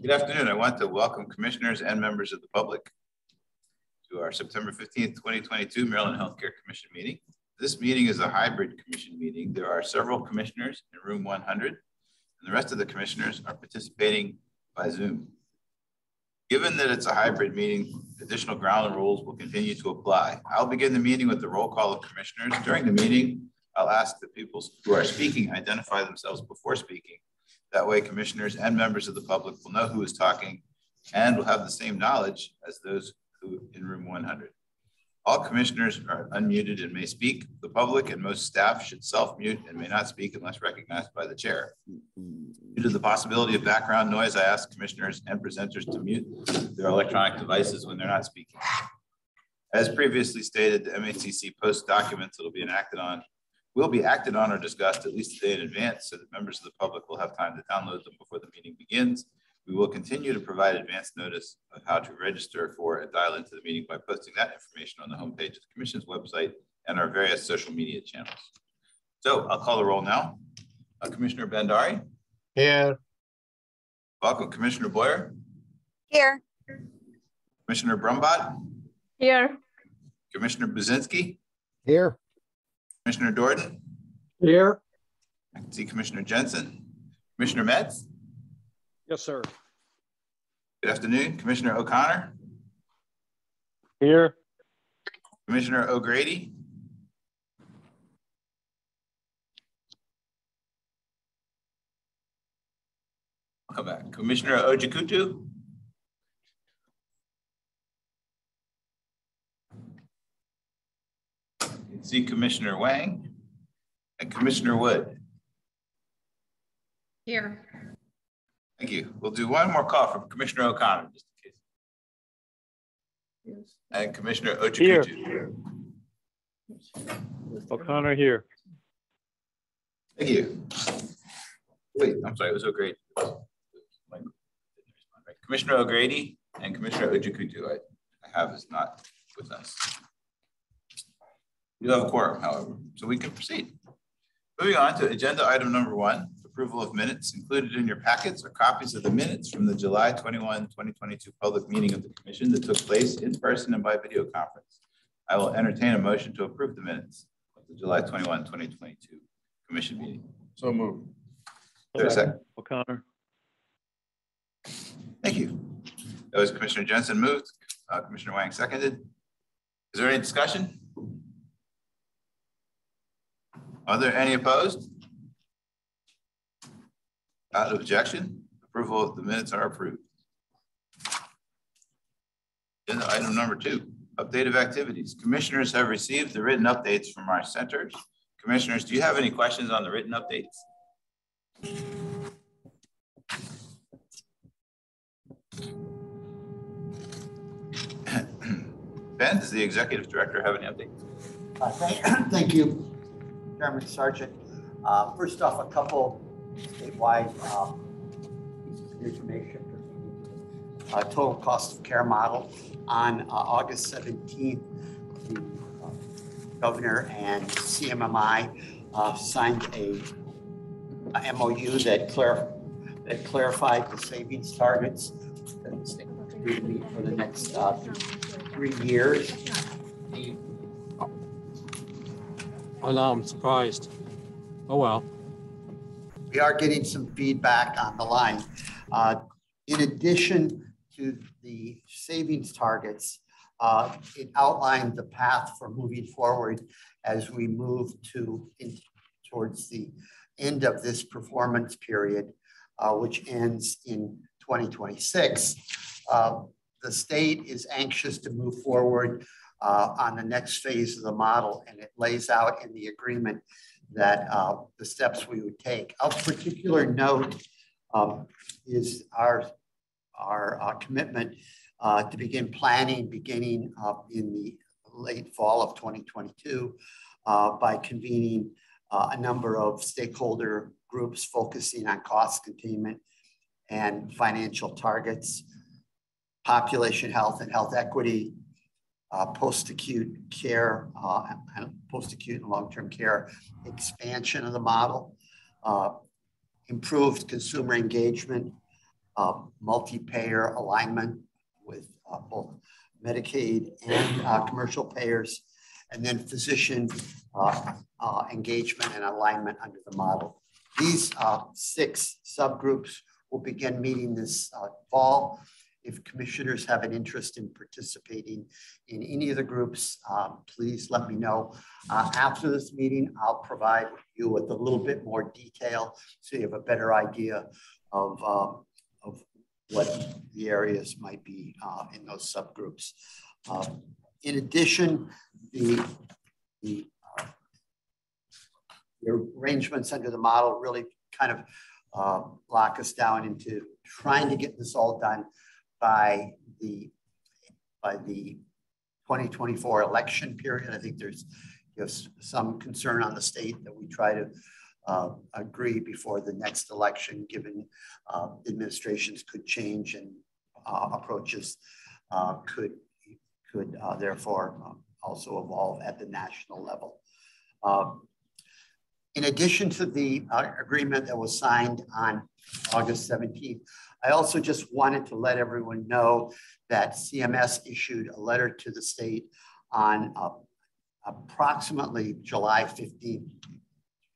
Good afternoon. I want to welcome commissioners and members of the public to our September 15th, 2022 Maryland Health Care Commission meeting. This meeting is a hybrid commission meeting. There are several commissioners in room 100 and the rest of the commissioners are participating by Zoom. Given that it's a hybrid meeting, additional ground rules will continue to apply. I'll begin the meeting with the roll call of commissioners. During the meeting, I'll ask the people who are speaking identify themselves before speaking. That way commissioners and members of the public will know who is talking and will have the same knowledge as those who in room 100. All commissioners are unmuted and may speak. The public and most staff should self-mute and may not speak unless recognized by the chair. Due to the possibility of background noise, I ask commissioners and presenters to mute their electronic devices when they're not speaking. As previously stated, the MHCC post documents that will be enacted on will be acted on or discussed at least a day in advance so that members of the public will have time to download them before the meeting begins. We will continue to provide advance notice of how to register for and dial into the meeting by posting that information on the homepage of the Commission's website and our various social media channels. So I'll call the roll now. Uh, Commissioner Bhandari. Here. Welcome, Commissioner Boyer. Here. Commissioner Brumbot. Here. Commissioner Buzinski. Here. Commissioner Doordan. Here. I can see Commissioner Jensen. Commissioner Metz. Yes, sir. Good afternoon, Commissioner O'Connor. Here. Commissioner O'Grady. I'll come back. Commissioner Ojikutu. See Commissioner Wang and Commissioner Wood. Here. Thank you. We'll do one more call from Commissioner O'Connor, just in case. Yes. And Commissioner Ojikutu. O'Connor here. Thank you. Wait, I'm sorry, it was O'Grady. Commissioner O'Grady and Commissioner Ojikutu, I, I have is not with us. You have a quorum, however, so we can proceed. Moving on to agenda item number one, approval of minutes. Included in your packets are copies of the minutes from the July 21, 2022 public meeting of the commission that took place in person and by video conference. I will entertain a motion to approve the minutes of the July 21, 2022 commission meeting. So moved. Is there a second? O'Connor. Thank you. That was Commissioner Jensen moved, uh, Commissioner Wang seconded. Is there any discussion? Are there any opposed? Without objection, approval of the minutes are approved. Item number two, update of activities. Commissioners have received the written updates from our centers. Commissioners, do you have any questions on the written updates? Ben, does the executive director have any updates? Uh, thank, thank you, Chairman Sergent. Uh, first off, a couple statewide um, pieces of information uh, total cost of care model. On uh, August 17th, the uh, governor and CMMI uh, signed a, a MOU that, clar that clarified the savings targets that the state will meet for the next uh, three years. The Oh, no, I'm surprised. Oh, well. we are getting some feedback on the line. Uh, In addition to the savings targets, uh, it outlined the path for moving forward as we move to, in- towards the end of this performance period, uh, which ends in 2026. Uh, The state is anxious to move forward uh, on the next phase of the model, and it lays out in the agreement that uh, the steps we would take. Of particular note um, is our, our uh, commitment uh, to begin planning beginning in the late fall of 2022 uh, by convening uh, a number of stakeholder groups focusing on cost containment and financial targets, population health and health equity, uh, post-acute care, uh, post-acute and long-term care expansion of the model, uh, improved consumer engagement, uh, multi-payer alignment with uh, both Medicaid and uh, commercial payers, and then physician engagement and alignment under the model. These six subgroups will begin meeting this fall. If commissioners have an interest in participating in any of the groups, um, please let me know. Uh, after this meeting, I'll provide you with a little bit more detail so you have a better idea of, uh, of what the areas might be uh, in those subgroups. Um, in addition, the, the, uh, the arrangements under the model really kind of uh, lock us down into trying to get this all done by the by the 2024 election period. I think there's you know, some concern on the state that we try to uh, agree before the next election, given uh, administrations could change and uh, approaches uh, could could uh, therefore um, also evolve at the national level. In addition to the uh, agreement that was signed on August 17th, I also just wanted to let everyone know that CMS issued a letter to the state on uh, approximately July 15th,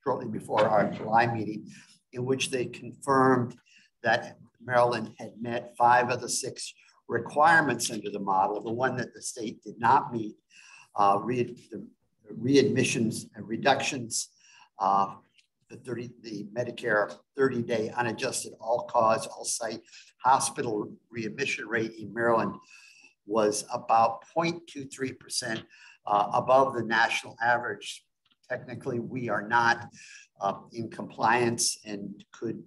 shortly before our July meeting, in which they confirmed that Maryland had met five of the six requirements under the model. The one that the state did not meet, uh, the readmissions and reductions, uh, the 30, the Medicare 30-day unadjusted all-cause, all-site hospital readmission rate in Maryland was about 0.23% uh, above the national average. Technically, we are not uh, in compliance and could,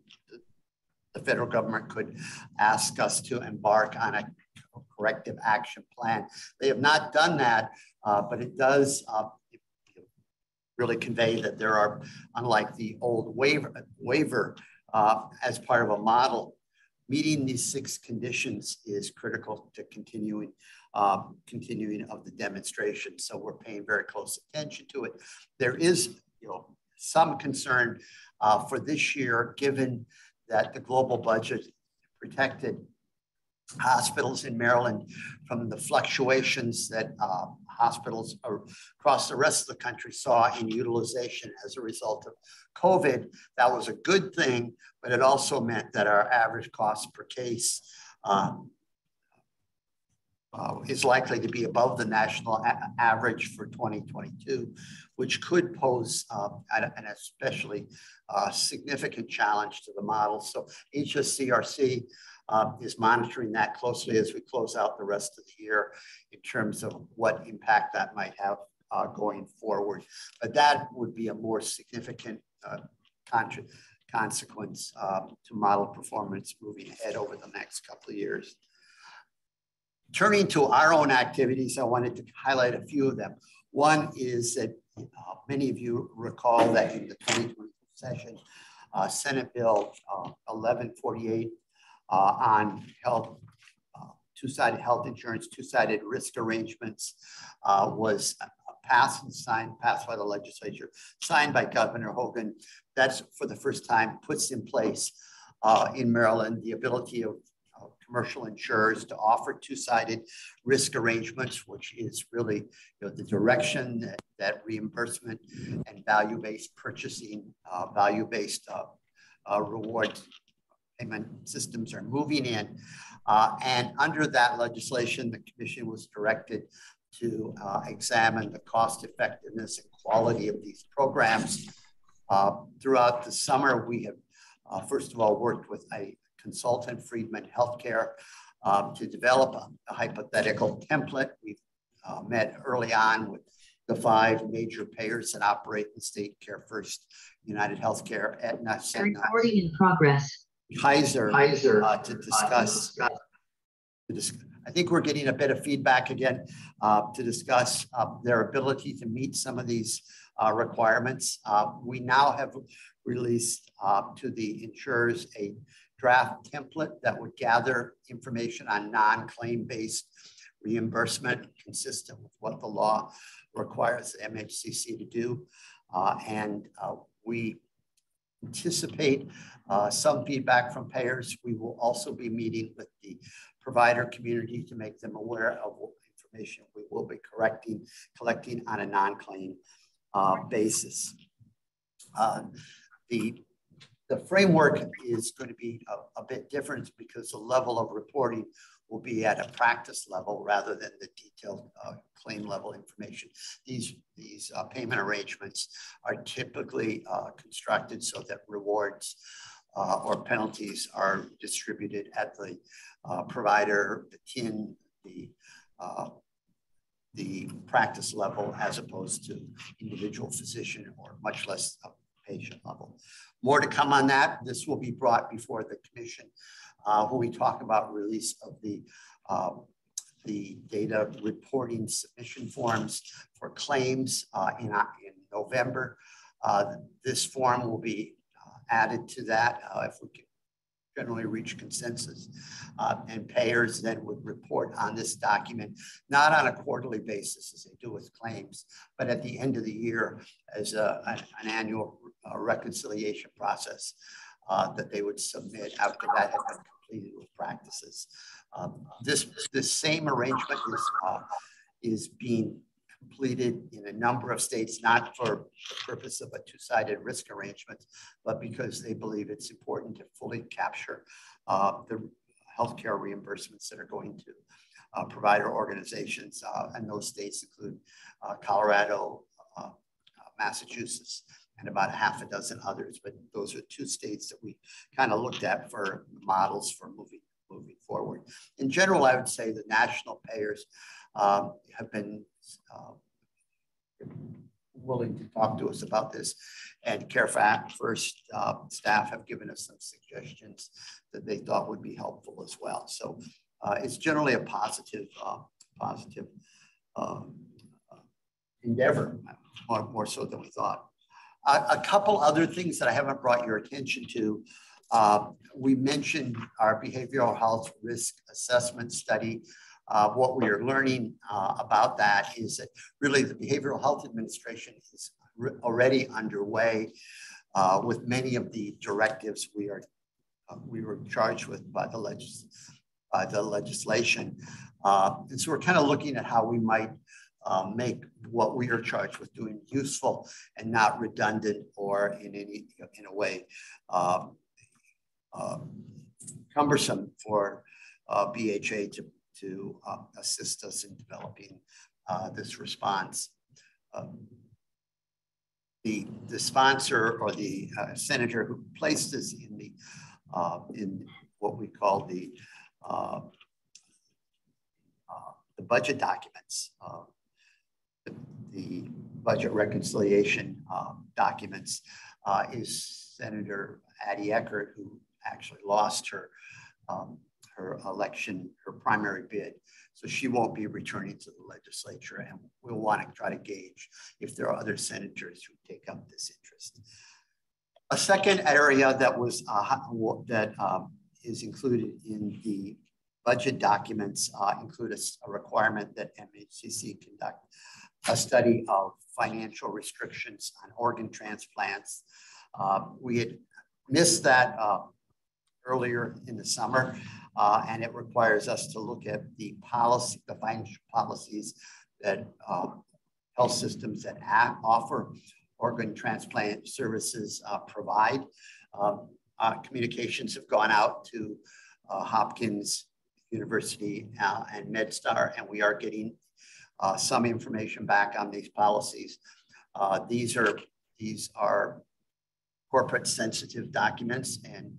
the federal government could ask us to embark on a corrective action plan. They have not done that, uh, but it does uh, really convey that there are, unlike the old waiver, waiver uh, as part of a model, meeting these six conditions is critical to continuing um, continuing of the demonstration. So we're paying very close attention to it. There is you know, some concern uh, for this year, given that the global budget protected hospitals in Maryland from the fluctuations that uh, hospitals across the rest of the country saw in utilization as a result of COVID. That was a good thing, but it also meant that our average cost per case um, uh, is likely to be above the national average for 2022, which could pose uh, an especially uh, significant challenge to the model. So HSCRC uh, is monitoring that closely as we close out the rest of the year in terms of what impact that might have uh, going forward. But that would be a more significant uh, consequence um, to model performance moving ahead over the next couple of years. Turning to our own activities, I wanted to highlight a few of them. One is that uh, many of you recall that in the 2020 session, uh, Senate Bill uh, 1148 uh, on health, uh, two-sided health insurance, two-sided risk arrangements uh, was passed and signed, passed by the legislature, signed by Governor Hogan. That's for the first time puts in place in Maryland the ability of commercial insurers to offer two-sided risk arrangements, which is really you know, the direction that, that reimbursement and value-based purchasing, uh, value-based uh, uh, reward payment systems are moving in. Uh, and under that legislation, the commission was directed to uh, examine the cost effectiveness and quality of these programs. Uh, throughout the summer, we have, first of all, worked with a consultant, Freedman Healthcare, um, to develop a, a, hypothetical template. We've uh, met early on with the five major payers that operate in state CareFirst, United Healthcare, Aetna, Cigna, recording in progress. Kaiser, Kaiser uh, to discuss. Uh, to discuss. I think we're getting a bit of feedback again uh, to discuss uh, their ability to meet some of these uh, requirements. Uh, we now have released to the insurers a draft template that would gather information on non-claim based reimbursement consistent with what the law requires the MHCC to do. Uh, and uh, we anticipate uh, some feedback from payers. We will also be meeting with the provider community to make them aware of what information we will be correcting, collecting on a non-claim uh, basis. Uh, the, the framework is going to be a, a, bit different because the level of reporting will be at a practice level rather than the detailed uh, claim level information. These, these uh, payment arrangements are typically uh, constructed so that rewards uh, or penalties are distributed at the uh, provider, the TIN, the uh, the practice level as opposed to individual physician or much less patient level. More to come on that. This will be brought before the commission uh, when we talk about release of the uh, the data reporting submission forms for claims uh, in, uh, in November. Uh, this form will be uh, added to that if we can generally reach consensus. Uh, and payers then would report on this document, not on a quarterly basis as they do with claims, but at the end of the year as a, an, an annual uh, reconciliation process uh, that they would submit after that had been completed with practices. Um, this, this same arrangement is, uh, is being completed in a number of states, not for the purpose of a two-sided risk arrangement, but because they believe it's important to fully capture uh, the healthcare reimbursements that are going to uh, provider organizations. Uh, and those states include uh, Colorado, uh, Massachusetts, and about a half a dozen others. But those are two states that we kind of looked at for models for moving, moving forward. In general, I would say the national payers um, have been uh, willing to talk to us about this. And CareFirst First uh, staff have given us some suggestions that they thought would be helpful as well. So uh, it's generally a positive, uh, positive um, endeavor, more, more so than we thought. A couple other things that I haven't brought your attention to. Uh, we mentioned our behavioral health risk assessment study uh, what we are learning uh, about that is that really the Behavioral Health Administration is already underway uh, with many of the directives we are uh, we were charged with by the, legis by the legislation. Uh, and so we're kind of looking at how we might uh, make what we are charged with doing useful and not redundant or in any in a way um, cumbersome for BHA to to uh, assist us in developing uh, this response. Um, the, the sponsor or the uh, senator who placed this in the uh, in what we call the uh, uh, the budget documents, the, the, budget reconciliation um, documents, is Senator Addie Eckardt, who actually lost her um, her election, her primary bid. So she won't be returning to the legislature and we'll want to try to gauge if there are other senators who take up this interest. A second area that was uh, that um, is included in the budget documents uh, include a, a, requirement that MHCC conduct a study of financial restrictions on organ transplants. Uh, we had missed that uh, earlier in the summer uh, and it requires us to look at the policy, the financial policies that uh, health systems that offer organ transplant services uh, provide. Um, uh, communications have gone out to Hopkins University and MedStar, and we are getting some information back on these policies. these are these are corporate sensitive documents. And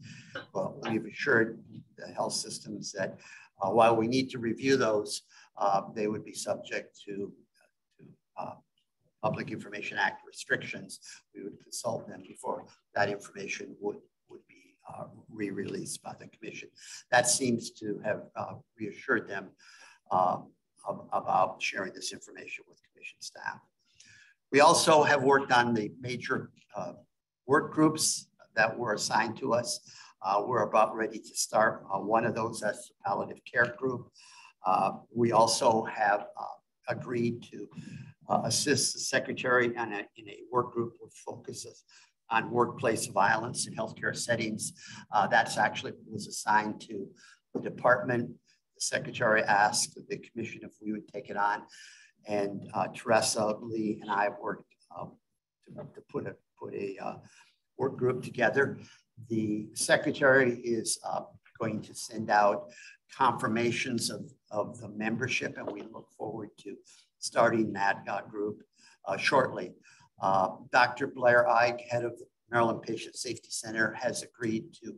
well, we've assured the health systems that uh, while we need to review those, uh, they would be subject to, to uh, Public Information Act restrictions. We would consult them before that information would, would be uh, re-released by the commission. That seems to have uh, reassured them um, about sharing this information with commission staff. We also have worked on the major uh, work groups that were assigned to us. Uh, we're about ready to start uh, one of those, that's the palliative care group. Uh, we also have uh, agreed to uh, assist the secretary in a, in a work group which focuses on workplace violence in healthcare settings. That's actually was assigned to the department. The secretary asked the commission if we would take it on. And uh, Theressa Lee and I have worked um, to, to, put a, put a uh, work group together. The secretary is uh, going to send out confirmations of, of the membership, and we look forward to starting that uh, group uh, shortly. Uh, Dr. Blair Ike, head of the Maryland Patient Safety Center, has agreed to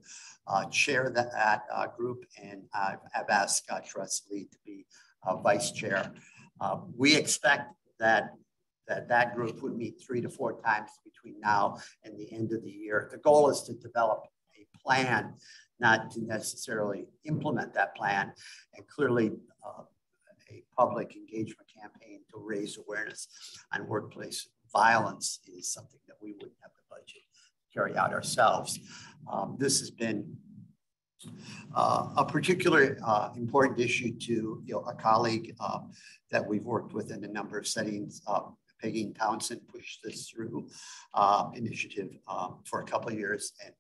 uh, chair that, that uh, group, and I've, I've asked uh, Trust Lee to be vice chair. we expect that that that group would meet three to four times between now and the end of the year. The goal is to develop a plan, not to necessarily implement that plan, and clearly uh, a public engagement campaign to raise awareness on workplace violence is something that we wouldn't have the budget carry out ourselves. Um, this has been uh, a particular uh, important issue to you know, a colleague uh, that we've worked with in a number of settings. Uh, Peggy Townsend pushed this through uh, initiative um, for a couple of years, and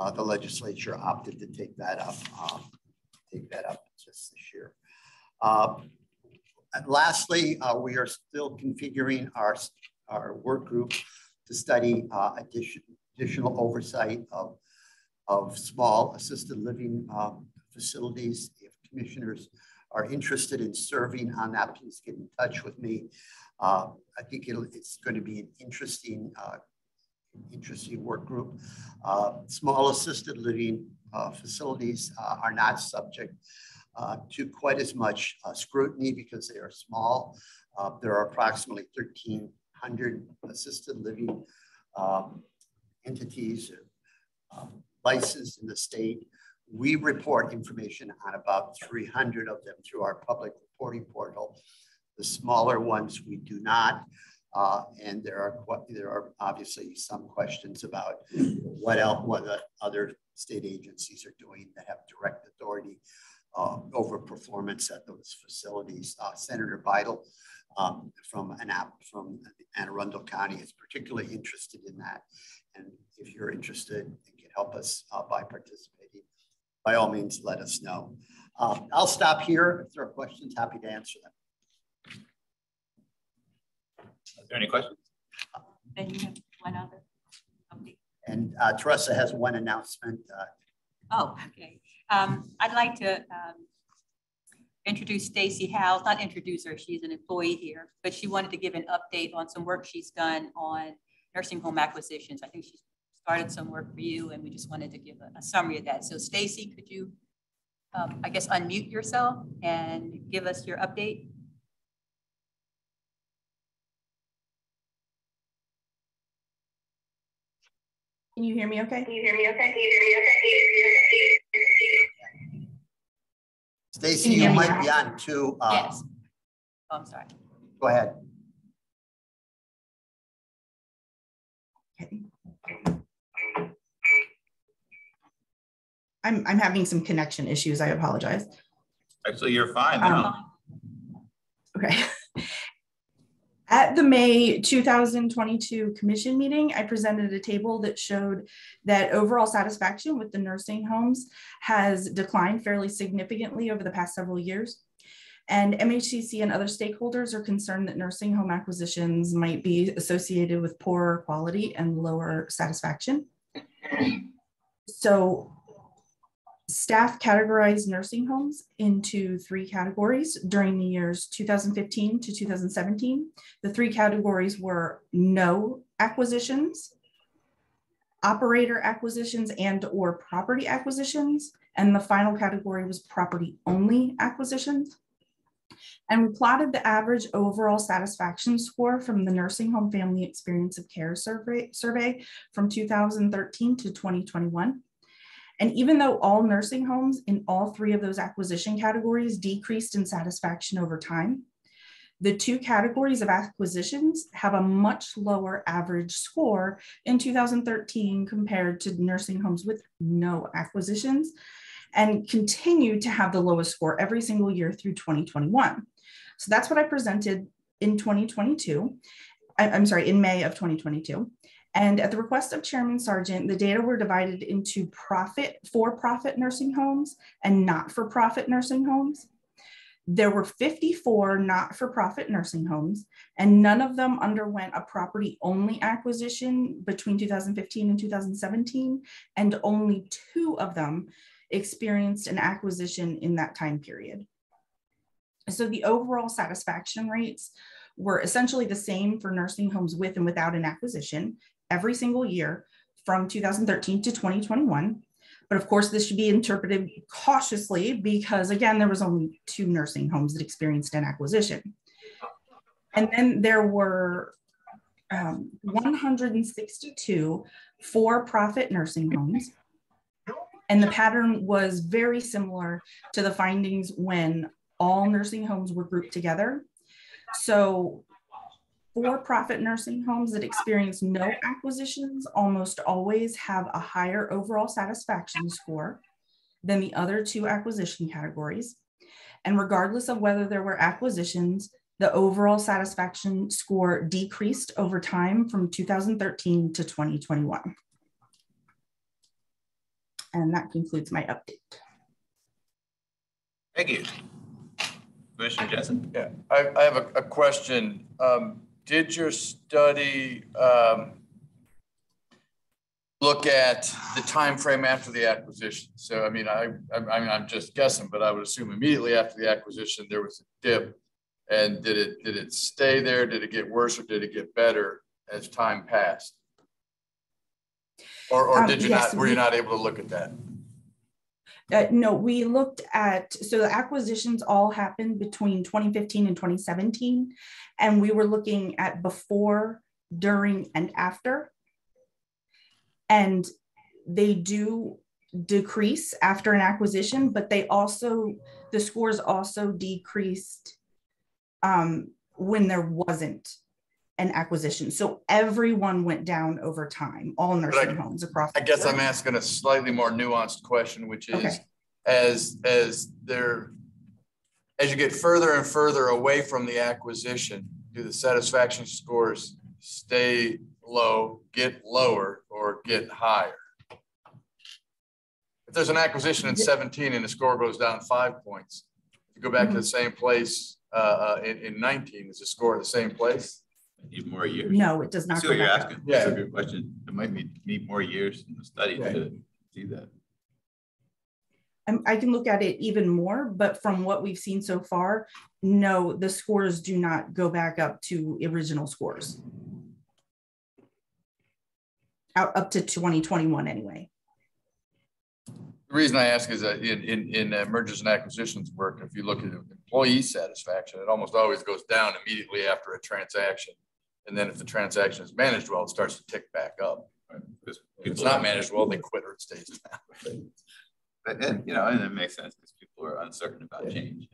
uh, the legislature opted to take that up, um, take that up just this year. Lastly, uh, we are still configuring our, our work group to study uh, addition, additional oversight of, of small assisted living um, facilities. If commissioners are interested in serving on that, please get in touch with me. Uh, I think it's going to be an interesting, uh, interesting work group. Uh, small assisted living uh, facilities uh, are not subject uh, to quite as much scrutiny because they are small. There are approximately 1,300 assisted living um, entities um, licensed in the state. We report information on about 300 of them through our public reporting portal. The smaller ones we do not. Uh, and there are there are obviously some questions about what else, what other state agencies are doing that have direct authority uh, over performance at those facilities. Uh, Senator Beidle um, from an app from Anne Arundel County is particularly interested in that. And if you're interested and can help us uh, by participating, by all means, let us know. Um, I'll stop here. If there are questions, happy to answer them. Are there any questions? Then you have one other. Okay. And uh, Theressa has one announcement. Uh, oh, okay. Um, I'd like to um, introduce Stacy Howes, not introduce her, she's an employee here, but she wanted to give an update on some work she's done on nursing home acquisitions. I think she started some work for you and we just wanted to give a, a summary of that. So Stacy, could you, um, I guess, unmute yourself and give us your update? Can you hear me okay? Can you hear me okay? Can you hear me okay? Stacy, you might be on too. Uh, yes. Oh, I'm sorry. Go ahead. Okay. I'm, I'm having some connection issues. I apologize. Actually, you're fine now. Um, okay. At the May 2022 commission meeting, I presented a table that showed that overall satisfaction with the nursing homes has declined fairly significantly over the past several years. And MHCC and other stakeholders are concerned that nursing home acquisitions might be associated with poorer quality and lower satisfaction. So Staff categorized nursing homes into three categories during the years 2015 to 2017. The three categories were no acquisitions, operator acquisitions and or property acquisitions, and the final category was property only acquisitions. And we plotted the average overall satisfaction score from the Nursing Home Family Experience of Care survey, survey from 2013 to 2021. And even though all nursing homes in all three of those acquisition categories decreased in satisfaction over time, the two categories of acquisitions have a much lower average score in 2013 compared to nursing homes with no acquisitions and continue to have the lowest score every single year through 2021. So that's what I presented in 2022. I, am sorry, in May of 2022. And at the request of Chairman Sergent, the data were divided into profit, for-profit nursing homes and not-for-profit nursing homes. There were 54 not-for-profit nursing homes, and none of them underwent a property-only acquisition between 2015 and 2017, and only two of them experienced an acquisition in that time period. So the overall satisfaction rates were essentially the same for nursing homes with and without an acquisition every single year from 2013 to 2021. But of course, this should be interpreted cautiously because, again, there was only two nursing homes that experienced an acquisition. And then there were um, 162 for-profit nursing homes. And the pattern was very similar to the findings when all nursing homes were grouped together. So for-profit nursing homes that experience no acquisitions almost always have a higher overall satisfaction score than the other two acquisition categories. And regardless of whether there were acquisitions, the overall satisfaction score decreased over time from 2013 to 2021. And that concludes my update. Thank you. Commissioner Jensen? Yeah, I, I have a, a question. Um, did your study, um, look at the time frame after the acquisition? So, I mean, I, I, I mean, I'm just guessing, but I would assume immediately after the acquisition, there was a dip. And did it, did it stay there? Did it get worse or did it get better as time passed? Or, or Um, did you yes, not, were you not able to look at that? Uh, no, we looked at, so the acquisitions all happened between 2015 and 2017. And we were looking at before, during, and after. And they do decrease after an acquisition, but they also, the scores also decreased um, when there wasn't an acquisition. So everyone went down over time, all nursing homes across. I guess. I'm asking a slightly more nuanced question, which is, Okay. as, as there, as you get further and further away from the acquisition, do the satisfaction scores stay low, get lower, or get higher? If there's an acquisition in seventeen and the score goes down five points, if you go back to the same place, uh, uh, in, in nineteen, is the score the same place? Need more years? No, it does not. See go what you're back up. asking? Yeah. That's a good question. It might be, need more years in the study Yeah. to see that. Um, I can look at it even more, but from what we've seen so far, no, the scores do not go back up to original scores. Out up to 2021 anyway. The reason I ask is that in, in, in uh, mergers and acquisitions work, if you look at employee satisfaction, it almost always goes down immediately after a transaction. And then if the transaction is managed well, it starts to tick back up. right? If it's not managed well, they quit or it stays down. But, and, you know, and it makes sense because people are uncertain about Yeah. change.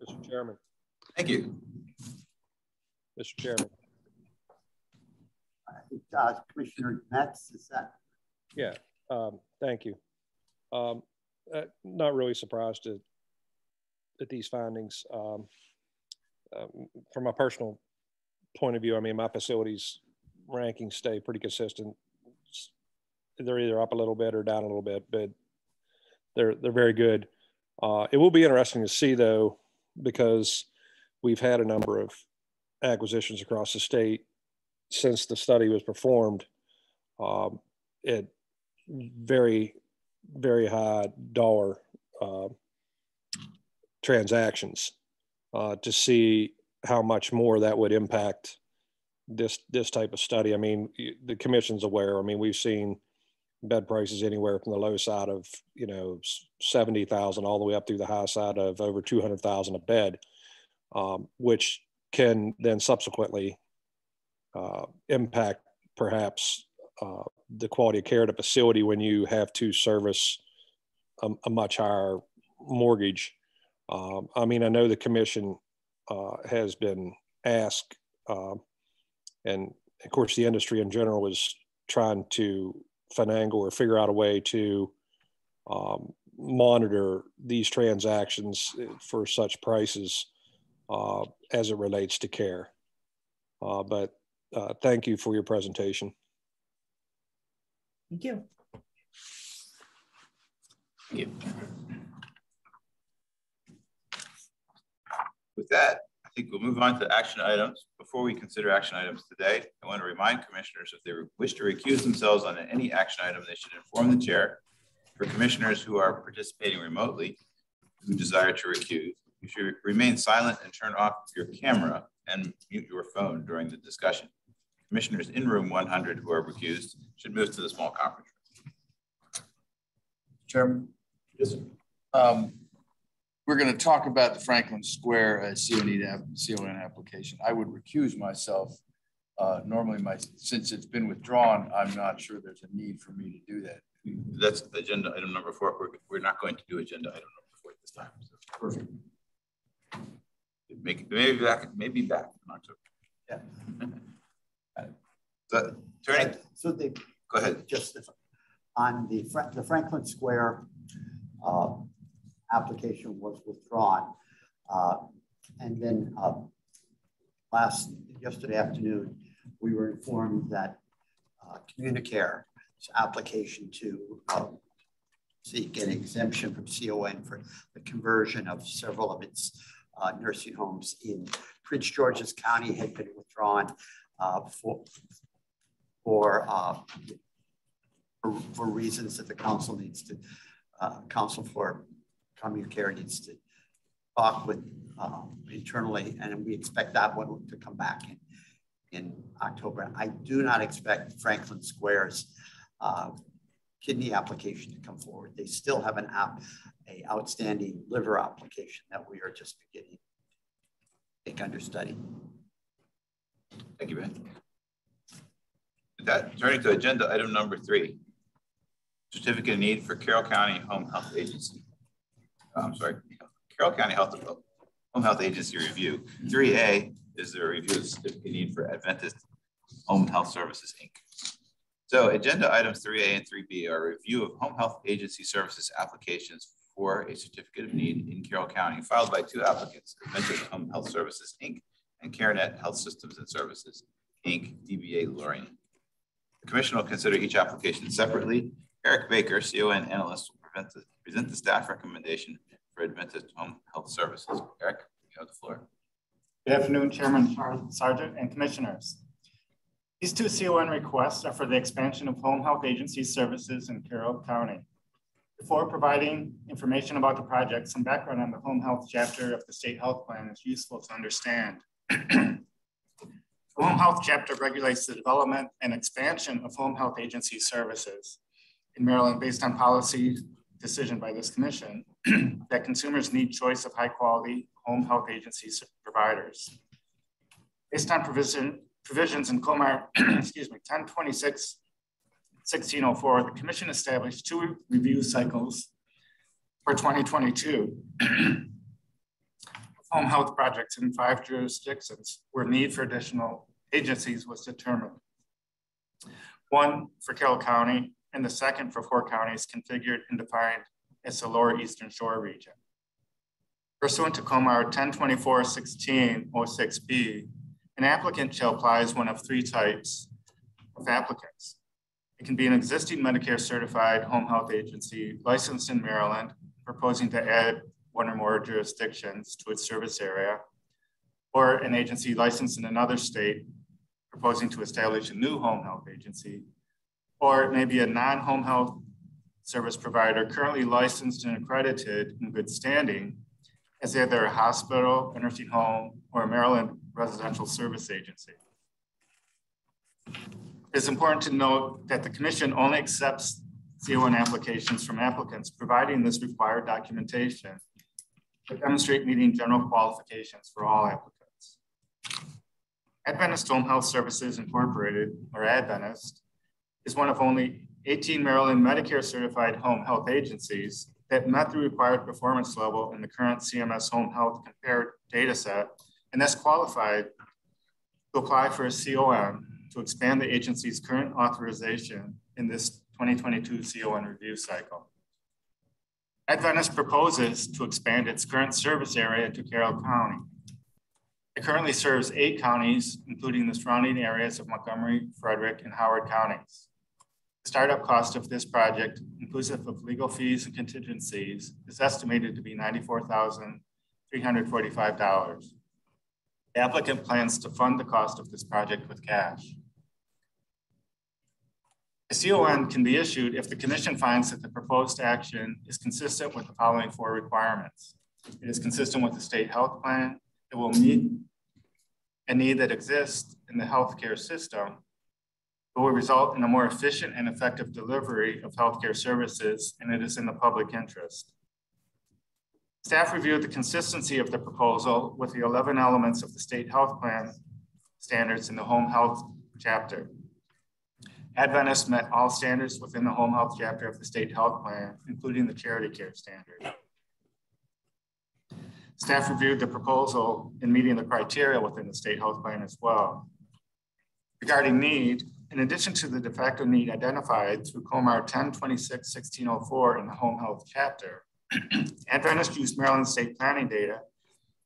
Mr. Chairman, Thank you. Mr. Chairman. I think, uh, Commissioner Metz, is that? Yeah, um, thank you. Um, uh, not really surprised at, at these findings. Um, um, from a personal point of view, I mean, my facilities rankings stay pretty consistent. They're either up a little bit or down a little bit, but they're, they're very good. Uh, it will be interesting to see though, because we've had a number of acquisitions across the state since the study was performed. Um, it very, very high dollar uh, transactions uh, to see how much more that would impact this this type of study. I mean, the commission's aware. I mean, we've seen bed prices anywhere from the low side of you know seventy thousand all the way up through the high side of over two hundred thousand a bed, um, which can then subsequently uh, impact perhaps uh, the quality of care at a facility when you have to service a, a much higher mortgage. Um, I mean, I know the commission uh, has been asked, um, and of course, the industry in general is trying to finagle or figure out a way to um, monitor these transactions for such prices uh, as it relates to care. Uh, but uh, thank you for your presentation. Thank you. Thank you. With that, I think we'll move on to action items. Before we consider action items today, I want to remind commissioners if they wish to recuse themselves on any action item, they should inform the chair. For commissioners who are participating remotely who desire to recuse, you should remain silent and turn off your camera and mute your phone during the discussion. Commissioners in room 100 who are recused should move to the small conference room. Chairman? Yes, sir. Um, we're going to talk about the Franklin Square uh, CON, application. I would recuse myself. Uh, normally my, since it's been withdrawn, I'm not sure there's a need for me to do that. That's agenda item number four. We're, we're not going to do agenda item number four this time. So Perfect. Make, maybe back, maybe back in October. Yeah. So, Attorney, So they, go ahead. just on the the Franklin Square uh, application was withdrawn. uh, And then uh, last, yesterday afternoon, we were informed that uh, CommuniCare's application to um, seek an exemption from CON for the conversion of several of its uh, nursing homes in Prince George's County had been withdrawn uh, for, for uh, for, for reasons that the council needs to, uh, council for CommuniCare needs to talk with, uh, internally, and we expect that one to come back in, in October. I do not expect Franklin Square's, uh, kidney application to come forward. They still have an app, a outstanding liver application that we are just beginning to take under study. Thank you, Ben. That, turning to agenda item number three. Certificate of need for Carroll County Home Health Agency. Oh, I'm sorry, Carroll County Health Home Health Agency review. Three A is the review of certificate need for Adventist Home Health Services, Inc. So agenda items three A and three B are review of home health agency services applications for a certificate of need in Carroll County filed by two applicants, Adventist Home Health Services, Inc. and CareNet Health Systems and Services, Inc., DBA Lorien. The commission will consider each application separately. Eric Baker, CON analyst, present the, present the staff recommendation for Adventist Home Health Services. Eric, you have the floor. Good afternoon, Chairman Sergent and Commissioners. These two CON requests are for the expansion of home health agency services in Carroll County. Before providing information about the project, some background on the home health chapter of the state health plan is useful to understand. The home health chapter regulates the development and expansion of home health agency services in Maryland based on policy decision by this commission that consumers need choice of high quality home health agency providers. Based on provision, provisions in COMAR, excuse me, 1026, 1604, the commission established two review cycles for 2022 home health projects in five jurisdictions where need for additional agencies was determined. One for Carroll County and the second for four counties configured and defined as the Lower Eastern Shore region. Pursuant to COMAR 1024-1606B, an applicant shall apply as one of three types of applicants. It can be an existing Medicare certified home health agency licensed in Maryland, proposing to add one or more jurisdictions to its service area, or an agency licensed in another state, proposing to establish a new home health agency, or it may be a non-home health service provider currently licensed and accredited in good standing as either a hospital, a nursing home, or a Maryland residential service agency. It's important to note that the commission only accepts CON applications from applicants providing this required documentation to demonstrate meeting general qualifications for all applicants. Adventist Home Health Services Incorporated, or Adventist, is one of only 18 Maryland Medicare certified home health agencies that met the required performance level in the current CMS home health compared data set and thus qualified to apply for a CON to expand the agency's current authorization in this 2022 CON review cycle. Adventist proposes to expand its current service area to Carroll County. It currently serves eight counties, including the surrounding areas of Montgomery, Frederick, and Howard counties. The startup cost of this project, inclusive of legal fees and contingencies, is estimated to be $94,345. The applicant plans to fund the cost of this project with cash. A CON can be issued if the commission finds that the proposed action is consistent with the following four requirements. It is consistent with the state health plan. It will meet a need that exists in the healthcare system. It will result in a more efficient and effective delivery of healthcare services, and it is in the public interest. Staff reviewed the consistency of the proposal with the 11 elements of the state health plan standards in the home health chapter. Adventist met all standards within the home health chapter of the state health plan, including the charity care standard. Staff reviewed the proposal in meeting the criteria within the state health plan as well. Regarding need, in addition to the de facto need identified through COMAR 1026-1604 in the home health chapter, Adventist used Maryland state planning data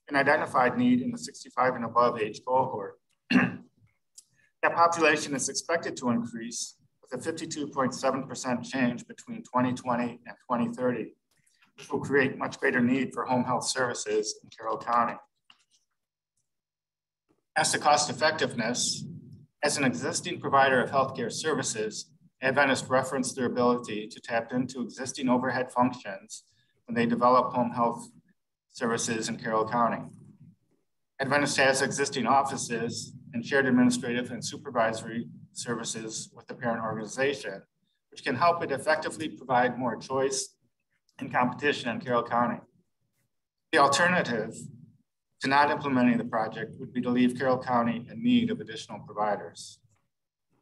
and identified need in the 65 and above age cohort. that population is expected to increase with a 52.7% change between 2020 and 2030, which will create much greater need for home health services in Carroll County. As to cost effectiveness, as an existing provider of healthcare services, Adventist referenced their ability to tap into existing overhead functions when they develop home health services in Carroll County. Adventist has existing offices and shared administrative and supervisory services with the parent organization, which can help it effectively provide more choice and competition in Carroll County. The alternative to not implementing the project would be to leave Carroll County in need of additional providers.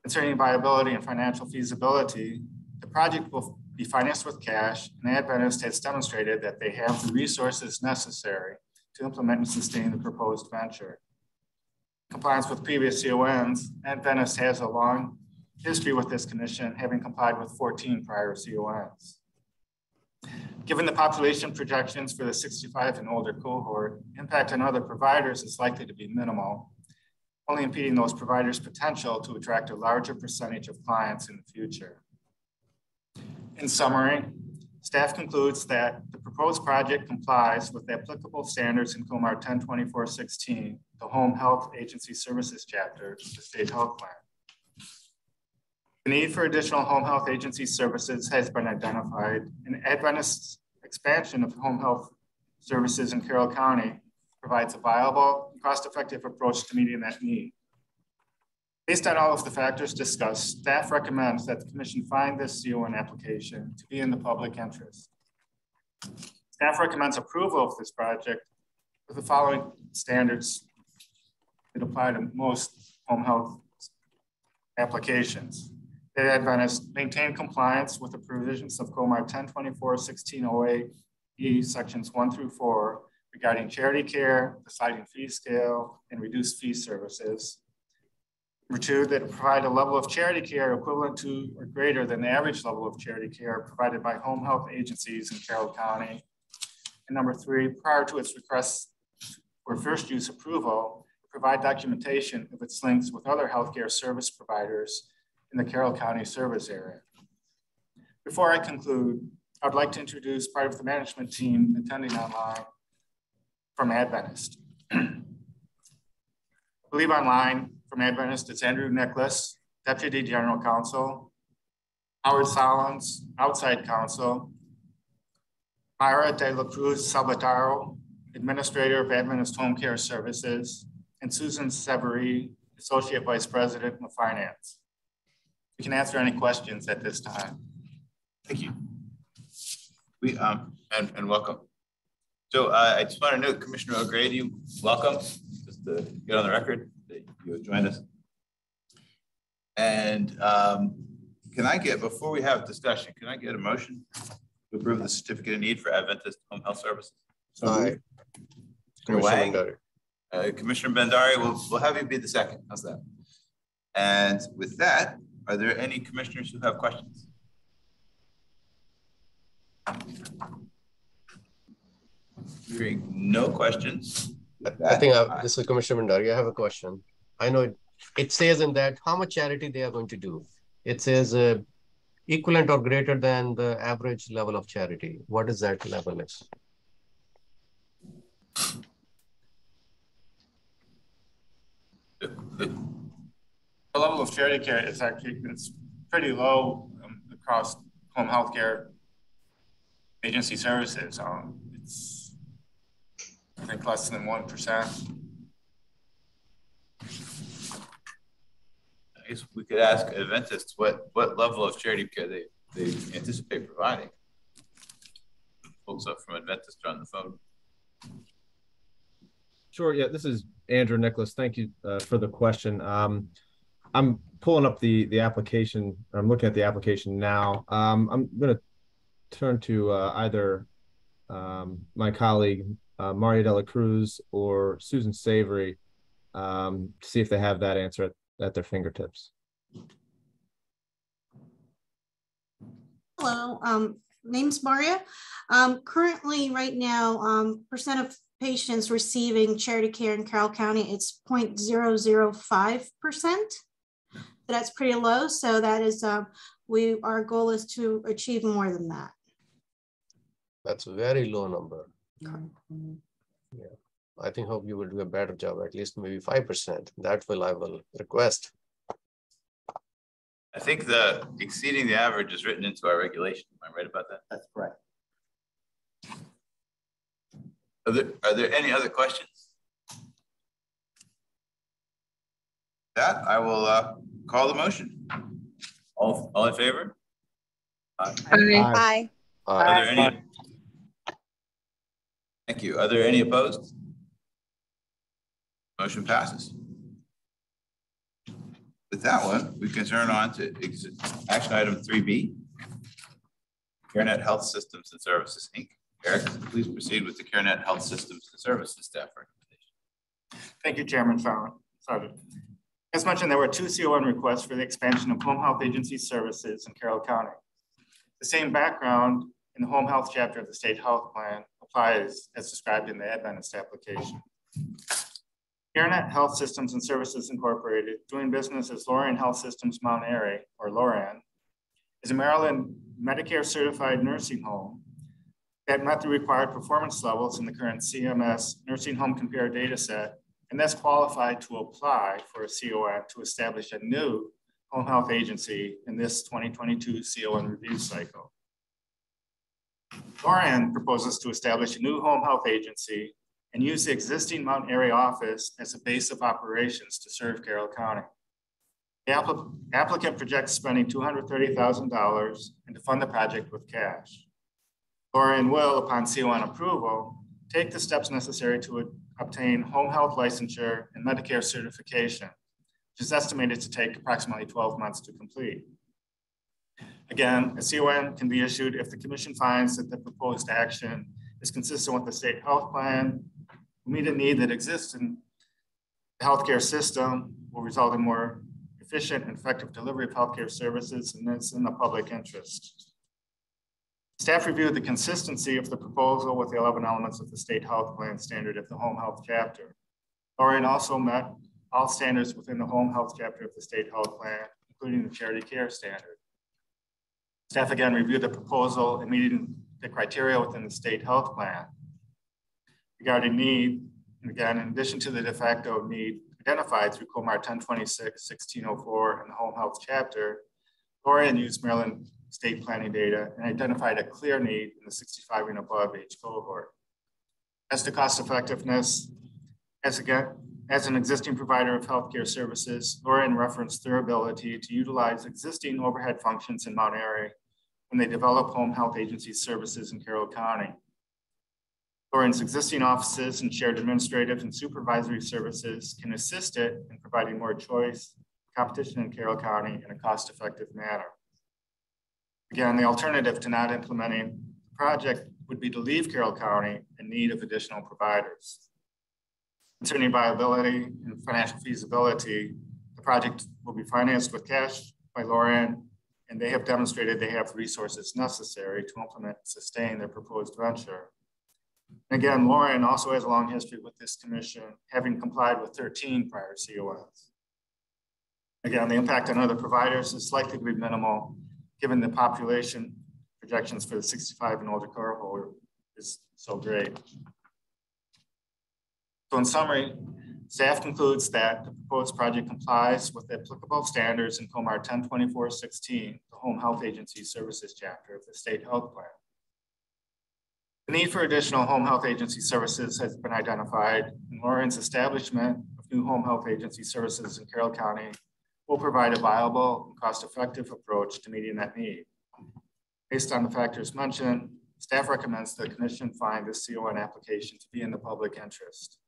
Concerning viability and financial feasibility, the project will be financed with cash, and Adventist has demonstrated that they have the resources necessary to implement and sustain the proposed venture. Compliance with previous CONs, Adventist has a long history with this commission, having complied with 14 prior CONs. Given the population projections for the 65 and older cohort, impact on other providers is likely to be minimal, only impeding those providers' potential to attract a larger percentage of clients in the future. In summary, staff concludes that the proposed project complies with the applicable standards in COMAR 1024-16, the Home Health Agency Services chapter of the State Health Plan. The need for additional home health agency services has been identified, and Adventist's expansion of home health services in Carroll County provides a viable, cost-effective approach to meeting that need. Based on all of the factors discussed, staff recommends that the commission find this CON application to be in the public interest. Staff recommends approval of this project with the following standards that apply to most home health applications. That Adventist maintain compliance with the provisions of COMAR 1024-1608E sections one through four regarding charity care, the sliding fee scale, and reduced fee services. Number two, that provide a level of charity care equivalent to or greater than the average level of charity care provided by home health agencies in Carroll County. And number three, prior to its request for first use approval, provide documentation of its links with other healthcare service providers in the Carroll County service area. Before I conclude, I'd like to introduce part of the management team attending online from Adventist. I believe online from Adventist, it's Andrew Nicholas, Deputy General Counsel, Howard Sollins, Outside Counsel, Myra De La Cruz Salvataro, Administrator of Adventist Home Care Services, and Susan Severi, Associate Vice President of Finance. We can answer any questions at this time. Thank you. We um and, and welcome. So uh, I just want to note Commissioner O'Grady, welcome. Just to get on the record that you have joined us. And um, can I get, before we have discussion, can I get a motion to approve the certificate of need for Adventist Home Health Services? Aye. Commissioner Bhandari. Uh, Commissioner Bhandari, we'll, we'll have you be the second. How's that? And with that, are there any commissioners who have questions? Hearing no questions, I think uh, this is Commissioner Bhandari. I have a question. I know it, it says in that how much charity they are going to do. It says uh, equivalent or greater than the average level of charity. What is that level is? The, the, the level of charity care is actually it's pretty low um, across home health care agency services. Um, it's I think less than one percent. I guess we could ask Adventists what, what level of charity care they, they anticipate providing. Folks up from Adventist are on the phone. Sure. Yeah, this is Andrew Nicholas. Thank you uh, for the question. Um, I'm pulling up the the application. I'm looking at the application now. Um, I'm going to turn to uh, either um, my colleague uh, Maria Dela Cruz or Susan Savory um, to see if they have that answer at, at their fingertips. Hello, um, name's Maria. Um, currently, right now, um, percent of patients receiving charity care in Carroll County, it's 0.005%. That's pretty low. So that is, uh, we, our goal is to achieve more than that. That's a very low number. Yeah. I think hope you will do a better job, at least maybe 5%. That will I will request. I think the exceeding the average is written into our regulation. Am I right about that? That's correct. Are there, are there any other questions? That I will uh, call the motion. All, all in favor? Aye. Aye. Are there any? Thank you. Are there any opposed? Motion passes. With that one, we can turn on to action item three B. CareNet Health Systems and Services, Inc. Eric, please proceed with the CareNet Health Systems and Services staff recommendation. Thank you, Chairman Fallon. As mentioned, there were two CON requests for the expansion of home health agency services in Carroll County. The same background in the home health chapter of the state health plan applies as described in the Adventist application. CareNet Health Systems and Services Incorporated, doing business as Lorien Health Systems Mount Airy, or Lorien, is a Maryland Medicare certified nursing home that met the required performance levels in the current CMS Nursing Home Compare data set, and that's qualified to apply for a CON to establish a new home health agency in this 2022 CON review cycle. Lorien proposes to establish a new home health agency and use the existing Mount Airy office as a base of operations to serve Carroll County. The applicant projects spending $230,000 and to fund the project with cash. Lorien will, upon CON approval, take the steps necessary to obtain home health licensure and Medicare certification, which is estimated to take approximately 12 months to complete. Again, a CON can be issued if the commission finds that the proposed action is consistent with the state health plan, will meet a need that exists in the healthcare system, will result in more efficient and effective delivery of healthcare services, and it's in the public interest. Staff reviewed the consistency of the proposal with the 11 elements of the state health plan standard of the home health chapter. Lorien also met all standards within the home health chapter of the state health plan, including the charity care standard. Staff again reviewed the proposal and meeting the criteria within the state health plan. Regarding need, again, in addition to the de facto need identified through COMAR 1026, 1604, and the home health chapter, Lorien used Maryland state planning data and identified a clear need in the 65 and above age cohort. As to cost effectiveness, as, again, as an existing provider of healthcare services, Lorien referenced their ability to utilize existing overhead functions in Mount Airy when they develop home health agency services in Carroll County. Lorien's existing offices and shared administrative and supervisory services can assist it in providing more choice, competition in Carroll County in a cost-effective manner. Again, the alternative to not implementing the project would be to leave Carroll County in need of additional providers. Concerning viability and financial feasibility, the project will be financed with cash by Lorien, and they have demonstrated they have resources necessary to implement and sustain their proposed venture. Again, Lorien also has a long history with this commission, having complied with 13 prior CONs. Again, the impact on other providers is likely to be minimal, given the population projections for the 65 and older cohort is so great. So in summary, staff concludes that the proposed project complies with the applicable standards in COMAR 1024-16, the Home Health Agency Services chapter of the State Health Plan. The need for additional home health agency services has been identified, and Lorien's establishment of new home health agency services in Carroll County will provide a viable and cost-effective approach to meeting that need. Based on the factors mentioned, staff recommends the commission find this CON application to be in the public interest.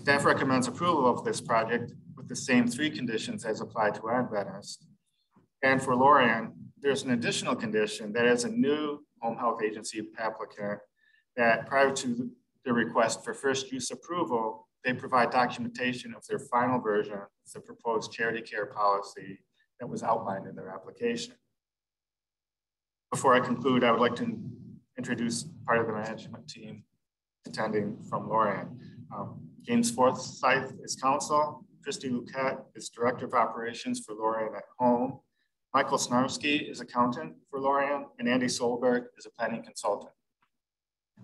Staff recommends approval of this project with the same three conditions as applied to Adventist. And for Lorien, there's an additional condition that as a new home health agency applicant, that prior to the request for first use approval, they provide documentation of their final version of the proposed charity care policy that was outlined in their application. Before I conclude, I would like to introduce part of the management team attending from Lorien. Um, James Forsyth is counsel. Christy Luquette is director of operations for Lorien at home. Michael Snarski is accountant for Lorien, and Andy Solberg is a planning consultant.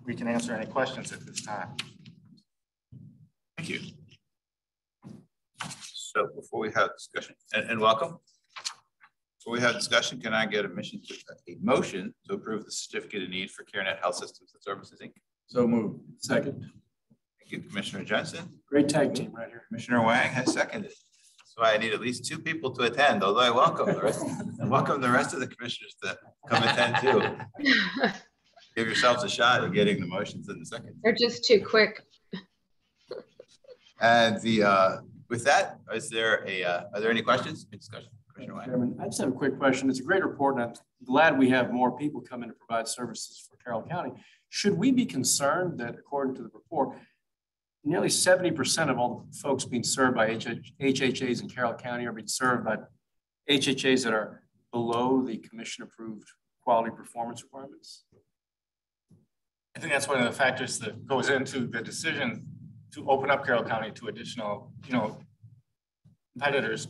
We can answer any questions at this time. Thank you. So before we have discussion, and, and welcome. Before we have discussion, can I get a mission to a motion to approve the certificate of need for CareNet Health Systems and Services Inc. So move. Second. Thank you, Commissioner Johnson. Great tag team right here. Commissioner Wang has seconded. So I need at least two people to attend, although I welcome the rest, and welcome the rest of the commissioners to come attend too. Give yourselves a shot at getting the motions in the second. They're just too quick. And the, uh, with that, is there a, uh, are there any questions? Any discussion? Commissioner Chairman, I just have a quick question. It's a great report and I'm glad we have more people come in to provide services for Carroll County. Should we be concerned that according to the report, nearly 70% of all the folks being served by HHAs in Carroll County are being served by HHAs that are below the commission approved quality performance requirements? I think that's one of the factors that goes into the decision to open up Carroll County to additional, you know, competitors.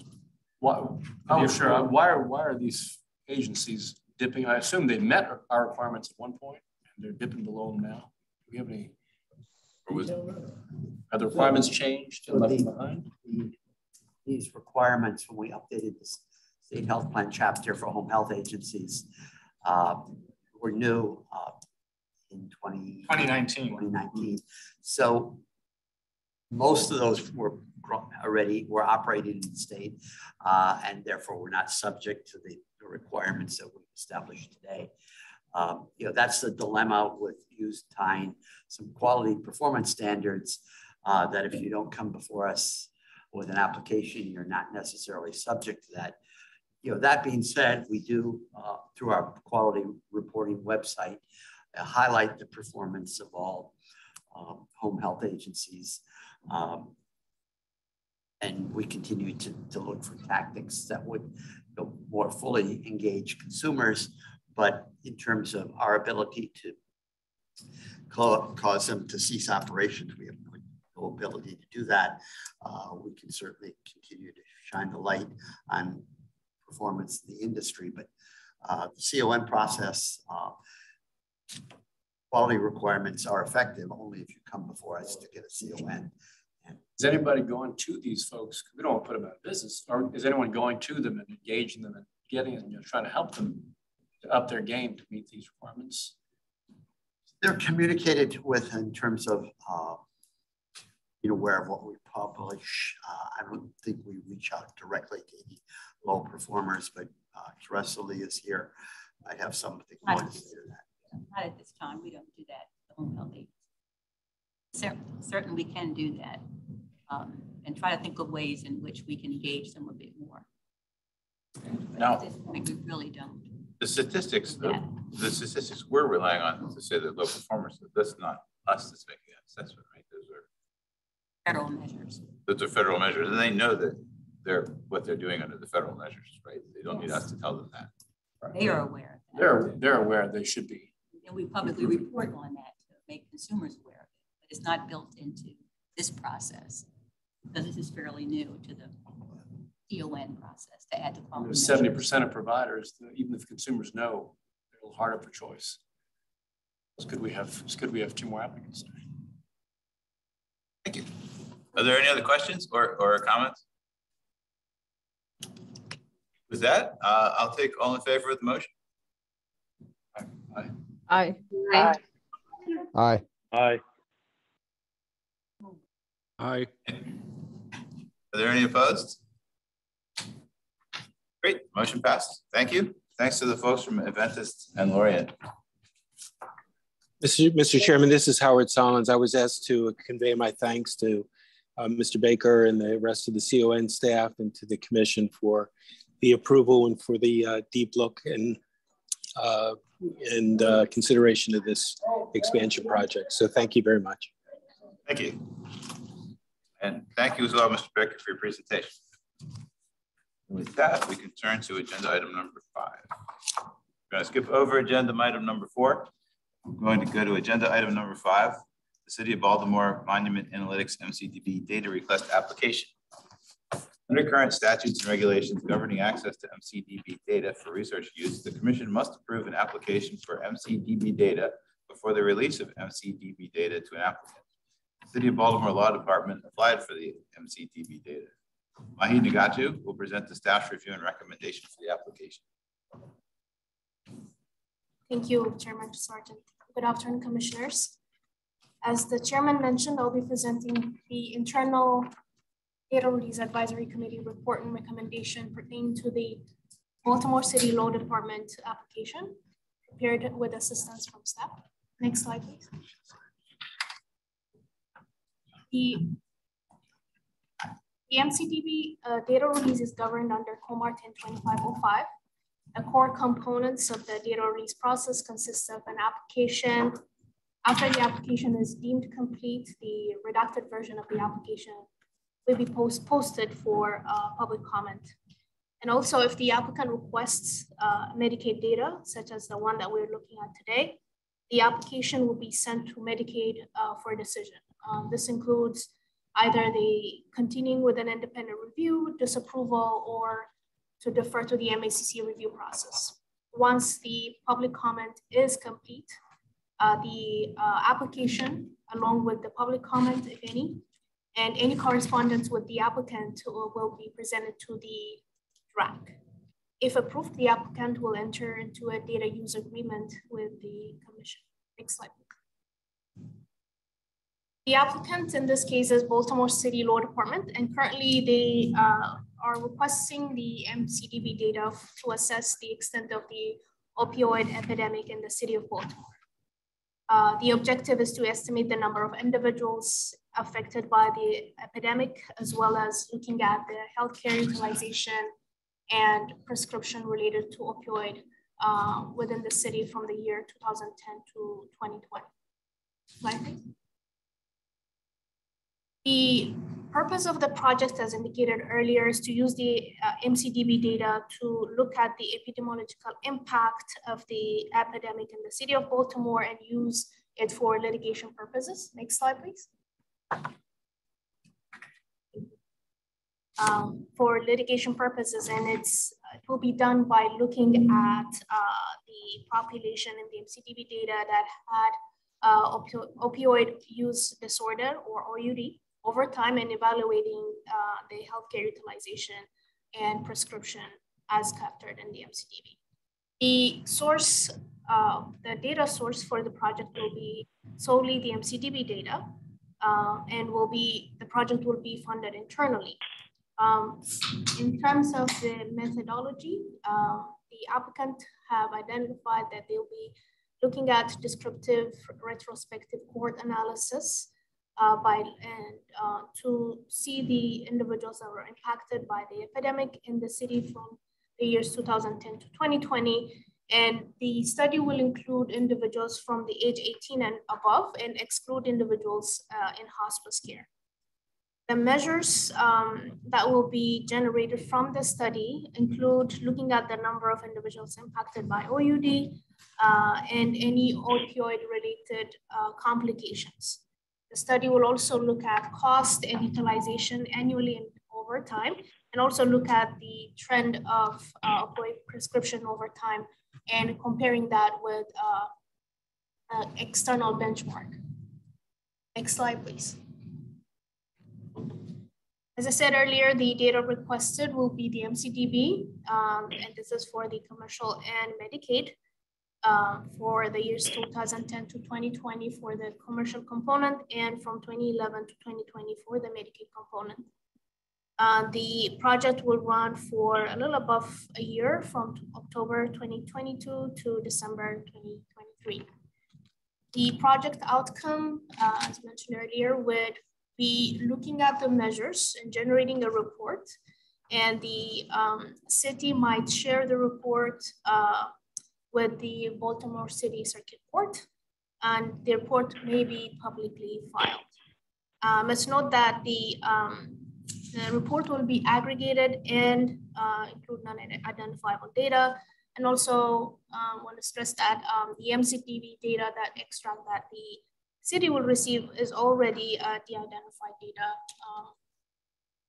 Why, oh, sure. Why are, why are these agencies dipping? I assume they met our requirements at one point and they're dipping below them now. Do we have any? Or was, are the requirements changed and left behind? These requirements, when we updated the state health plan chapter for home health agencies, uh, were new uh, in 20, 2019. 2019. So most of those were already were operating in the state, uh, and therefore we're not subject to the, the requirements that we've established today. Um, you know, that's the dilemma with use tying some quality performance standards uh, that if you don't come before us with an application, you're not necessarily subject to that. You know, that being said, we do, uh, through our quality reporting website, uh, highlight the performance of all um, home health agencies. Um, and we continue to, to look for tactics that would you know, more fully engage consumers but in terms of our ability to cause them to cease operations, we have no, ability to do that. Uh, we can certainly continue to shine the light on performance in the industry, but uh, the CON process, uh, quality requirements are effective only if you come before us to get a CON. And is anybody going to these folks? We don't want to put them out of business. Or is anyone going to them and engaging them and getting and you know, trying to help them to up their game to meet these requirements? They're communicated with in terms of, uh, you know, aware of what we publish. Uh, I don't think we reach out directly to any low performers, but uh, Theressa Lee is here. I'd have something more to say to that. Not at this time. We don't do that. The home health agency. Certainly, we can do that um, and try to think of ways in which we can engage them a bit more. Now, at this point, we really don't the statistics, the, the statistics we're relying on to say that low performers, that's not us that's making that assessment, right? Those are federal measures. Those are federal measures, and they know that they're what they're doing under the federal measures, right? They don't yes. need us to tell them that. Right? They are aware. They're they're aware they should be. And we publicly report on that to make consumers aware of it. But it's not built into this process because this is fairly new to the CON process to add the quality. Seventy measures. percent of providers, even if consumers know, they're a little harder for choice. It's good we have, it's good we have two more applicants. Thank you. Are there any other questions or, or comments? With that, uh, I'll take all in favor of the motion. Aye. Aye. Aye. Aye. Aye. Aye. Are there any opposed? Great, motion passed. Thank you. Thanks to the folks from Adventist and Lorien. Mr. Mr. Chairman, this is Howard Sollins. I was asked to convey my thanks to uh, Mr. Baker and the rest of the CON staff and to the commission for the approval and for the uh, deep look and uh, and uh, consideration of this expansion project. So thank you very much. Thank you. And thank you as well, Mr. Becker, for your presentation. With that, we can turn to agenda item number five. We're going to skip over agenda item number four. I'm going to go to agenda item number five, the City of Baltimore Monument Analytics MCDB data request application. Under current statutes and regulations governing access to MCDB data for research use, the commission must approve an application for MCDB data before the release of MCDB data to an applicant. City of Baltimore Law Department applied for the MCDB data. Mahi Nigatu will present the staff review and recommendation for the application. Thank you, Chairman Sergent. Good afternoon, Commissioners. As the Chairman mentioned, I'll be presenting the internal Data Release Advisory Committee report and recommendation pertaining to the Baltimore City Law Department application prepared with assistance from staff. Next slide, please. The, the uh, data release is governed under COMAR 102505. The core components of the data release process consists of an application. After the application is deemed complete, the redacted version of the application will be post posted for uh, public comment. And also if the applicant requests uh, Medicaid data, such as the one that we're looking at today, the application will be sent to Medicaid uh, for a decision. Um, this includes either the continuing with an independent review, disapproval, or to defer to the MACC review process. Once the public comment is complete, uh, the uh, application, along with the public comment, if any, and any correspondence with the applicant will, be presented to the DRAC. If approved, the applicant will enter into a data use agreement with the commission. Next slide. The applicant in this case is Baltimore City Law Department, and currently they uh, are requesting the MCDB data to assess the extent of the opioid epidemic in the city of Baltimore. Uh, the objective is to estimate the number of individuals affected by the epidemic, as well as looking at the healthcare utilization and prescription related to opioid uh, within the city from the year 2010 to 2020. Slide, please. The purpose of the project, as indicated earlier, is to use the uh, MCDB data to look at the epidemiological impact of the epidemic in the city of Baltimore and use it for litigation purposes. Next slide, please. Um, for litigation purposes, and it's it will be done by looking at uh, the population in the MCDB data that had uh, opi opioid use disorder or OUD over time and evaluating uh, the healthcare utilization and prescription as captured in the MCDB. The source, uh, the data source for the project will be solely the MCDB data uh, and will be, the project will be funded internally. Um, in terms of the methodology, uh, the applicant have identified that they'll be looking at descriptive retrospective cohort analysis uh, by and uh, to see the individuals that were impacted by the epidemic in the city from the years 2010 to 2020. And the study will include individuals from the age 18 and above and exclude individuals uh, in hospice care. The measures um, that will be generated from the study include looking at the number of individuals impacted by OUD, uh, and any opioid-related uh, complications. The study will also look at cost and utilization annually and over time, and also look at the trend of uh, opioid prescription over time and comparing that with uh, external benchmark. Next slide, please. As I said earlier, the data requested will be the MCDB, um, and this is for the commercial and Medicaid uh, for the years 2010 to 2020 for the commercial component and from 2011 to 2020 for the Medicaid component. Uh, the project will run for a little above a year from October 2022 to December 2023. The project outcome, uh, as mentioned earlier, would be looking at the measures and generating a report. And the um, city might share the report uh, with the Baltimore City Circuit Court, and the report may be publicly filed. Um, let's note that the, um, the, report will be aggregated and uh, include non-identifiable data. And also um, want to stress that um, the MCDB data, that extract that the city will receive is already uh, de-identified data, um,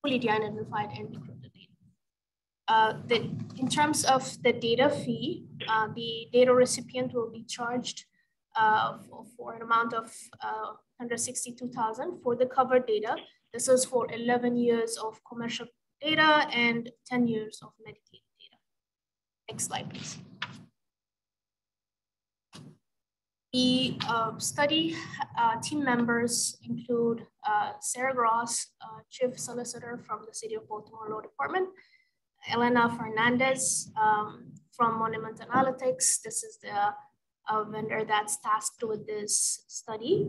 fully de-identified and encrypted. Uh, the, in terms of the data fee, uh, the data recipient will be charged uh, for, for, an amount of uh, 162,000 for the covered data. This is for 11 years of commercial data and 10 years of Medicaid data. Next slide, please. The uh, study team members include Sarah Gross, Chief Solicitor from the City of Baltimore Law Department, Elena Fernandez um, from Monument Analytics. This is the uh, vendor that's tasked with this study.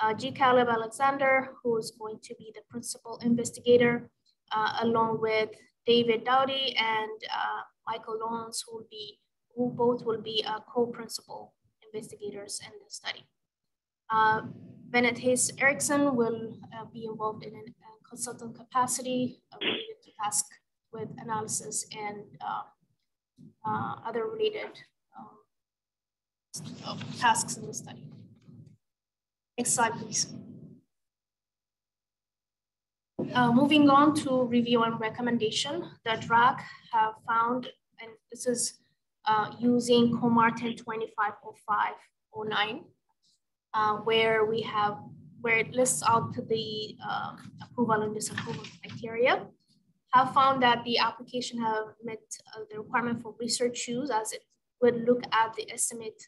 Uh, G. Caleb Alexander, who is going to be the principal investigator, along with David Dowdy and Michael Lawrence, who will be who both will be a co-principal investigators in the study. Uh, Bennett Hayes Erickson will uh, be involved in a consultant capacity uh, related to task with analysis and uh, uh, other related um, tasks in the study. Next slide, please. Uh, moving on to review and recommendation, the DRAC have found, and this is uh, using COMAR 10250509, uh, where we have, where it lists out the uh, approval and disapproval criteria, have found that the application have met uh, the requirement for research use as it would look at the estimate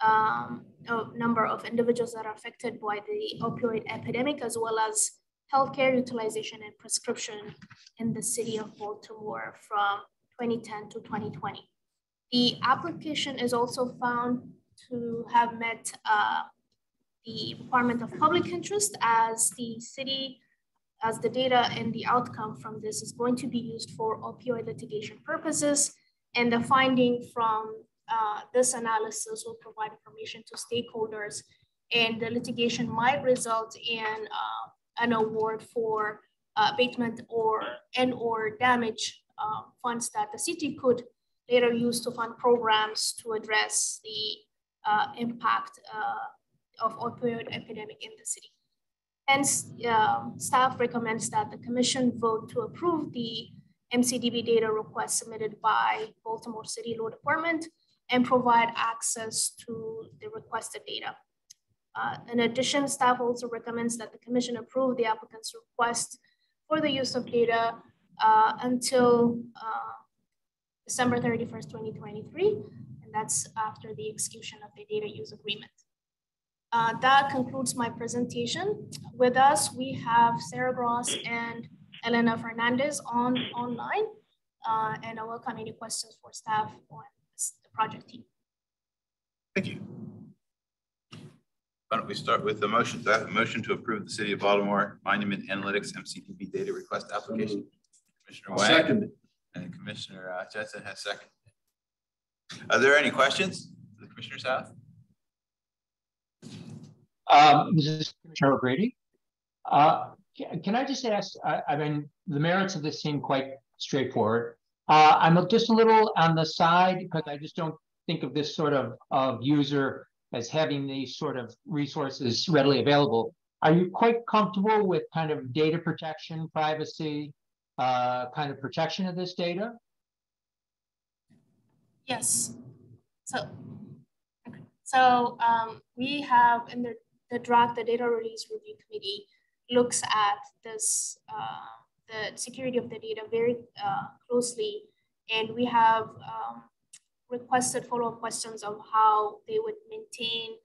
um, of number of individuals that are affected by the opioid epidemic, as well as healthcare utilization and prescription in the city of Baltimore from 2010 to 2020. The application is also found to have met uh, the requirement of public interest as the city, as the data and the outcome from this is going to be used for opioid litigation purposes. And the finding from uh, this analysis will provide information to stakeholders and the litigation might result in uh, an award for abatement or and or damage uh, funds that the city could later use to fund programs to address the uh, impact uh, of opioid epidemic in the city. Hence, um, staff recommends that the commission vote to approve the MCDB data request submitted by Baltimore City Law Department and provide access to the requested data. Uh, in addition, staff also recommends that the commission approve the applicant's request for the use of data uh, until uh, December 31st, 2023, and that's after the execution of the data use agreement. Uh, that concludes my presentation. With us, we have Sarah Gross and Elena Fernandez on online, uh, and I welcome any questions for staff or the project team. Thank you. Why don't we start with the motion, that motion to approve the City of Baltimore Monument Analytics MCDB data request application. Commissioner Wang. Second. And Commissioner uh, Jensen has second. Are there any questions the commissioners have? Um, this is Commissioner O'Grady. Uh, can I just ask, I, I, mean, the merits of this seem quite straightforward. Uh, I'm just a little on the side because I just don't think of this sort of, of user as having these sort of resources readily available. Are you quite comfortable with kind of data protection, privacy, uh, kind of protection of this data? Yes. So, so um, we have in the, the draft, the data release review committee looks at this, uh, the security of the data very uh, closely. And we have um, requested follow-up questions of how they would maintain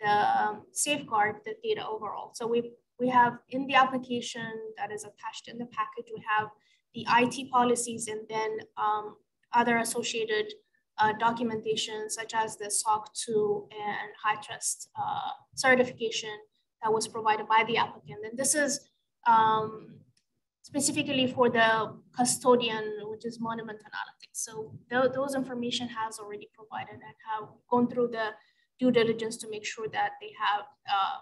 the um, safeguard the data overall. So we, we have in the application that is attached in the package, we have the IT policies and then um, other associated uh, documentation such as the SOC 2 and HITRUST uh, certification that was provided by the applicant. And this is um, specifically for the custodian, which is Monument Analytics. So th those information has already provided and have gone through the due diligence to make sure that they have uh,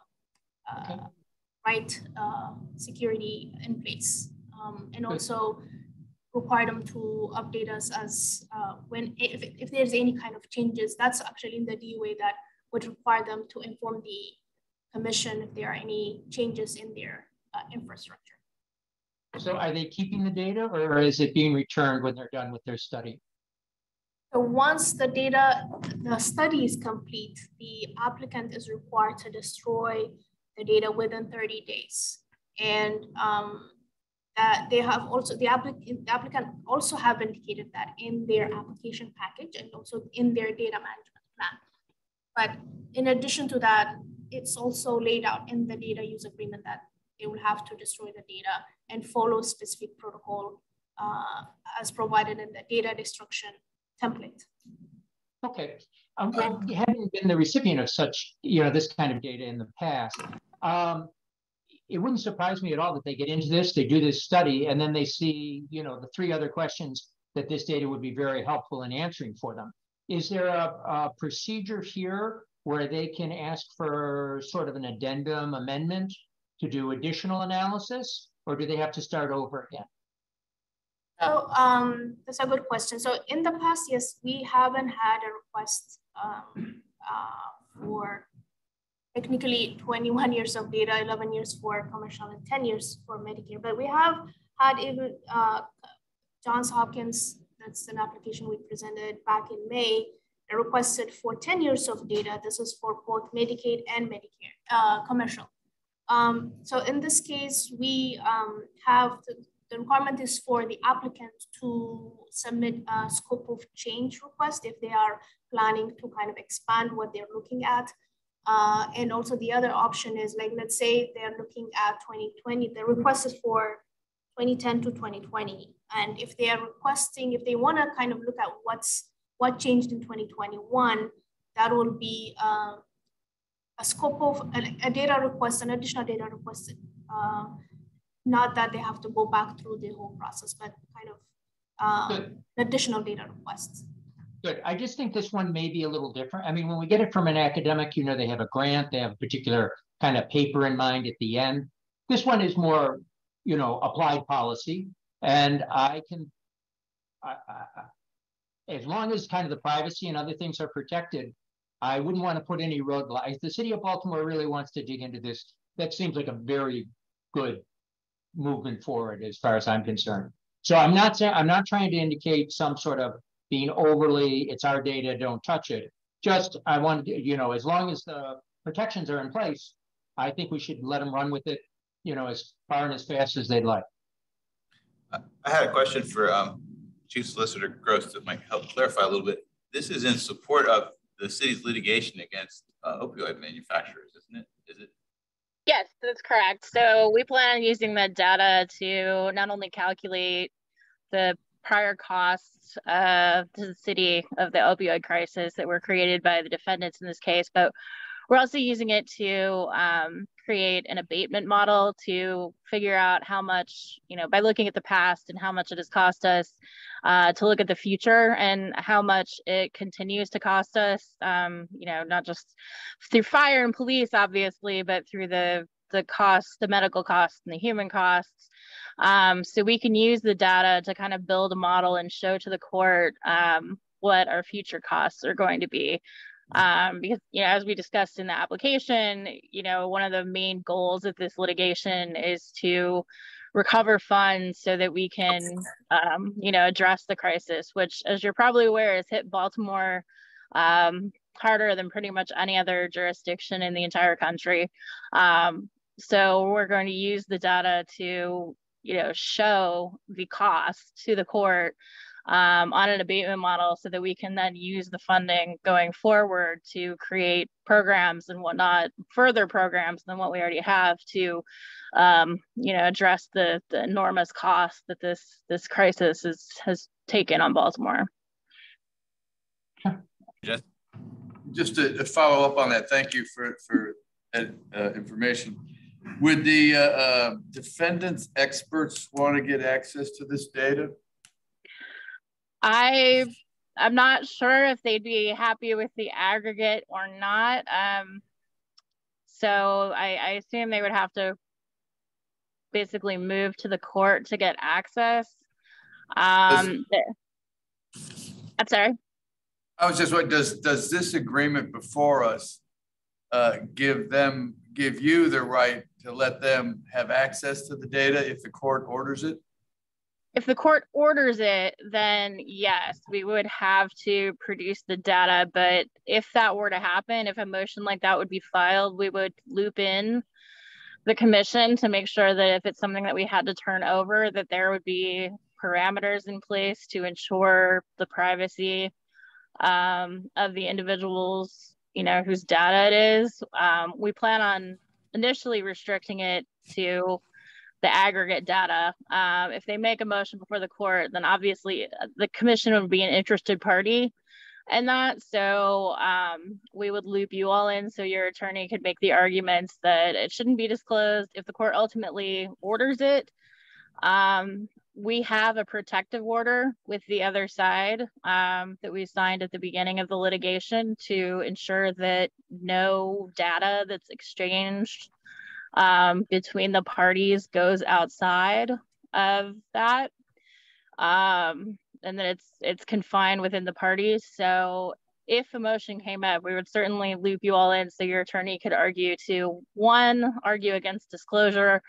uh, okay. right uh, security in place. Um, and also require them to update us as uh, when, if, if there's any kind of changes, that's actually in the DUA that would require them to inform the commission if there are any changes in their uh, infrastructure. So are they keeping the data or is it being returned when they're done with their study? So once the data, the study is complete, the applicant is required to destroy the data within 30 days. And um, that they have also, the, applic the applicant also have indicated that in their application package and also in their data management plan. But in addition to that, it's also laid out in the data use agreement that they will have to destroy the data and follow specific protocol uh, as provided in the data destruction template. Okay. Um, having been the recipient of such, you know, this kind of data in the past, um, it wouldn't surprise me at all that they get into this, they do this study, and then they see, you know, the three other questions that this data would be very helpful in answering for them. Is there a, a procedure here where they can ask for sort of an addendum amendment to do additional analysis, or do they have to start over again? So um, that's a good question. So in the past, yes, we haven't had a request um, uh, for technically 21 years of data, 11 years for commercial, and 10 years for Medicare. But we have had even uh, Johns Hopkins, that's an application we presented back in May, requested for 10 years of data. This is for both Medicaid and Medicare, uh, commercial. Um, so in this case, we um, have the, the, requirement is for the applicant to submit a scope of change request if they are planning to kind of expand what they're looking at. Uh, and also the other option is like, let's say they're looking at 2020, the request is for 2010 to 2020. And if they are requesting, if they wanna kind of look at what's what changed in 2021, that will be uh, a scope of a, a data request, an additional data request. Uh, not that they have to go back through the whole process, but kind of uh, additional data requests. Good. I just think this one may be a little different. I mean, when we get it from an academic, you know, they have a grant, they have a particular kind of paper in mind at the end. This one is more, you know, applied policy. And I can, I, I, as long as kind of the privacy and other things are protected, I wouldn't want to put any roadblocks. The city of Baltimore really wants to dig into this, that seems like a very good movement forward as far as I'm concerned. So I'm not saying I'm not trying to indicate some sort of being overly, it's our data, don't touch it. Just I want you know, as long as the protections are in place, I think we should let them run with it, you know, as far and as fast as they'd like. I had a question for um, Chief Solicitor Gross that might help clarify a little bit. This is in support of the city's litigation against uh, opioid manufacturers, isn't it? Is it? Yes, that's correct. So we plan on using the data to not only calculate the prior costs uh, to the city of the opioid crisis that were created by the defendants in this case, but we're also using it to um, create an abatement model to figure out how much, you know, by looking at the past and how much it has cost us, uh, to look at the future and how much it continues to cost us, um, you know, not just through fire and police, obviously, but through the the costs, the medical costs and the human costs. Um, so we can use the data to kind of build a model and show to the court um, what our future costs are going to be. Um, because, you know, as we discussed in the application, you know, one of the main goals of this litigation is to recover funds so that we can, um, you know, address the crisis, which, as you're probably aware, has hit Baltimore um, harder than pretty much any other jurisdiction in the entire country. Um, so we're going to use the data to, you know, show the cost to the court um, on an abatement model so that we can then use the funding going forward to create programs and whatnot, further programs than what we already have to, um, you know, address the, the enormous cost that this this crisis is, has taken on Baltimore. Just, just to, to follow up on that, thank you for, for uh, information. Would the uh, uh, defendants experts want to get access to this data? I I'm not sure if they'd be happy with the aggregate or not. Um, so I, I assume they would have to basically move to the court to get access. Um, I'm sorry. I was just what does does this agreement before us uh, give them give you the right to let them have access to the data if the court orders it? if the court orders it, then yes, we would have to produce the data. But if that were to happen, if a motion like that would be filed, we would loop in the commission to make sure that if it's something that we had to turn over, that there would be parameters in place to ensure the privacy um, of the individuals, you know, whose data it is. Um, we plan on initially restricting it to the aggregate data. Um, if they make a motion before the court, then obviously uh, the commission would be an interested party in that. So um, we would loop you all in so your attorney could make the arguments that it shouldn't be disclosed. If the court ultimately orders it, um, we have a protective order with the other side um, that we signed at the beginning of the litigation to ensure that no data that's exchanged um, between the parties goes outside of that. Um, and then it's it's confined within the parties. So if a motion came up, we would certainly loop you all in so your attorney could argue to one, argue against disclosure,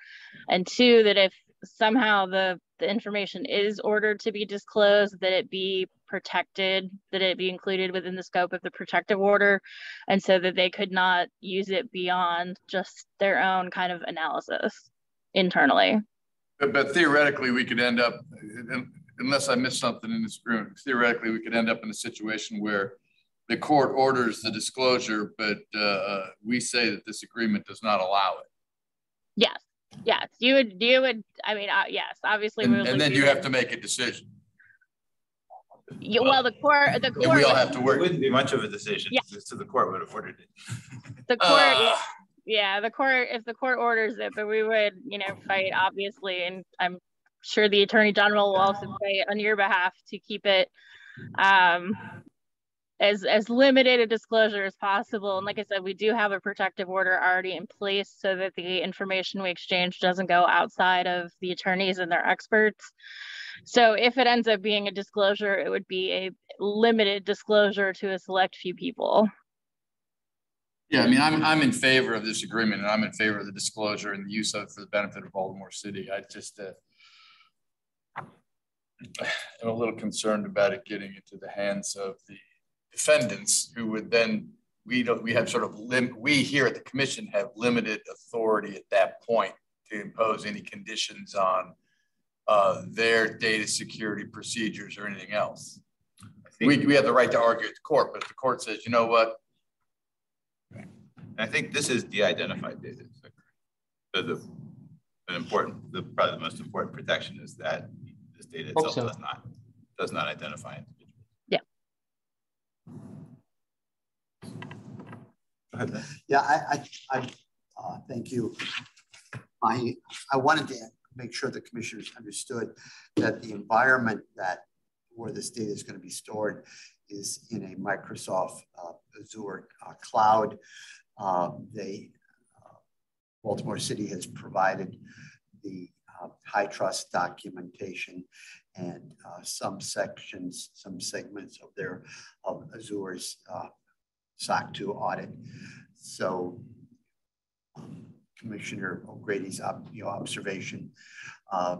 and two, that if somehow the, the information is ordered to be disclosed, that it be protected, that it be included within the scope of the protective order, and so that they could not use it beyond just their own kind of analysis internally. But, but theoretically, we could end up, unless I missed something in this room, theoretically, we could end up in a situation where the court orders the disclosure, but uh, uh we say that this agreement does not allow it. Yes, yes, you would, you would, I mean, uh, yes, obviously. And, and then you have to make a decision. You, well, the court, the court. we all have to work. It wouldn't be much of a decision. Yeah. So the court would have ordered it. The court, Uh, yeah, the court, if the court orders it, but we would, you know, fight obviously, and I'm sure the attorney general will also fight on your behalf to keep it um, as as limited a disclosure as possible. And like I said, we do have a protective order already in place so that the information we exchange doesn't go outside of the attorneys and their experts. So if it ends up being a disclosure, it would be a limited disclosure to a select few people. Yeah, I mean, I'm, I'm in favor of this agreement and I'm in favor of the disclosure and the use of it for the benefit of Baltimore City. I just, uh, I'm a little concerned about it getting into the hands of the defendants who would then, we don't, we have sort of, lim we here at the commission have limited authority at that point to impose any conditions on uh, their data security procedures or anything else. We, we have the right to argue at the court, but if the court says, you know what, I think this is de-identified data. So the, an important, the probably the most important protection is that this data itself so. does not does not identify individuals. Yeah. Go ahead. Yeah, I, I, I uh, thank you. I I wanted to make sure the commissioners understood that the environment that where this data is going to be stored is in a Microsoft uh, Azure uh, cloud. Um, they, uh, Baltimore City has provided the uh, trust documentation and uh, some sections, some segments of their of Azure's uh, SOC 2 audit. So um, Commissioner O'Grady's you know, observation uh,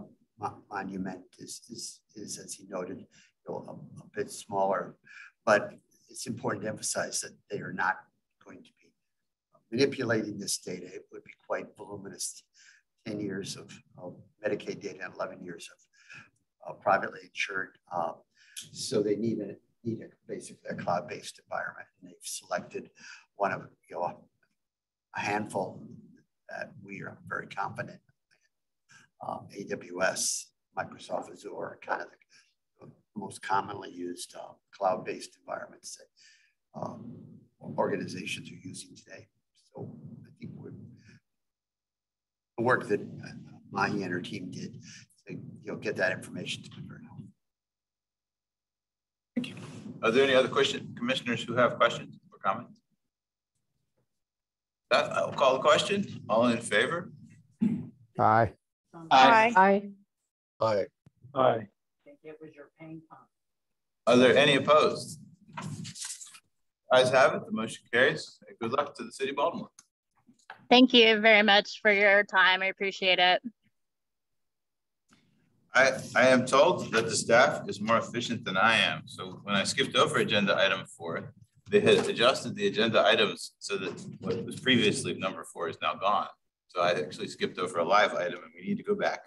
monument is, is, is, as he noted, you know, a, a, bit smaller, but it's important to emphasize that they are not going to be manipulating this data. It would be quite voluminous, 10 years of, of Medicaid data and 11 years of uh, privately insured. Uh, so they need a, need a basically a cloud-based environment. And they've selected one of, you know, a handful that we are very confident um, AWS, Microsoft Azure, kind of the, most commonly used uh, cloud-based environments that um, organizations are using today. So I think the work that Mahi and her team did to you know, get that information to be very helpful. Thank you. Are there any other questions, commissioners who have questions or comments? That I'll call the question. All in favor? Aye. Aye. Aye. Aye. Aye. I think it was your pain pump. Are there any opposed? Ayes have it, the motion carries. Good luck to the city of Baltimore. Thank you very much for your time. I appreciate it. I, I am told that the staff is more efficient than I am. So when I skipped over agenda item four, they had adjusted the agenda items so that what was previously number four is now gone. So I actually skipped over a live item and we need to go back.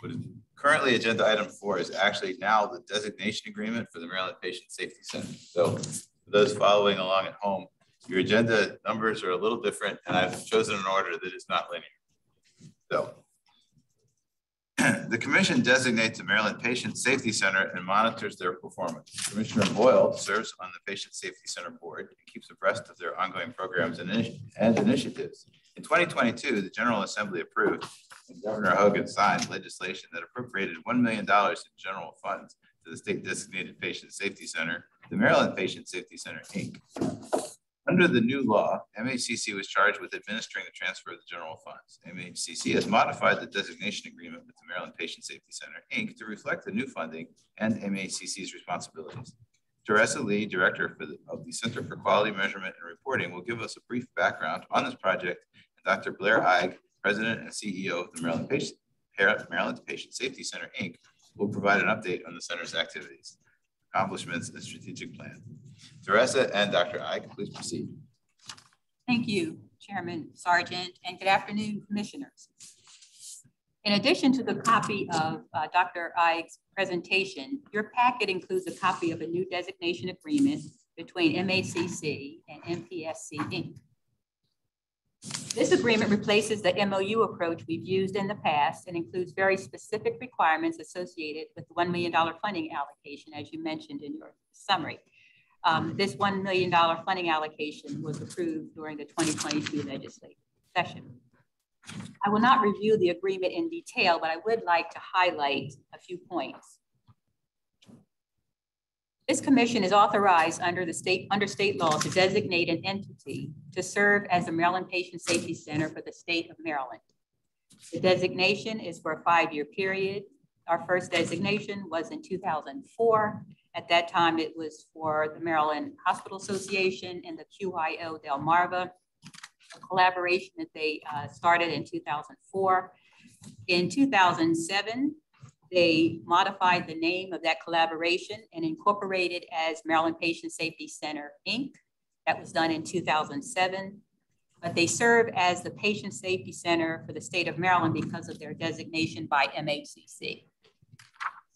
But currently agenda item four is actually now the designation agreement for the Maryland Patient Safety Center. So for those following along at home, your agenda numbers are a little different and I've chosen an order that is not linear. So the commission designates the Maryland Patient Safety Center and monitors their performance. Commissioner Boyle serves on the Patient Safety Center board and keeps abreast of their ongoing programs and, and initiatives. In 2022, the General Assembly approved and Governor Hogan signed legislation that appropriated $1 million in general funds to the state designated Patient Safety Center, the Maryland Patient Safety Center, Inc. Under the new law, MHCC was charged with administering the transfer of the general funds. MHCC has modified the designation agreement with the Maryland Patient Safety Center, Inc. to reflect the new funding and MHCC's responsibilities. Theressa Lee, Director the, of the Center for Quality Measurement and Reporting, will give us a brief background on this project, and Dr. Blair Eig, President and CEO of the Maryland Patient, Maryland Patient Safety Center, Inc., will provide an update on the center's activities, accomplishments, and strategic plan. Theressa and Dr. Eig, please proceed. Thank you, Chairman Sergent, and good afternoon, commissioners. In addition to the copy of uh, Dr. Eig's presentation, your packet includes a copy of a new designation agreement between MHCC and MPSC Inc. This agreement replaces the MOU approach we've used in the past and includes very specific requirements associated with the $1 million funding allocation, as you mentioned in your summary. Um, this $1 million funding allocation was approved during the 2022 legislative session. I will not review the agreement in detail, but I would like to highlight a few points. This commission is authorized under the state under state law to designate an entity to serve as the Maryland Patient Safety Center for the state of Maryland. The designation is for a five-year period. Our first designation was in 2004 at that time, it was for the Maryland Hospital Association and the QIO Delmarva, a collaboration that they uh, started in 2004. In 2007, they modified the name of that collaboration and incorporated as Maryland Patient Safety Center, Inc. That was done in 2007. But they serve as the Patient Safety Center for the state of Maryland because of their designation by MHCC.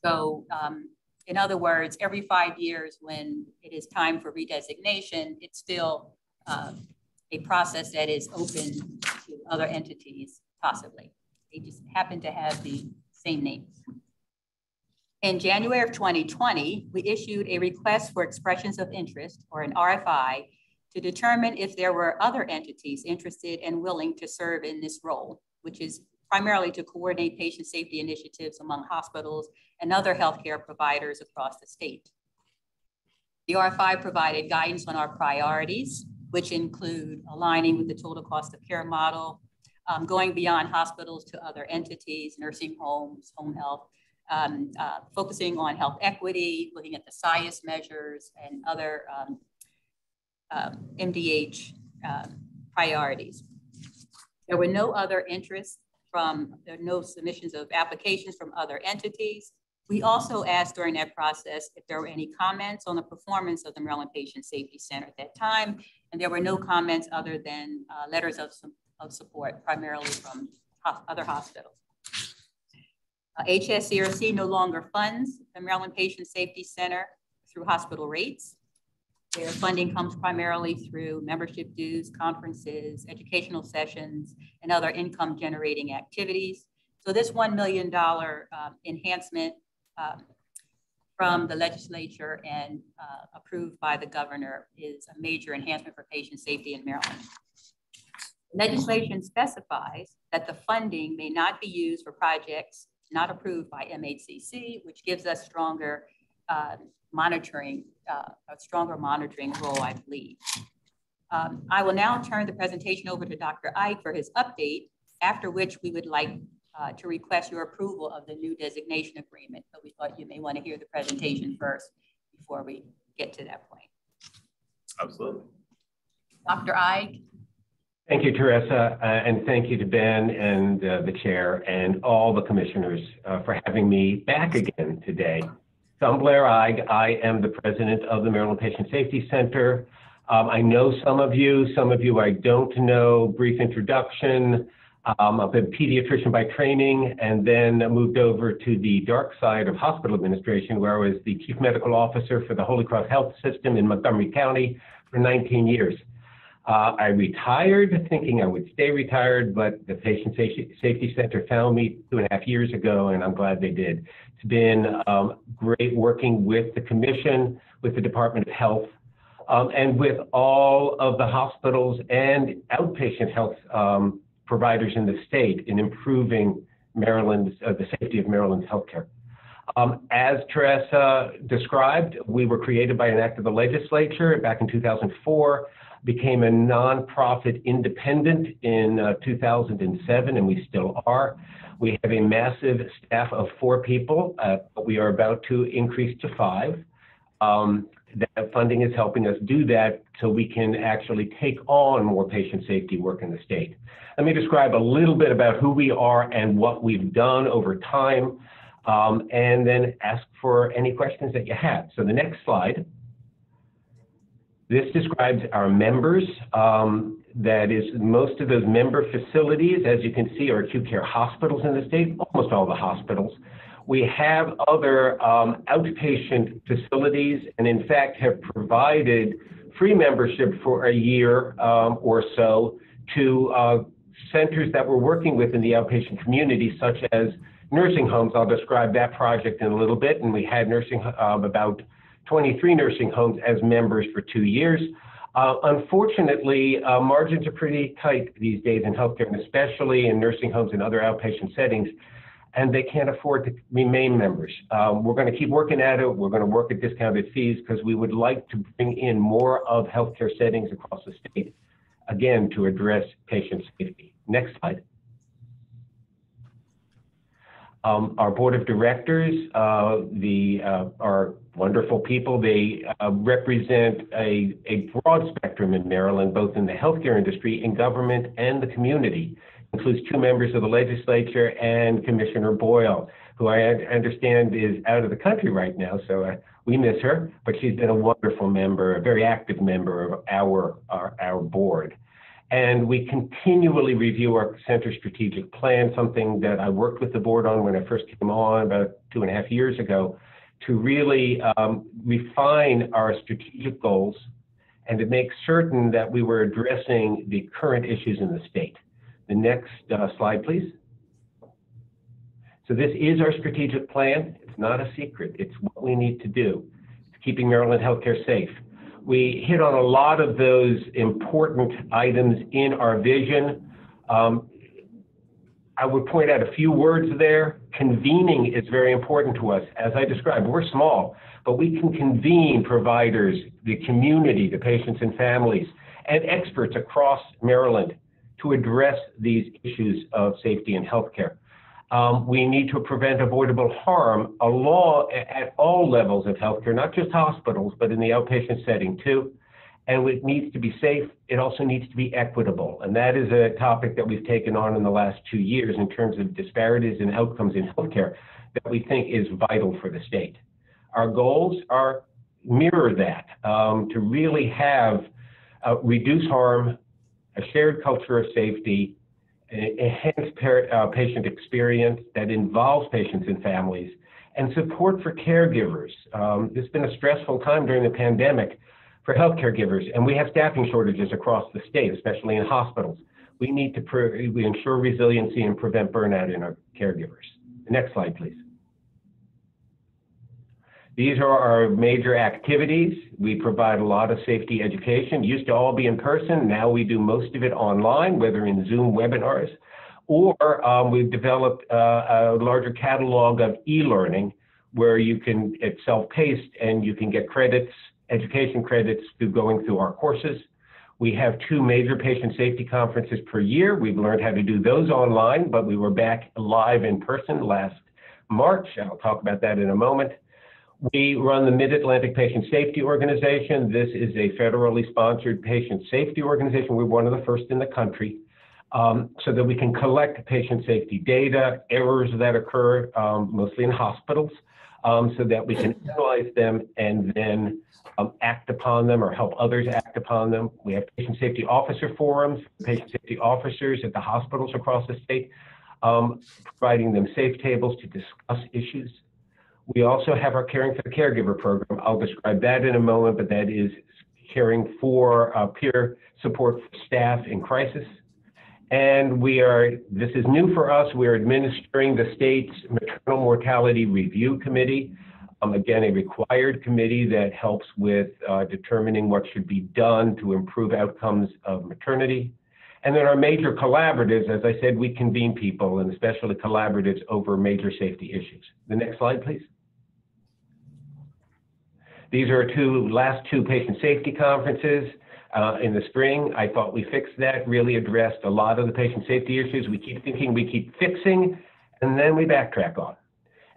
So um, in other words, every five years when it is time for redesignation, it's still uh, a process that is open to other entities, possibly. They just happen to have the same names. In January of 2020, we issued a request for expressions of interest, or an RFI, to determine if there were other entities interested and willing to serve in this role, which is primarily to coordinate patient safety initiatives among hospitals and other healthcare providers across the state. The RFI provided guidance on our priorities, which include aligning with the total cost of care model, um, going beyond hospitals to other entities, nursing homes, home health, um, uh, focusing on health equity, looking at the SIHIS measures and other um, MDH um, um, priorities. There were no other interests from, there no submissions of applications from other entities. We also asked during that process if there were any comments on the performance of the Maryland Patient Safety Center at that time, and there were no comments other than uh, letters of, of support, primarily from other hospitals. Uh, HSCRC no longer funds the Maryland Patient Safety Center through hospital rates. Their funding comes primarily through membership dues, conferences, educational sessions, and other income generating activities. So this $1 million uh, enhancement um, from the legislature and uh, approved by the governor is a major enhancement for patient safety in Maryland. Legislation specifies that the funding may not be used for projects not approved by MHCC, which gives us stronger uh, monitoring, uh, a stronger monitoring role, I believe. Um, I will now turn the presentation over to Dr. Eig for his update, after which we would like uh, to request your approval of the new designation agreement, but we thought you may want to hear the presentation first before we get to that point. Absolutely. Dr. Eig. Thank you, Theressa, uh, and thank you to Ben and uh, the chair and all the commissioners uh, for having me back again today. I'm Blair Eig. I am the president of the Maryland Patient Safety Center. Um, I know some of you, some of you I don't know. Brief introduction. Um, I'm a pediatrician by training and then moved over to the dark side of hospital administration where I was the chief medical officer for the Holy Cross Health System in Montgomery County for 19 years. Uh, I retired thinking I would stay retired, but the Patient Safety Center found me two and a half years ago, and I'm glad they did. It's been um, great working with the Commission, with the Department of Health, um, and with all of the hospitals and outpatient health um, providers in the state in improving Maryland's, uh, the safety of Maryland's healthcare. Um, as Theressa described, we were created by an act of the legislature back in 2004 became a nonprofit independent in uh, 2007, and we still are. We have a massive staff of four people, uh, but we are about to increase to five. Um, that funding is helping us do that so we can actually take on more patient safety work in the state. Let me describe a little bit about who we are and what we've done over time, um, and then ask for any questions that you have. So the next slide. This describes our members. Um, that is, most of those member facilities, as you can see, are acute care hospitals in the state, almost all the hospitals. We have other um, outpatient facilities and, in fact, have provided free membership for a year um, or so to uh, centers that we're working with in the outpatient community, such as nursing homes. I'll describe that project in a little bit. And we had nursing um, about 23 nursing homes as members for two years. Uh, unfortunately, uh, margins are pretty tight these days in healthcare, and especially in nursing homes and other outpatient settings, and they can't afford to remain members. Um, we're going to keep working at it. We're going to work at discounted fees because we would like to bring in more of healthcare settings across the state, again, to address patient safety. Next slide. Um, our board of directors, uh, the uh, are wonderful people. They uh, represent a, a broad spectrum in Maryland, both in the healthcare industry, in government, and the community. Includes two members of the legislature and Commissioner Boyle, who I understand is out of the country right now, so uh, we miss her. But she's been a wonderful member, a very active member of our our, our board. And we continually review our center strategic plan, something that I worked with the board on when I first came on about two and a half years ago, to really um, refine our strategic goals and to make certain that we were addressing the current issues in the state. The next uh, slide, please. So this is our strategic plan. It's not a secret. It's what we need to do. It's keeping Maryland healthcare safe we hit on a lot of those important items in our vision. Um, I would point out a few words there. Convening is very important to us. As I described, we're small, but we can convene providers, the community, the patients and families, and experts across Maryland to address these issues of safety and healthcare. Um, we need to prevent avoidable harm, a law at all levels of healthcare, not just hospitals, but in the outpatient setting too. And it needs to be safe. It also needs to be equitable. And that is a topic that we've taken on in the last two years in terms of disparities in outcomes in healthcare that we think is vital for the state. Our goals are mirror that um, to really have uh, reduce harm, a shared culture of safety, enhance uh, patient experience that involves patients and families, and support for caregivers. Um, it's been a stressful time during the pandemic for health caregivers, and we have staffing shortages across the state, especially in hospitals. We need to we ensure resiliency and prevent burnout in our caregivers. Next slide, please. These are our major activities. We provide a lot of safety education. Used to all be in person. Now we do most of it online, whether in Zoom webinars, or um, we've developed uh, a larger catalog of e-learning where you can, it's self-paced and you can get credits, education credits through going through our courses. We have two major patient safety conferences per year. We've learned how to do those online, but we were back live in person last March. I'll talk about that in a moment. We run the Mid-Atlantic Patient Safety Organization. This is a federally sponsored patient safety organization. We're one of the first in the country. Um, so that we can collect patient safety data, errors that occur um, mostly in hospitals, um, so that we can analyze them and then um, act upon them or help others act upon them. We have patient safety officer forums, patient safety officers at the hospitals across the state, um, providing them safe tables to discuss issues. We also have our Caring for the Caregiver program. I'll describe that in a moment, but that is caring for uh, peer support for staff in crisis. And we are, this is new for us, we're administering the state's maternal mortality review committee. Um, again, a required committee that helps with uh, determining what should be done to improve outcomes of maternity. And then our major collaboratives, as I said, we convene people and especially collaboratives over major safety issues. The next slide, please. These are two last two patient safety conferences uh, in the spring. I thought we fixed that, really addressed a lot of the patient safety issues. We keep thinking we keep fixing, and then we backtrack on.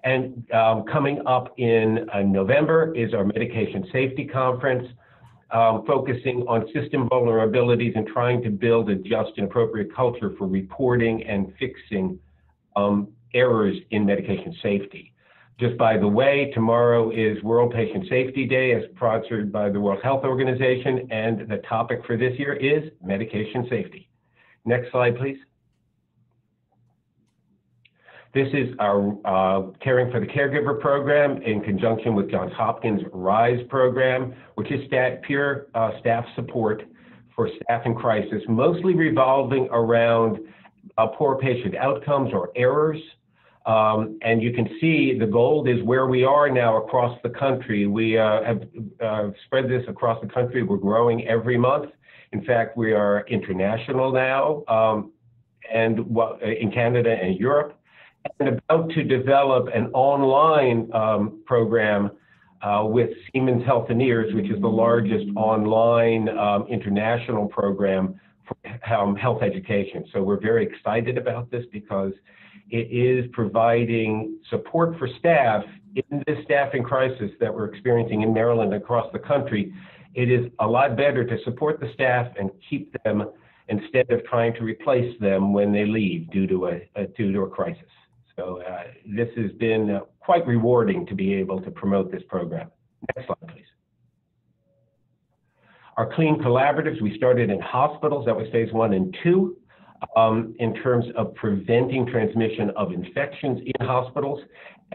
And um, coming up in uh, November is our medication safety conference, um, focusing on system vulnerabilities and trying to build a just and appropriate culture for reporting and fixing um, errors in medication safety. Just by the way, tomorrow is World Patient Safety Day as sponsored by the World Health Organization, and the topic for this year is medication safety. Next slide, please. This is our uh, Caring for the Caregiver program in conjunction with Johns Hopkins RISE program, which is stat, pure uh, staff support for staff in crisis, mostly revolving around uh, poor patient outcomes or errors, um, and you can see the gold is where we are now across the country. We uh, have uh, spread this across the country. We're growing every month. In fact, we are international now, um, and well, in Canada and Europe, and about to develop an online um, program uh, with Siemens Healthineers, which is the largest online um, international program for um, health education. So we're very excited about this because it is providing support for staff in this staffing crisis that we're experiencing in Maryland across the country. It is a lot better to support the staff and keep them instead of trying to replace them when they leave due to a, a due to a crisis. So uh, this has been uh, quite rewarding to be able to promote this program. Next slide, please. Our clean collaboratives, we started in hospitals. That was phase one and two um, in terms of preventing transmission of infections in hospitals.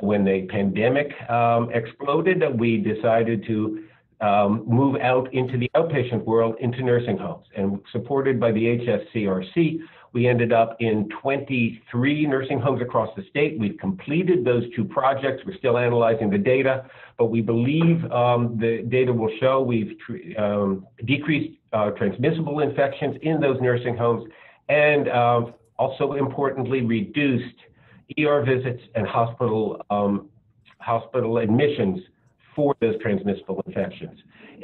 When the pandemic um, exploded, we decided to um, move out into the outpatient world into nursing homes. And supported by the HSCRC, we ended up in 23 nursing homes across the state. We've completed those two projects. We're still analyzing the data, but we believe um, the data will show we've um, decreased uh, transmissible infections in those nursing homes and um, also importantly reduced ER visits and hospital um, hospital admissions for those transmissible infections.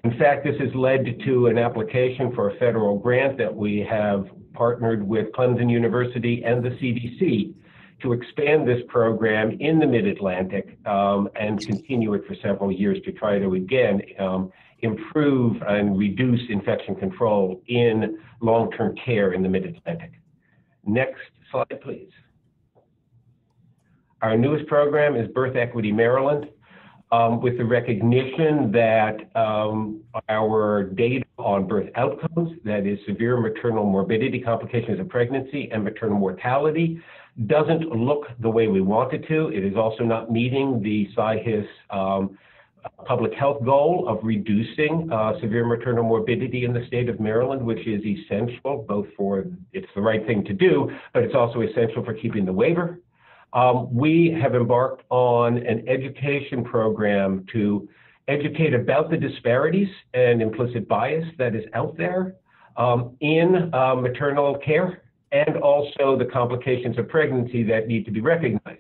In fact, this has led to an application for a federal grant that we have partnered with Clemson University and the CDC to expand this program in the mid-Atlantic um, and continue it for several years to try to, again, um, improve and reduce infection control in long-term care in the mid-Atlantic. Next slide, please. Our newest program is Birth Equity Maryland. Um, with the recognition that um, our data on birth outcomes, that is severe maternal morbidity, complications of pregnancy, and maternal mortality, doesn't look the way we want it to. It is also not meeting the SIHIS um, public health goal of reducing uh, severe maternal morbidity in the state of Maryland, which is essential both for it's the right thing to do, but it's also essential for keeping the waiver. Um, we have embarked on an education program to educate about the disparities and implicit bias that is out there um, in uh, maternal care and also the complications of pregnancy that need to be recognized.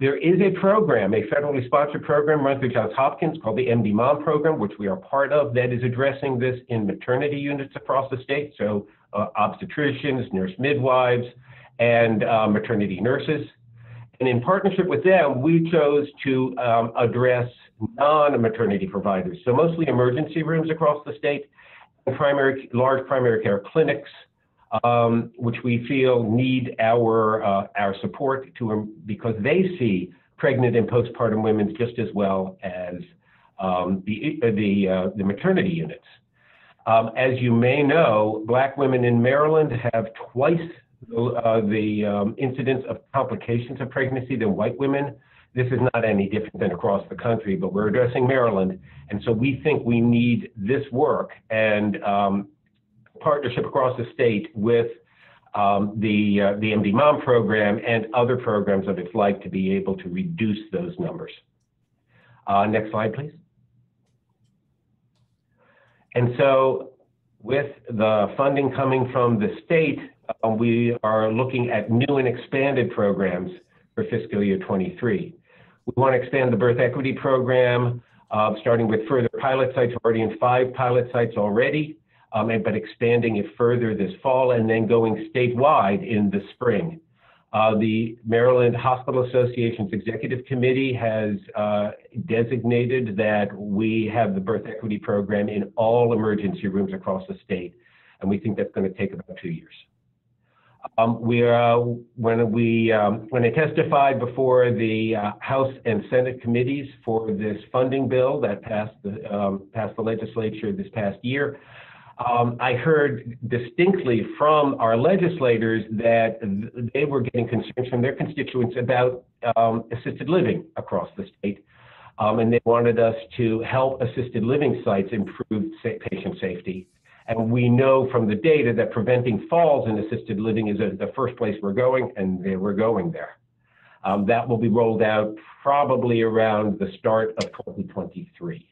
There is a program, a federally sponsored program run through Johns Hopkins called the MD Mom program, which we are part of, that is addressing this in maternity units across the state. So uh, obstetricians, nurse midwives, and uh, maternity nurses. And in partnership with them, we chose to um, address non-maternity providers. So mostly emergency rooms across the state, and primary, large primary care clinics, um, which we feel need our uh, our support to um, because they see pregnant and postpartum women just as well as um, the the uh, the maternity units. Um, as you may know, Black women in Maryland have twice uh, the um, incidence of complications of pregnancy than white women. This is not any different than across the country, but we're addressing Maryland, and so we think we need this work and um, partnership across the state with um, the, uh, the MD Mom program and other programs of its like to be able to reduce those numbers. Uh, next slide, please. And so with the funding coming from the state, uh, we are looking at new and expanded programs for fiscal year 23. We want to expand the birth equity program, uh, starting with further pilot sites, We're already in five pilot sites already um, but expanding it further this fall and then going statewide in the spring. Uh, the Maryland Hospital Association's Executive Committee has uh, designated that we have the birth equity program in all emergency rooms across the state, and we think that's going to take about two years. Um, we when we um, when I testified before the uh, House and Senate committees for this funding bill that passed the um, passed the legislature this past year, um, I heard distinctly from our legislators that they were getting concerns from their constituents about um, assisted living across the state. Um, and they wanted us to help assisted living sites improve patient safety. And we know from the data that preventing falls in assisted living is a, the first place we're going, and we're going there. Um, that will be rolled out probably around the start of 2023.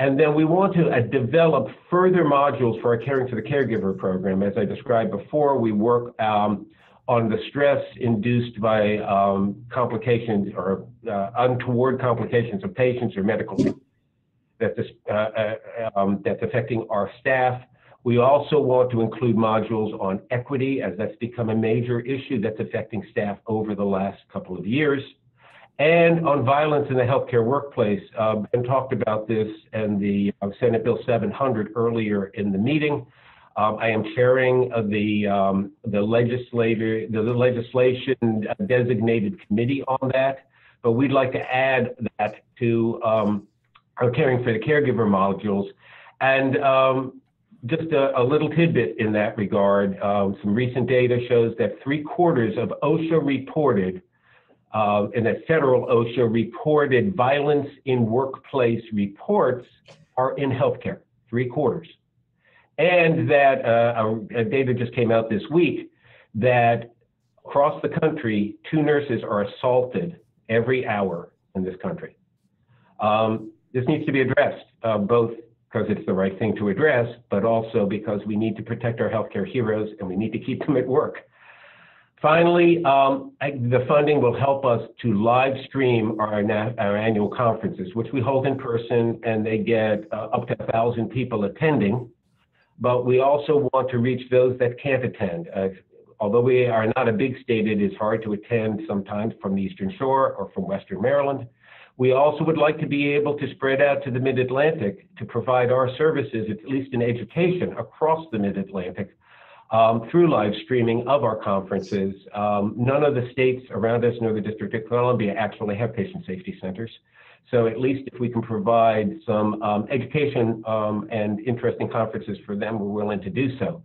And then we want to uh, develop further modules for our Caring for the Caregiver program. As I described before, we work um, on the stress induced by um, complications or uh, untoward complications of patients or medical that's, uh, uh, um, that's affecting our staff. We also want to include modules on equity as that's become a major issue that's affecting staff over the last couple of years and on violence in the healthcare workplace. Uh, ben talked about this in the uh, Senate Bill 700 earlier in the meeting. Um, I am chairing the um, the legislator the legislation designated committee on that, but we'd like to add that to um, our caring for the caregiver modules, and um, just a, a, little tidbit in that regard. Um, some recent data shows that three quarters of OSHA reported uh, and that federal OSHA reported violence in workplace reports are in healthcare, three quarters. And that uh, a, a data just came out this week that across the country, two nurses are assaulted every hour in this country. Um, this needs to be addressed, uh, both because it's the right thing to address, but also because we need to protect our healthcare heroes and we need to keep them at work. Finally, um, the funding will help us to live stream our, our annual conferences, which we hold in person, and they get uh, up to a thousand people attending. But we also want to reach those that can't attend. Uh, although we are not a big state, it is hard to attend sometimes from the Eastern Shore or from Western Maryland. We also would like to be able to spread out to the Mid-Atlantic to provide our services, at least in education, across the Mid-Atlantic um, through live streaming of our conferences. Um, none of the states around us, nor the District of Columbia, actually have patient safety centers. So at least if we can provide some um, education um, and interesting conferences for them, we're willing to do so.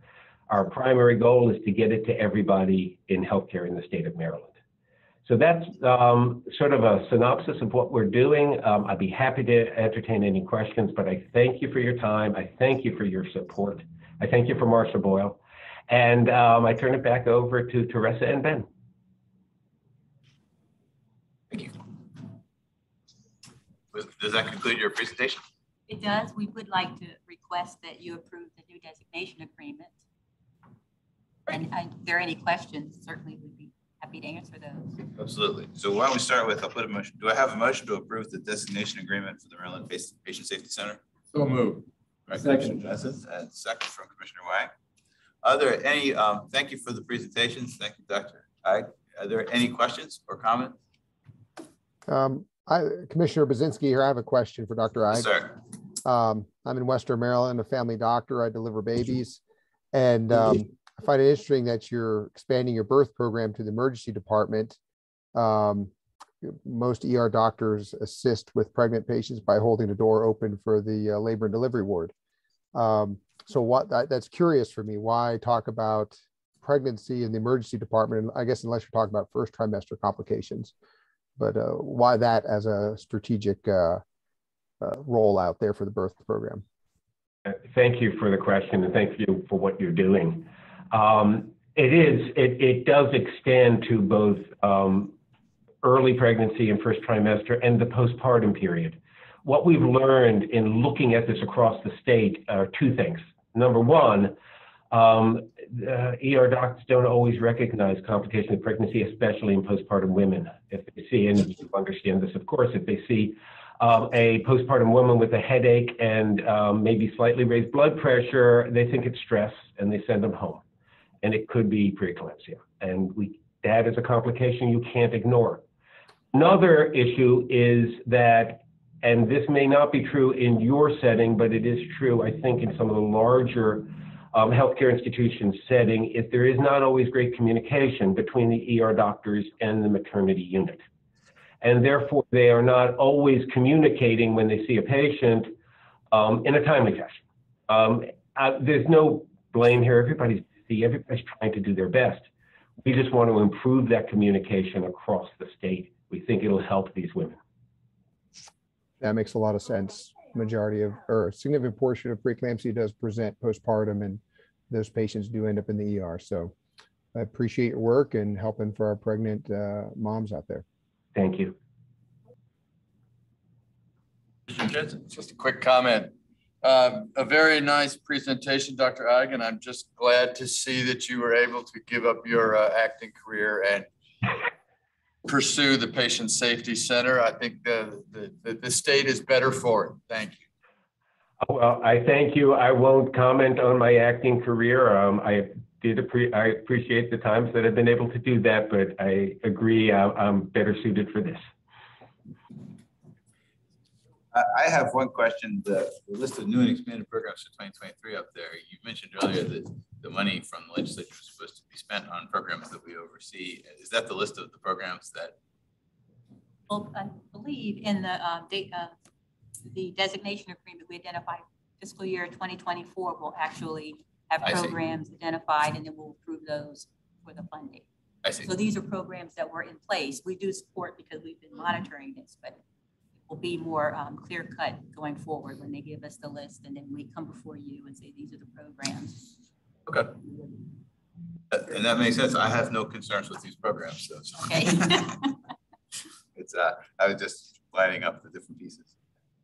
Our primary goal is to get it to everybody in healthcare in the state of Maryland. So that's um, sort of a synopsis of what we're doing. Um, I'd be happy to entertain any questions, but I thank you for your time. I thank you for your support. I thank you for Marcia Boyle. And um, I turn it back over to Theressa and Ben. Thank you. Does that conclude your presentation? It does. We would like to request that you approve the new designation agreement. And if there are any questions, certainly we'd be happy to answer those. Absolutely. So why don't we start with, I'll put a motion. Do I have a motion to approve the designation agreement for the Maryland Patient Safety Center? So moved. Right, Commissioner Johnson, and second from Commissioner Wang. Are there any, um, thank you for the presentations. Thank you, Dr. Are there any questions or comments? Um, I, Commissioner Bazinski here. I have a question for Dr. Yes, sir. Um, I'm in Western Maryland, a family doctor. I deliver babies. And um, I find it interesting that you're expanding your birth program to the emergency department. Um, most ER doctors assist with pregnant patients by holding the door open for the uh, labor and delivery ward. Um, so what that, that's curious for me. Why talk about pregnancy in the emergency department? I guess unless you're talking about first trimester complications, but uh, why that as a strategic uh, uh, role out there for the birth program? Thank you for the question and thank you for what you're doing. Um, it is, it, it does extend to both um, early pregnancy and first trimester and the postpartum period. What we've learned in looking at this across the state are two things. Number one, um, uh, ER docs don't always recognize complications of pregnancy, especially in postpartum women. If they see, and you understand this, of course, if they see um, a postpartum woman with a headache and um, maybe slightly raised blood pressure, they think it's stress and they send them home. And it could be preeclampsia. And we, that is a complication you can't ignore. Another issue is that and this may not be true in your setting, but it is true, I think, in some of the larger um, healthcare institutions setting, if there is not always great communication between the ER doctors and the maternity unit. And therefore, they are not always communicating when they see a patient um, in a timely fashion. Um, uh, there's no blame here. Everybody's busy. Everybody's trying to do their best. We just want to improve that communication across the state. We think it'll help these women. That makes a lot of sense. Majority of, or a significant portion of preeclampsia does present postpartum and those patients do end up in the ER. So I appreciate your work and helping for our pregnant uh, moms out there. Thank you. Mr. Kids, just a quick comment. Um, a very nice presentation, Dr. Eig, and I'm just glad to see that you were able to give up your uh, acting career and pursue the Patient Safety Center. I think the, the, the state is better for it. Thank you. Well, I thank you. I won't comment on my acting career. Um, I did appre I appreciate the times that I've been able to do that, but I agree uh, I'm better suited for this. I have one question. The, the, list of new and expanded programs for 2023 up there. You mentioned earlier that the money from the legislature is supposed to be spent on programs that we oversee. Is that the list of the programs that? Well, I believe in the uh, uh, the designation agreement we identified fiscal year 2024 will actually have programs identified and then we'll approve those for the funding. I see. So these are programs that were in place. We do support because we've been monitoring this, but will be more um, clear cut going forward when they give us the list and then we come before you and say, these are the programs. Okay. And that makes sense. I have no concerns with these programs. So okay. it's, uh, I was just lining up the different pieces.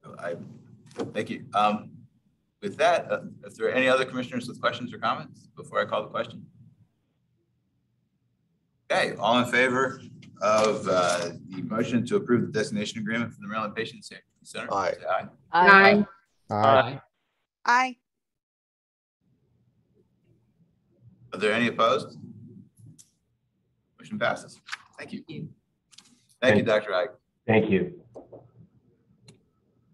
So I, thank you. Um, with that, uh, if there are any other commissioners with questions or comments before I call the question? Okay, all in favor of uh, the motion to approve the destination agreement for the Maryland Patient Safety Center? Aye. Say aye. Aye. Aye. Aye. Are there any opposed? Motion passes. Thank you. Thank you, Dr. Eig. Thank you.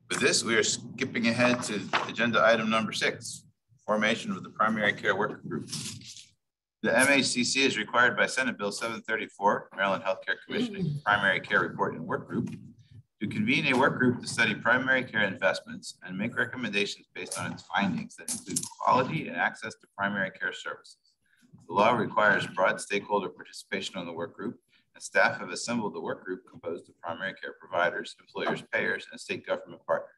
With this, we are skipping ahead to agenda item number six, formation of the primary care working group. The MHCC is required by Senate Bill 734, Maryland Healthcare Commission mm-hmm. Primary Care Report and Work Group, to convene a work group to study primary care investments and make recommendations based on its findings that include quality and access to primary care services. The law requires broad stakeholder participation on the work group, and staff have assembled the work group composed of primary care providers, employers, payers, and state government partners.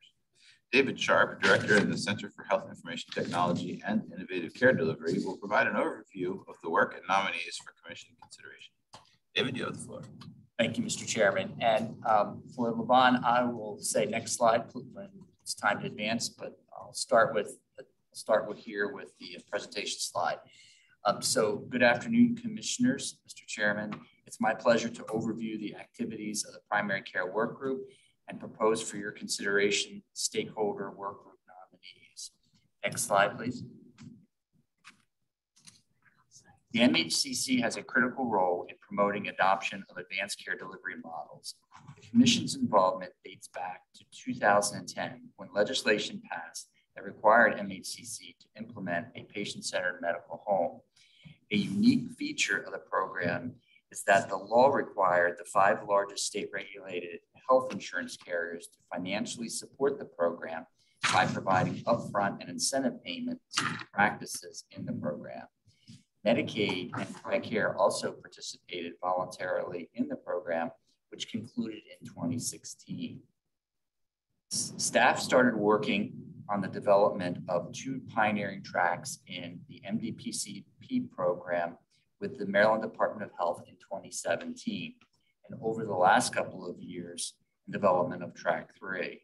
David Sharp, Director of the Center for Health Information Technology and Innovative Care Delivery, will provide an overview of the work and nominees for commission consideration. David, you have the floor. Thank you, Mr. Chairman. And um, for Levon, I will say next slide when it's time to advance, but I'll start with start with here with the presentation slide. Um, so good afternoon, commissioners, Mr. Chairman. It's my pleasure to overview the activities of the primary care work group and propose for your consideration stakeholder work group nominees. Next slide, please. The MHCC has a critical role in promoting adoption of advanced care delivery models. The Commission's involvement dates back to 2010 when legislation passed that required MHCC to implement a patient-centered medical home. A unique feature of the program is that the law required the five largest state-regulated health insurance carriers to financially support the program by providing upfront and incentive payments to practices in the program. Medicaid and Medicare also participated voluntarily in the program, which concluded in 2016. S staff started working on the development of two pioneering tracks in the MDPCP program with the Maryland Department of Health in 2017, and over the last couple of years, in development of track three.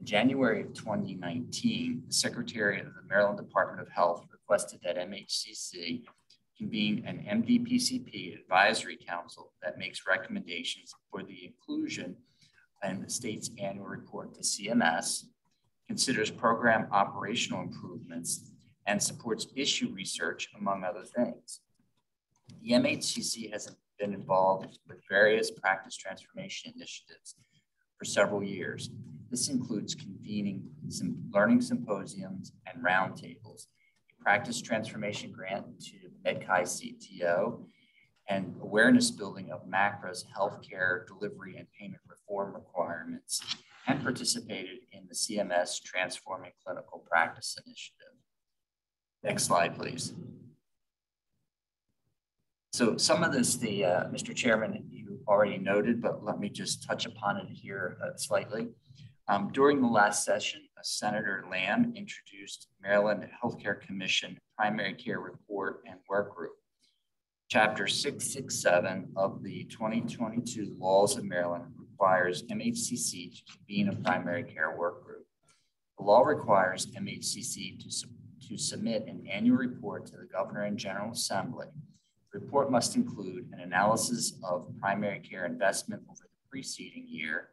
In January of 2019, the Secretary of the Maryland Department of Health requested that MHCC convene an MDPCP advisory council that makes recommendations for the inclusion in the state's annual report to CMS, considers program operational improvements, and supports issue research, among other things. The MHCC has been involved with various practice transformation initiatives for several years. This includes convening some learning symposiums and roundtables, a practice transformation grant to MedChi CTO, and awareness building of MACRA's healthcare delivery and payment reform requirements, and participated in the CMS Transforming Clinical Practice Initiative. Next slide, please. So some of this, the uh, Mr. Chairman, you already noted, but let me just touch upon it here uh, slightly. Um, during the last session, Senator Lam introduced Maryland Healthcare Commission Primary Care Report and Work Group. Chapter 667 of the 2022 Laws of Maryland requires MHCC to convene a primary care work group. The law requires MHCC to, to submit an annual report to the Governor and General Assembly the report must include an analysis of primary care investment over the preceding year,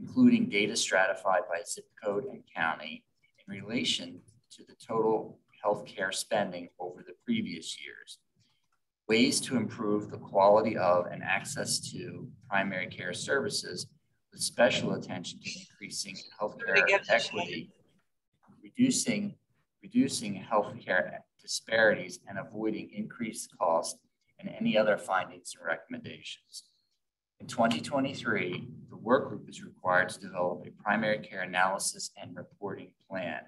including data stratified by zip code and county in relation to the total healthcare spending over the previous years. Ways to improve the quality of and access to primary care services with special attention to increasing healthcare equity, reducing, reducing healthcare disparities and avoiding increased costs and any other findings and recommendations. In 2023, the work group is required to develop a primary care analysis and reporting plan,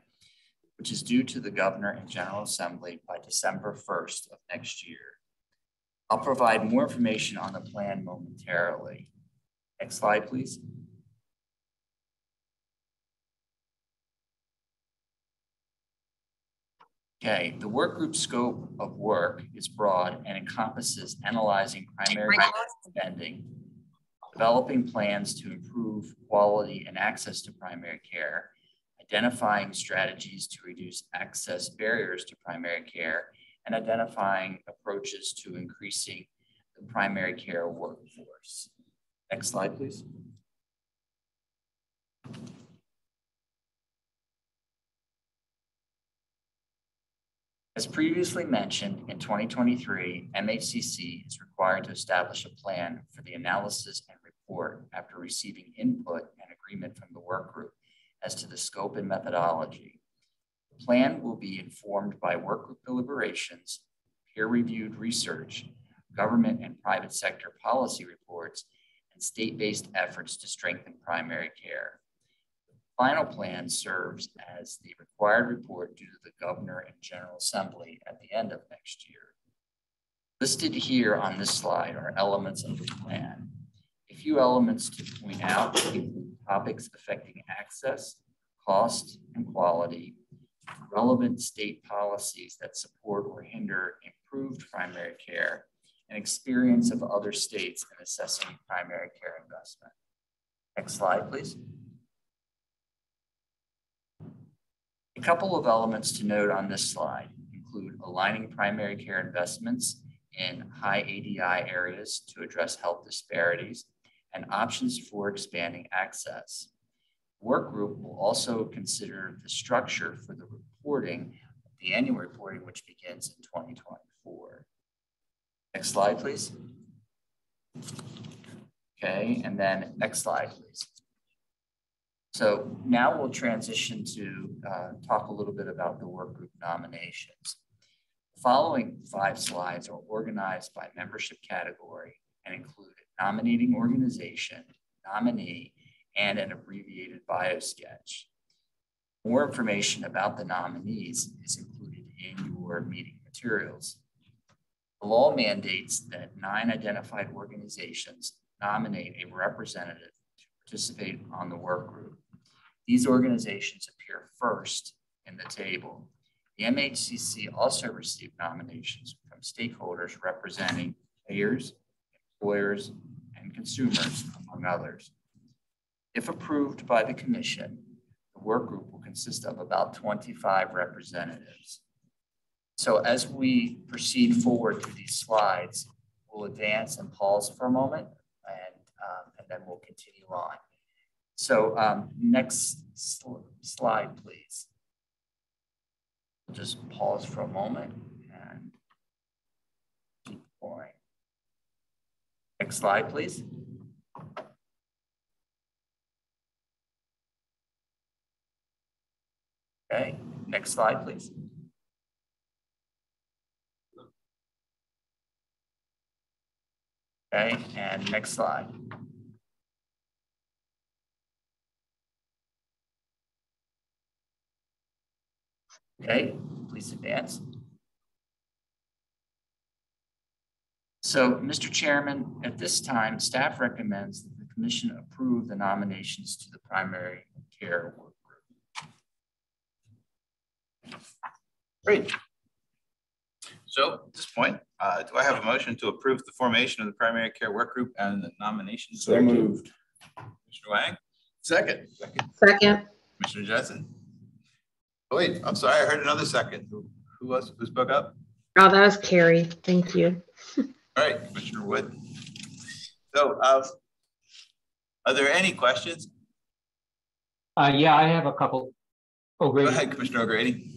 which is due to the Governor and General Assembly by December 1st of next year. I'll provide more information on the plan momentarily. Next slide, please. Okay, the work group scope of work is broad and encompasses analyzing primary spending, developing plans to improve quality and access to primary care, identifying strategies to reduce access barriers to primary care, and identifying approaches to increasing the primary care workforce. Next slide, please. As previously mentioned, in 2023, MHCC is required to establish a plan for the analysis and report after receiving input and agreement from the work group as to the scope and methodology. The plan will be informed by work group deliberations, peer-reviewed research, government and private sector policy reports, and state-based efforts to strengthen primary care. Final plan serves as the required report due to the Governor and General Assembly at the end of next year. Listed here on this slide are elements of the plan. A few elements to point out topics affecting access, cost, and quality, relevant state policies that support or hinder improved primary care, and experience of other states in assessing primary care investment. Next slide, please. A couple of elements to note on this slide include aligning primary care investments in high ADI areas to address health disparities and options for expanding access. Work group will also consider the structure for the reporting, the annual reporting, which begins in 2024. Next slide, please. Okay, and then next slide, please. So now we'll transition to uh, talk a little bit about the work group nominations. The following five slides are organized by membership category and include nominating organization, nominee, and an abbreviated bio sketch. More information about the nominees is included in your meeting materials. The law mandates that nine identified organizations nominate a representative to participate on the work group. These organizations appear first in the table. The MHCC also received nominations from stakeholders representing payers, employers, and consumers, among others. If approved by the commission, the work group will consist of about 25 representatives. So as we proceed forward through these slides, we'll advance and pause for a moment, and, um, and then we'll continue on. So um, next sl slide, please. Just pause for a moment and keep going. Next slide, please. Okay, next slide, please. Okay, and next slide. Okay, please advance. So, Mr. Chairman, at this time, staff recommends that the commission approve the nominations to the primary care work group. Great. So at this point, uh, do I have a motion to approve the formation of the primary care work group and the nominations? So moved. Commissioner Wang? Second. Second. Second. Commissioner Jessen? Oh, wait, I'm sorry, I heard another second. Who, who was, who spoke up? Oh, that was Carrie. Thank you. All right, Commissioner Wood. So, uh, are there any questions? Uh, yeah, I have a couple. Oh, Go ahead, Commissioner O'Grady.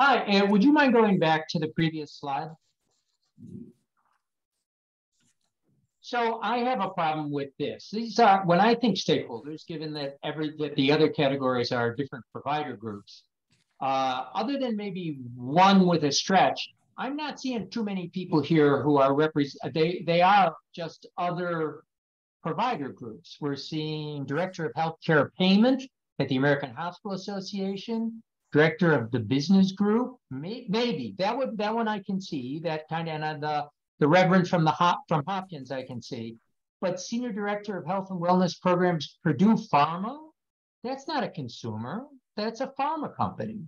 Hi, and would you mind going back to the previous slide? So I have a problem with this. These are when I think stakeholders, given that every that the other categories are different provider groups, uh, other than maybe one with a stretch, I'm not seeing too many people here who are represent. They they are just other provider groups. We're seeing director of healthcare payment at the American Hospital Association, director of the business group. Maybe that would that one I can see that kind of and the the reverend from the Hop from Hopkins I can see, but senior director of health and wellness programs Purdue Pharma. That's not a consumer. That's a pharma company.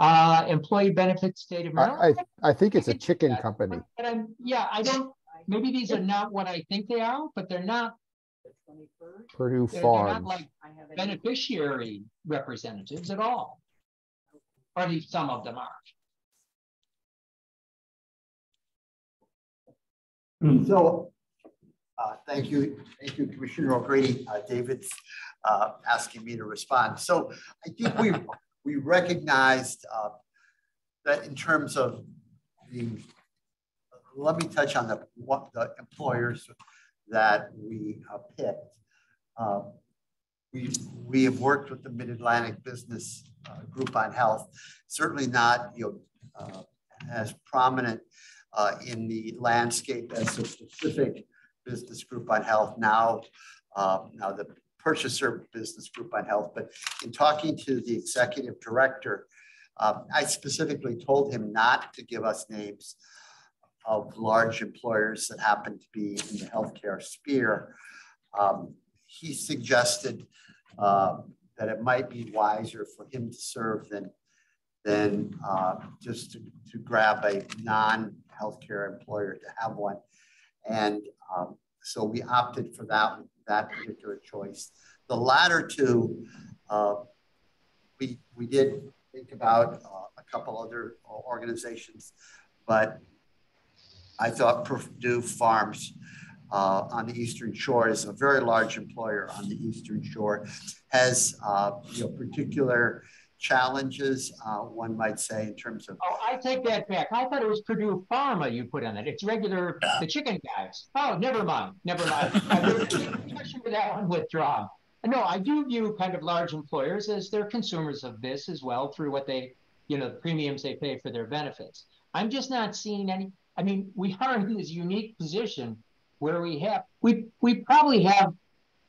Uh, employee benefits state of Maryland. I, I, I think it's a chicken company. But I'm, yeah, I don't. Maybe these are not what I think they are, but they're not. Perdue They're, Farms. they're not like beneficiary representatives at all or at least some of them are. So, uh, thank you, thank you, Commissioner O'Grady. Uh, David's uh, asking me to respond. So I think we we recognized uh, that in terms of the, let me touch on the what the employers that we uh, picked. Uh, we, we have worked with the Mid-Atlantic Business Group on Health, certainly not you know, as prominent in the landscape as a specific business group on health now, uh, now the purchaser business group on health, but in talking to the executive director, um, I specifically told him not to give us names of large employers that happen to be in the healthcare sphere. Um, he suggested uh, that it might be wiser for him to serve than, than uh, just to, to grab a non-healthcare employer to have one. And um, so we opted for that, that particular choice. The latter two, uh, we, we did think about uh, a couple other organizations, but I thought Perdue Farms uh, on the Eastern Shore is a very large employer on the Eastern Shore, has uh, you know, particular challenges, uh, one might say, in terms of. Oh, I take that back. I thought it was Purdue Pharma you put on it. It's regular, the chicken guys. Oh, never mind. Never mind. that one withdrawn. No, I do view kind of large employers as they're consumers of this as well through what they, you know, the premiums they pay for their benefits. I'm just not seeing any. I mean, we are in this unique position where we have we we probably have,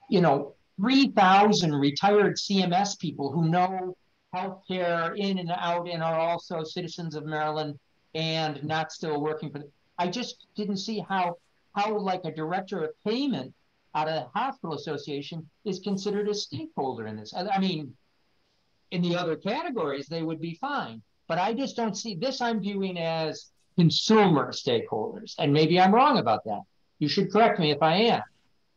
you know, three thousand retired CMS people who know healthcare in and out and are also citizens of Maryland and not still working for. The, I just didn't see how how like a director of payment out of the hospital association is considered a stakeholder in this. I, I mean, in the other categories they would be fine, but I just don't see this. I'm viewing as consumer stakeholders, and maybe I'm wrong about that. You should correct me if I am.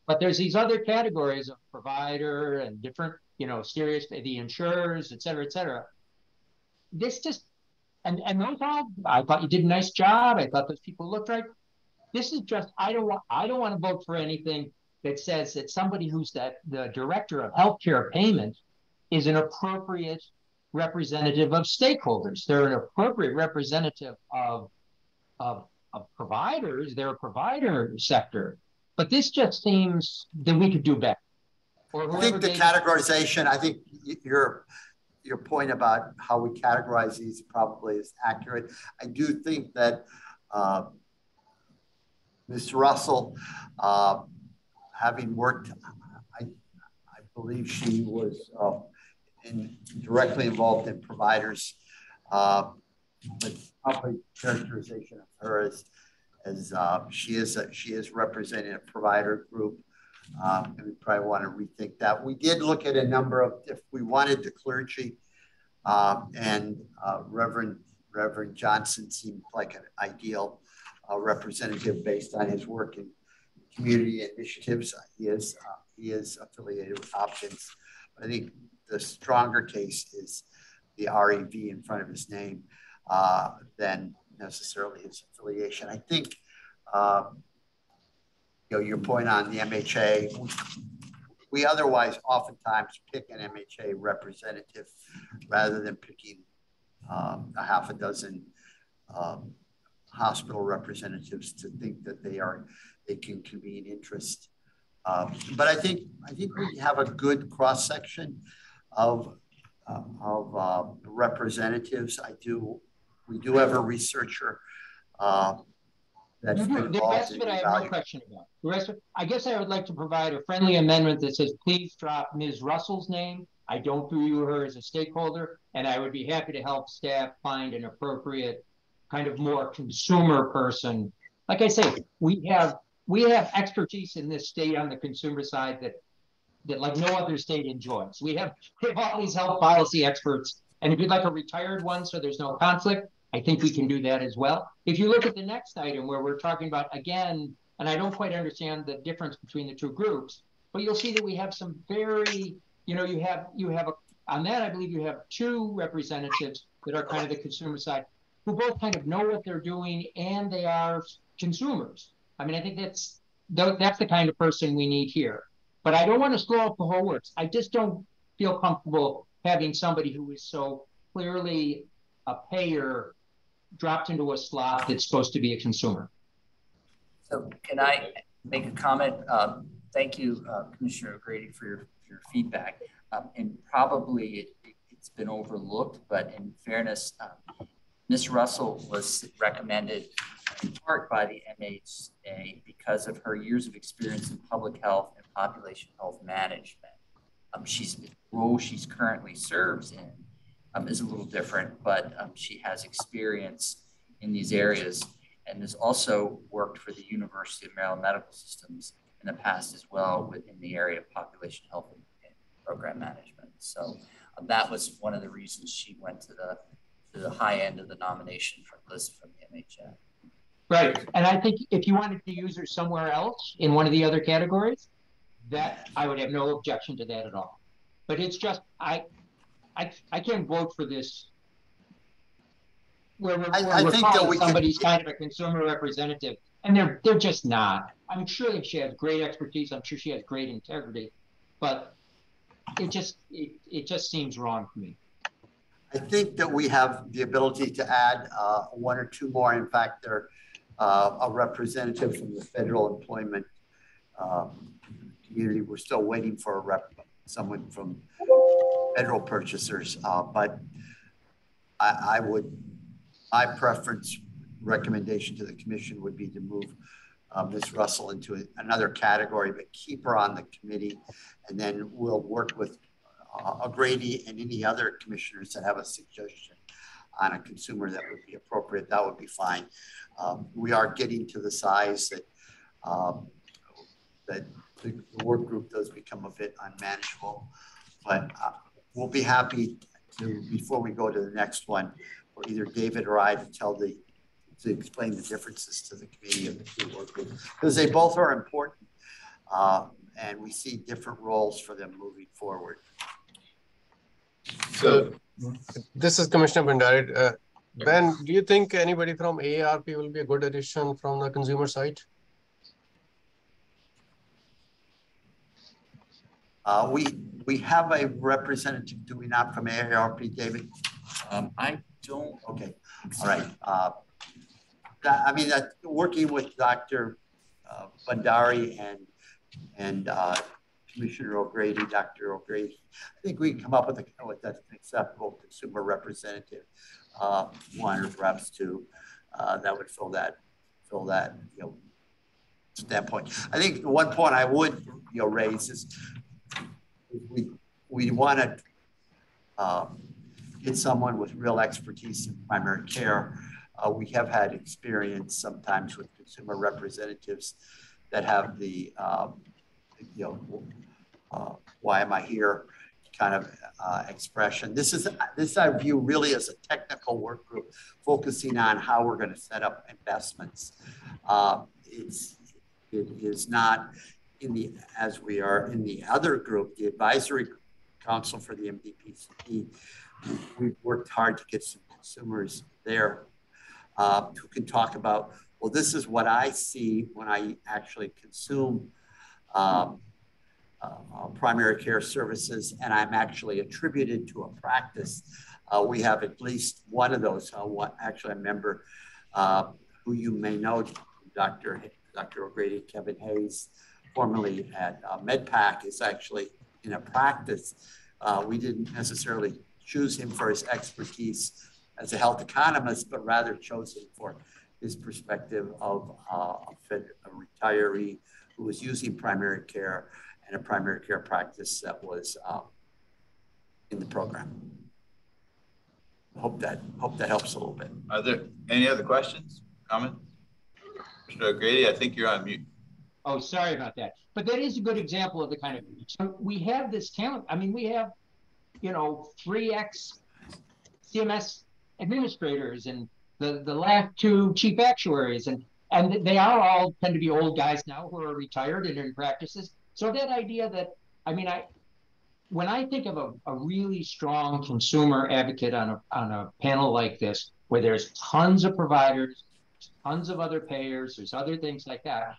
But there's these other categories of provider and different, you know, serious, the insurers, et cetera, et cetera. This just, and, and those all, I thought you did a nice job. I thought those people looked right. This is just, I don't want, I don't want to vote for anything that says that somebody who's that the director of healthcare payment is an appropriate representative of stakeholders. They're an appropriate representative of, of, of providers. They're a provider sector. But this just seems that we could do better. I think the categorization, I think your your point about how we categorize these probably is accurate. I do think that uh, Mr. Russell, uh, having worked, I, I believe she was uh, in, directly involved in providers, uh, but probably characterization of her as as uh, she is a, she is representing a provider group. Um, and we probably want to rethink that. We did look at a number of if we wanted the clergy, uh, and uh, Reverend Reverend Johnson seemed like an ideal uh, representative based on his work in community initiatives. He is uh, he is affiliated with Hopkins. I think the stronger case is the REV in front of his name uh, than necessarily his affiliation. I think, um, you know, your point on the MHA, we, otherwise oftentimes pick an MHA representative rather than picking um, a half a dozen um, hospital representatives to think that they are they can convene interest. Um, but I think I think we have a good cross section of uh, of uh, representatives. I do we do have a researcher uh, that's been the rest of it, I have no question about. The rest, of, I guess, I would like to provide a friendly amendment that says, please drop Ms. Russell's name. I don't view her as a stakeholder, and I would be happy to help staff find an appropriate, kind of more consumer person. Like I say, we have we have expertise in this state on the consumer side that that like no other state enjoys. We have, we have all these health policy experts, and if you'd like a retired one so there's no conflict, I think we can do that as well. If you look at the next item where we're talking about, again, and I don't quite understand the difference between the two groups, but you'll see that we have some very, you know, you have, you have a, on that, I believe you have two representatives that are kind of the consumer side who both kind of know what they're doing and they are consumers. I mean, I think that's that's the kind of person we need here. But I don't want to scroll up the whole works. I just don't feel comfortable having somebody who is so clearly a payer dropped into a slot that's supposed to be a consumer. So can I make a comment? Um, thank you, uh, Commissioner O'Grady, for your, for your feedback. Um, and probably it, has been overlooked, but in fairness, um, Ms. Russell was recommended in part by the MHA because of her years of experience in public health and population health management. Um, she's the role she's currently serves in um, is a little different, but um, she has experience in these areas and has also worked for the University of Maryland Medical Systems in the past as well within the area of population health and program management. So um, that was one of the reasons she went to the to the high end of the nomination for list from the MHA. Right, and I think if you wanted to use her somewhere else in one of the other categories, that I would have no objection to that at all. But it's just I I I can't vote for this where we're, I, I we're calling somebody's can... kind of a consumer representative, and they're they're just not. I'm sure she has great expertise. I'm sure she has great integrity, but it just it, it just seems wrong to me. I think that we have the ability to add uh, one or two more. In fact, there uh, a representative from the federal employment um, community. We're still waiting for a rep, someone from federal purchasers, uh, but I, I would my preference recommendation to the commission would be to move uh, Ms. Russell into a, another category, but keep her on the committee. And then we'll work with uh, O'Grady and any other commissioners that have a suggestion on a consumer that would be appropriate. That would be fine. Um, we are getting to the size that um, that the, work group does become a bit unmanageable. But uh, we'll be happy to, before we go to the next one, or either David or I to tell the, to explain the differences to the committee of the two work groups, because they both are important. Uh, and we see different roles for them moving forward. So this is Commissioner Bhandari. Uh, ben, do you think anybody from AARP will be a good addition from the consumer side? Uh, we we have a representative, do we not, from AARP, David? Um, I don't. Okay, all right. Uh, that, I mean, that, working with Dr. Uh, Bhandari and and uh, Commissioner O'Grady, Dr. O'Grady, I think we can come up with, a, with an acceptable consumer representative, uh, one or perhaps two, uh, that would fill that fill that you know standpoint. I think the one point I would you know raise is we we want to um, get someone with real expertise in primary care. Uh, we have had experience sometimes with consumer representatives that have the, um, you know, uh, why am I here kind of uh, expression. This is this I view really as a technical work group focusing on how we're going to set up investments. Uh, it's it is not in the as we are in the other group, the advisory council for the MDPCP we've worked hard to get some consumers there uh, who can talk about, well, this is what I see when I actually consume um, uh, primary care services, and I'm actually attributed to a practice. Uh, we have at least one of those. Uh, one, actually, a member uh, who you may know, Dr. Dr. O'Grady, Kevin Hayes, formerly at uh, MedPAC, is actually in a practice. we didn't necessarily choose him for his expertise as a health economist, but rather chose him for his perspective of uh, a, retiree who was using primary care and a primary care practice that was um, in the program. Hope that hope that helps a little bit. Are there any other questions, comments? Mr. O'Grady, I think you're on mute. Oh, sorry about that. But that is a good example of the kind of so we have this talent. I mean, we have you know, three ex CMS administrators and the, the last two chief actuaries. And, and they are all tend to be old guys now who are retired and in practices. So that idea that, I mean, I, when I think of a, a really strong consumer advocate on a, on a panel like this, where there's tons of providers, tons of other payers, there's other things like that.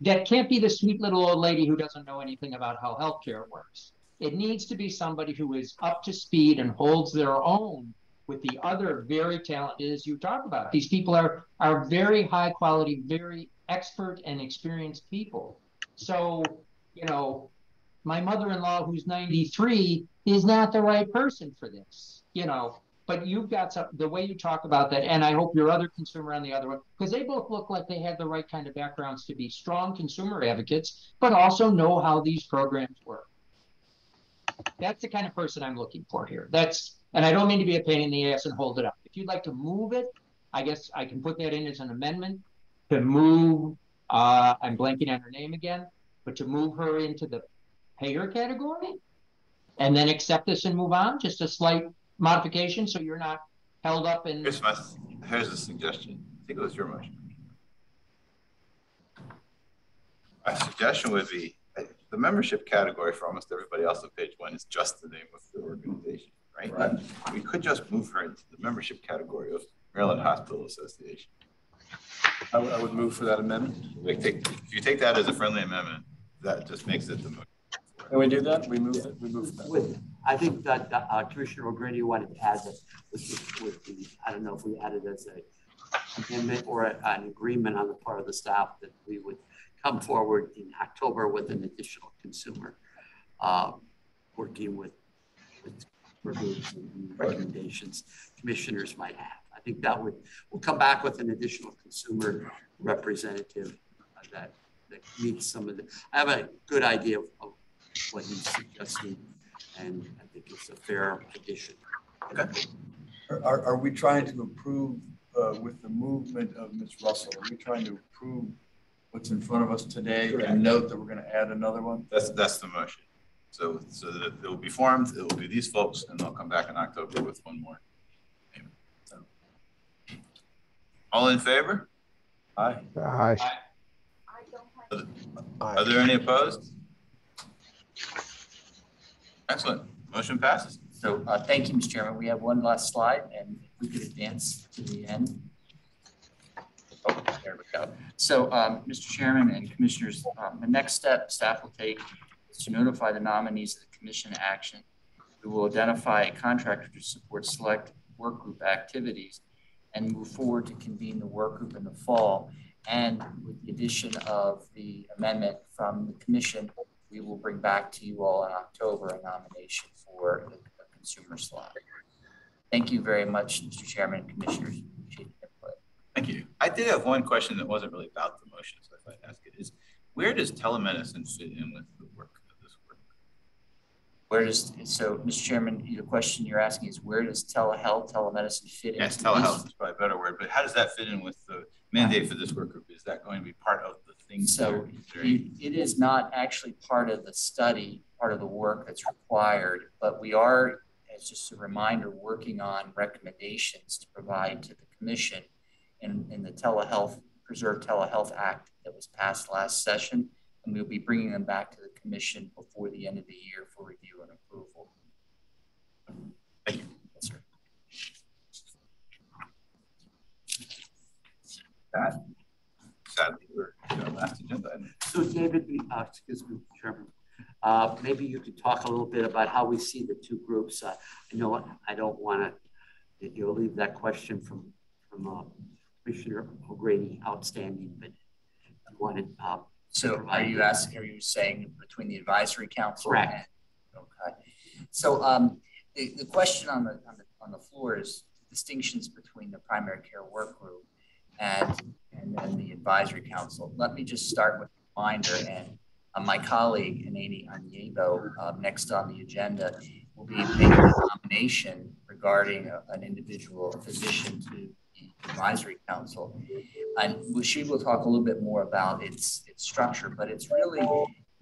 That can't be the sweet little old lady who doesn't know anything about how healthcare works. It needs to be somebody who is up to speed and holds their own with the other very talented, as you talk about. These people are are very high quality, very expert and experienced people. So, you know, my mother-in-law who's 93 is not the right person for this, you know. But you've got some the way you talk about that, and I hope your other consumer on the other one, because they both look like they have the right kind of backgrounds to be strong consumer advocates, but also know how these programs work. That's the kind of person I'm looking for here. That's and I don't mean to be a pain in the ass and hold it up. If you'd like to move it, I guess I can put that in as an amendment to move, uh, I'm blanking on her name again, but to move her into the payer category and then accept this and move on, just a slight modification so you're not held up in. Here's, my, here's a suggestion. I think it was your motion. My suggestion would be uh, the membership category for almost everybody else on page one is just the name of the organization right? right. We could just move her into the membership category of Maryland Hospital Association. I, I would move for that amendment. Take, if you take that as a friendly amendment, that just makes it the motion. Can we do that? We move it. We move that. With, I think that uh, Commissioner O'Grady wanted to add that with with the, I don't know if we added as a amendment or a, an agreement on the part of the staff that we would come forward in October with an additional consumer, uh, working with, with reviews and recommendations commissioners might have. I think that would, we'll come back with an additional consumer representative uh, that, that meets some of the, I have a good idea of, of what he's suggesting, and I think it's a fair addition. Okay. Are, are we trying to improve uh, with the movement of Ms. Russell? Are we trying to improve what's in front of us today Correct. and note that we're going to add another one? That's that's the motion. So, so that it will be formed, it will be these folks, and they'll come back in October with one more. So. All in favor? Aye. Aye. Are, are there any opposed? Excellent. Motion passes. So uh, thank you, Mr. Chairman. We have one last slide, and we could advance to the end. Oh, there we go. So, um, Mr. Chairman and Commissioners, um, the next step staff will take is to notify the nominees of the commission action. We will identify a contractor to support select work group activities and move forward to convene the work group in the fall. And with the addition of the amendment from the commission, we will bring back to you all in October a nomination for the, consumer slot. Thank you very much, Mr. Chairman and Commissioners. Thank you. I did have one question that wasn't really about the motion, so if I'd ask it is, where does telemedicine fit in with the work of this work where does, so, Mr. Chairman, the question you're asking is where does telehealth, telemedicine fit in? Yes, telehealth is probably a better word, but how does that fit in with the mandate for this work group? Is that going to be part of the things? So it is not actually part of the study, part of the work that's required, but we are, as just a reminder, working on recommendations to provide to the commission in, in the telehealth, Preserve Telehealth Act that was passed last session. And we'll be bringing them back to the commission before the end of the year for review and approval. Thank you. Yes, sir. That, sadly, we're the last agenda. So David, uh, excuse me, Chairman, uh, maybe you could talk a little bit about how we see the two groups. Uh, I know I don't want to, you'll leave that question from, from uh, Commissioner O'Grady outstanding, but I wanted uh, so are you asking, are you saying between the advisory council? Correct. And, okay. So um, the, the question on the, on the, on the floor is distinctions between the primary care work group and, and then the advisory council. Let me just start with a reminder and uh, my colleague, Anani Aniebo, uh, next on the agenda, will be making a nomination regarding a, an individual physician to the advisory council. And she will talk a little bit more about its, its structure, but it's really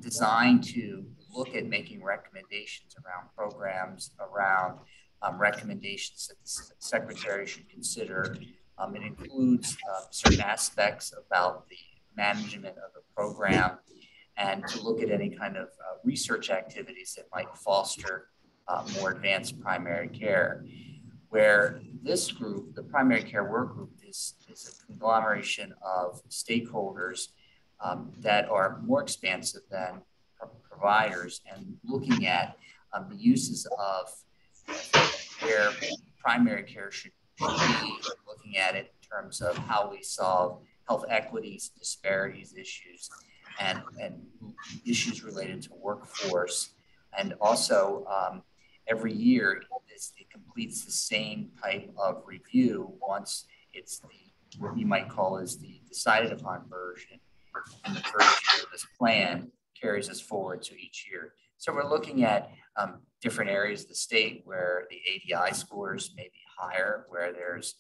designed to look at making recommendations around programs, around um, recommendations that the secretary should consider. Um, it includes uh, certain aspects about the management of the program and to look at any kind of uh, research activities that might foster uh, more advanced primary care. Where this group, the primary care work group, is, is a conglomeration of stakeholders um, that are more expansive than providers and looking at um, the uses of where primary care should be, looking at it in terms of how we solve health equities, disparities issues, and, and issues related to workforce. And also, um, every year, it completes the same type of review once it's the what you might call is the decided upon version. And the first year of this plan carries us forward to each year. So we're looking at um, different areas of the state where the ADI scores may be higher, where there's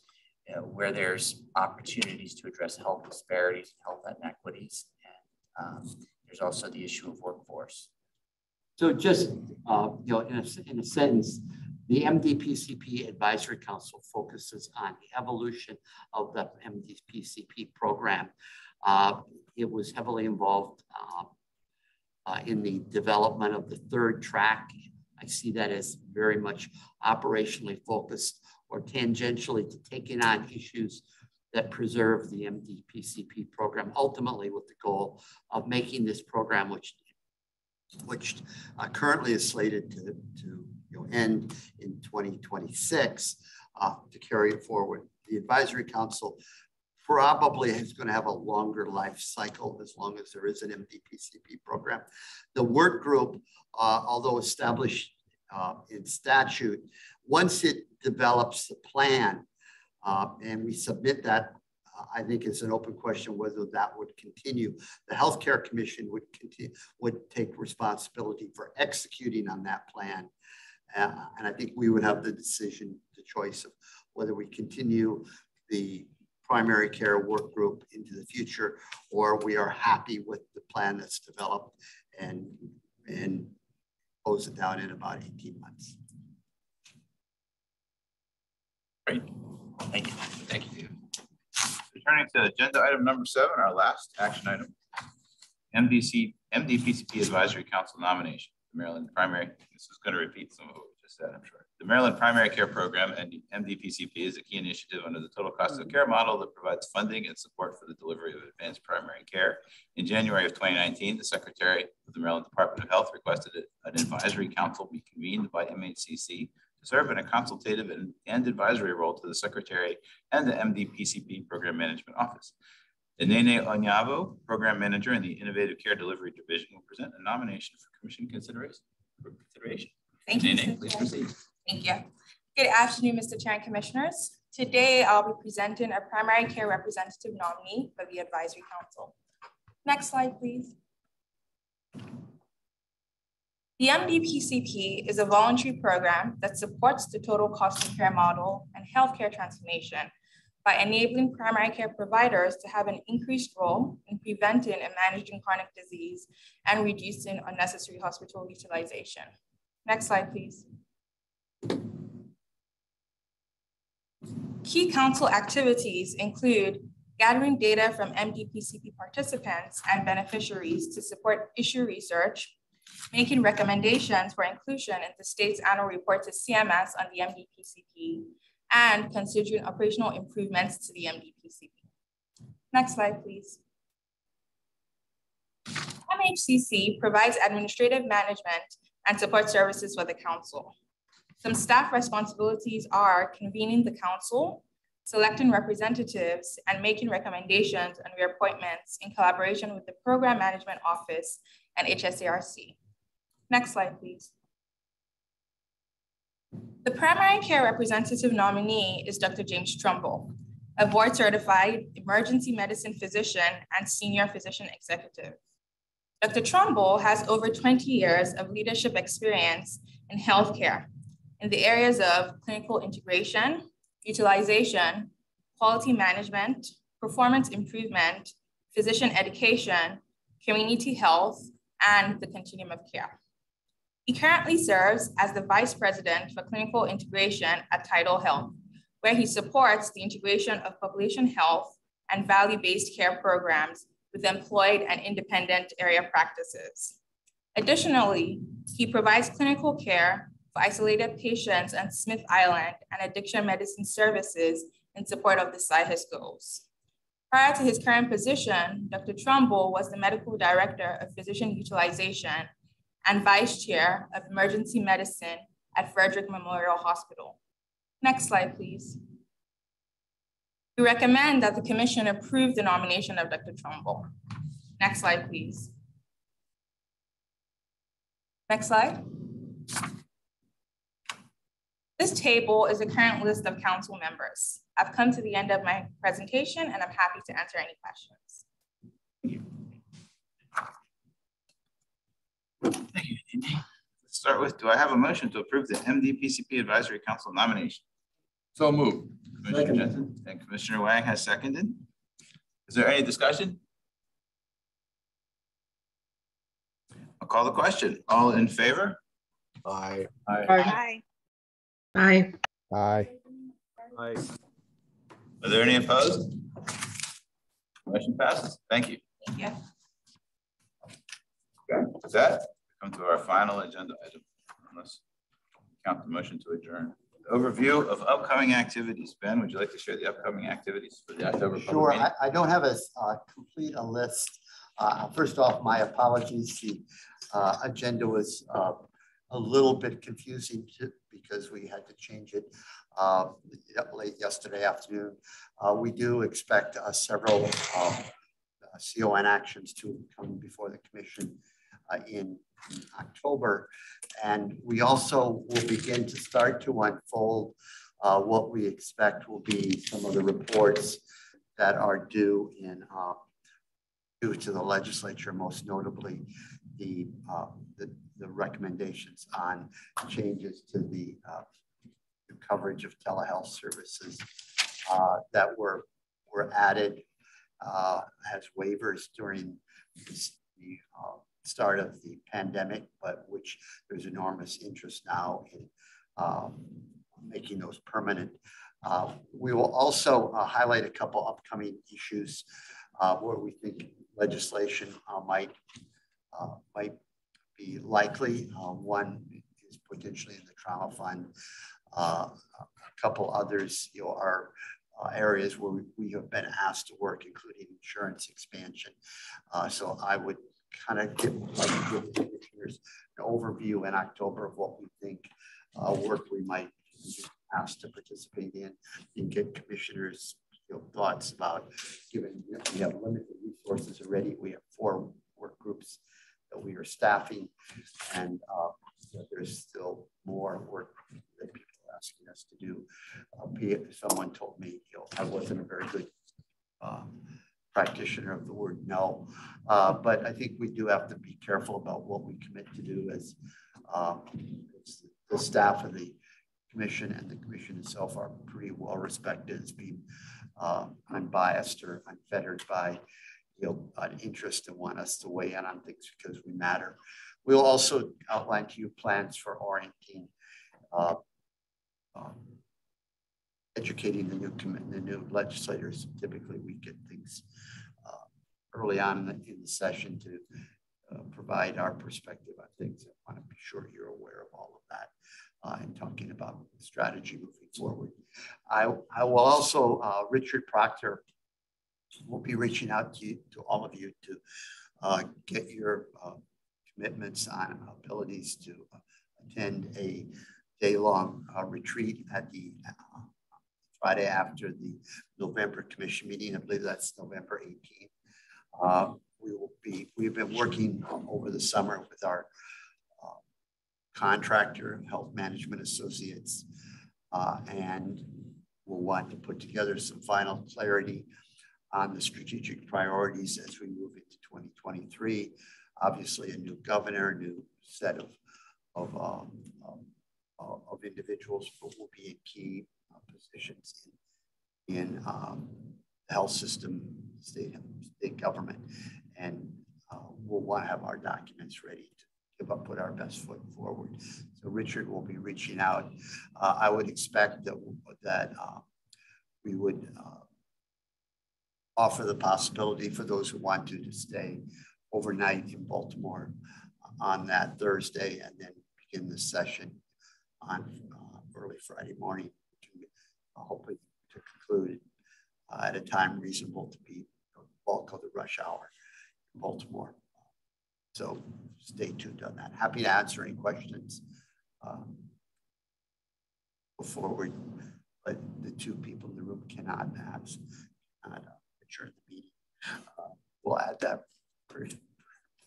you know, where there's opportunities to address health disparities, and health inequities, and um, there's also the issue of workforce. So just, uh, you know, in a, in a sentence, the MDPCP Advisory Council focuses on the evolution of the MDPCP program. Uh, it was heavily involved uh, uh, in the development of the third track. I see that as very much operationally focused or tangentially to taking on issues that preserve the MDPCP program, ultimately with the goal of making this program, which which uh, currently is slated to, to you know, end in 2026, uh, to carry it forward. The advisory council probably is going to have a longer life cycle as long as there is an MDPCP program. The work group, uh, although established uh, in statute, once it develops the plan uh, and we submit that, uh, I think it's an open question whether that would continue. The Healthcare Commission would continue, would take responsibility for executing on that plan. Uh, and I think we would have the decision, the choice of whether we continue the primary care work group into the future, or we are happy with the plan that's developed and, and close it down in about 18 months. Great. Thank you. Thank you. Returning to agenda item number seven, our last action item, MDC, MDPCP Advisory Council nomination, Maryland Primary. This is going to repeat some of what we just said, I'm sure. The Maryland Primary Care Program and MDPCP is a key initiative under the total cost of care model that provides funding and support for the delivery of advanced primary care. In January of 2019, the Secretary of the Maryland Department of Health requested an advisory council be convened by MHCC to serve in a consultative and, and advisory role to the Secretary and the MDPCP Program Management Office. Nene Onyavo, Program Manager in the Innovative Care Delivery Division, will present a nomination for Commission consideration. For consideration. Thank Nene, you. please proceed. Thank you. Good afternoon, Mr. Chair and Commissioners. Today, I'll be presenting a primary care representative nominee for the Advisory Council. Next slide, please. The MDPCP is a voluntary program that supports the total cost of care model and healthcare transformation by enabling primary care providers to have an increased role in preventing and managing chronic disease and reducing unnecessary hospital utilization. Next slide, please. Key council activities include gathering data from MDPCP participants and beneficiaries to support issue research, making recommendations for inclusion in the state's annual report to CMS on the MDPCP, and considering operational improvements to the MDPCP. Next slide, please. MHCC provides administrative management and support services for the council. Some staff responsibilities are convening the council, selecting representatives, and making recommendations and reappointments in collaboration with the Program Management Office and HSCRC. Next slide, please. The primary care representative nominee is Dr. James Trumbull, a board certified emergency medicine physician and senior physician executive. Dr. Trumbull has over 20 years of leadership experience in healthcare in the areas of clinical integration, utilization, quality management, performance improvement, physician education, community health, and the continuum of care. He currently serves as the Vice President for Clinical Integration at Tidal Health, where he supports the integration of population health and value-based care programs with employed and independent area practices. Additionally, he provides clinical care for isolated patients on Smith Island and addiction medicine services in support of the SIHIS goals. Prior to his current position, Dr. Trumbull was the medical director of physician utilization and vice chair of emergency medicine at Frederick Memorial Hospital. Next slide, please. We recommend that the commission approve the nomination of Dr. Trumbull. Next slide, please. Next slide. This table is the current list of council members. I've come to the end of my presentation and I'm happy to answer any questions. Thank you, Indy. Let's start with, do I have a motion to approve the MDPCP Advisory Council nomination? So moved. Commissioner Jensen and Commissioner Wang has seconded. Is there any discussion? I'll call the question. All in favor? Aye. Aye. Aye. Aye. Aye. Aye. Are there any opposed? Motion passes. Thank you. Thank you. Okay, with that, come to our final agenda item. Unless count the motion to adjourn. Overview of upcoming activities. Ben, would you like to share the upcoming activities for the October Sure. I, I don't have as uh, complete a list. Uh, First off, my apologies. The uh, agenda was uh, a little bit confusing to- because we had to change it uh, late yesterday afternoon. Uh, We do expect uh, several um, CON actions to come before the commission uh, in in October. And we also will begin to start to unfold uh, what we expect will be some of the reports that are due in uh, due to the legislature, most notably the, uh, the, recommendations on changes to the uh, coverage of telehealth services uh, that were, were added uh, as waivers during this- the uh, start of the pandemic, but which there's enormous interest now in um, making those permanent. Uh, We will also uh, highlight a couple upcoming issues uh, where we think legislation uh, might, uh, might be likely. Uh, One is potentially in the trauma fund. Uh, A couple others, you know, are uh, areas where we- we have been asked to work, including insurance expansion. Uh, So I would kind of give, like, give the commissioners an overview in October of what we think uh, work we might be asked to participate in and get commissioners you know, thoughts about, given that we have limited resources already, we have four work groups that we are staffing, and uh, there's still more work that people are asking us to do. Uh, Someone told me, you know, I wasn't a very good um, practitioner of the word no, uh, but I think we do have to be careful about what we commit to do as um, it's the staff of the commission and the commission itself are pretty well respected as being uh, unbiased or unfettered by, know, an interest and want us to weigh in on things because we matter. We'll also outline to you plans for orienting, uh, um, educating the new the new legislators. Typically, we get things uh, early on in the, in the session to uh, provide our perspective on things. I want to be sure you're aware of all of that uh, and talking about strategy moving forward. I, I will also, uh, Richard Proctor will be reaching out to you, to all of you to uh, get your uh, commitments on abilities to uh, attend a day-long uh, retreat at the uh, Friday after the November commission meeting. I believe that's November 18th. Uh, we will be, we've been working over the summer with our contractor, Health Management Associates, uh, and we'll want to put together some final clarity on the strategic priorities as we move into 2023. Obviously, a new governor, a new set of, of, um, um, uh, of individuals who will be in key uh, positions in, in um, the health system, state, state government. And uh, we'll want to have our documents ready to give up, put our best foot forward. So Richard will be reaching out. Uh, I would expect that, that uh, we would uh, offer the possibility for those who want to to stay overnight in Baltimore on that Thursday and then begin the session on uh, early Friday morning. Uh, hopefully to conclude uh, at a time reasonable to be the bulk of the rush hour in Baltimore. So stay tuned on that. Happy to answer any questions um, before we, but the two people in the room cannot perhaps cannot adjourn the meeting. Uh, we'll add that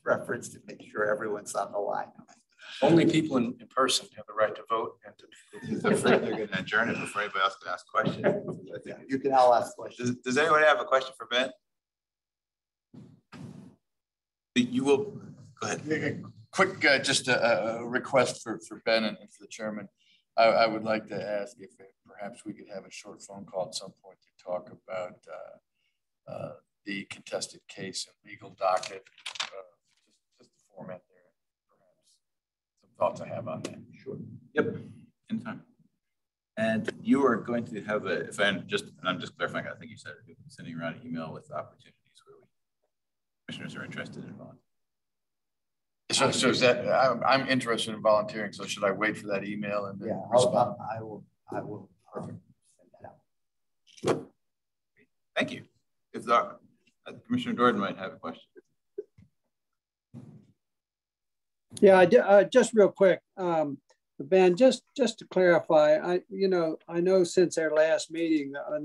reference to make sure everyone's on the line. Only people in, in person have the right to vote and to. I'm afraid they're going to adjourn it before anybody else can ask questions. Yeah, you can all ask questions. Does, does anyone have a question for Ben? You will, go ahead. Quick, uh, just a, a, request for, for Ben and for the chairman. I, I, would like to ask if perhaps we could have a short phone call at some point to talk about uh, uh, the contested case and legal docket, uh, just, just the format there, perhaps some thoughts I have on that. Sure. Yep, in time. And you are going to have a, if I'm just, and I'm just clarifying, I think you said sending around an email with opportunities where we, commissioners are interested in volunteering. So, so is that, I'm, I'm interested in volunteering, so should I wait for that email and then yeah, respond? I will, I will. Perfect. Send that out. Thank you. If the, uh, Commissioner Jordan might have a question. Yeah, uh, just real quick, um, Ben, just just to clarify, I you know I know since our last meeting, uh,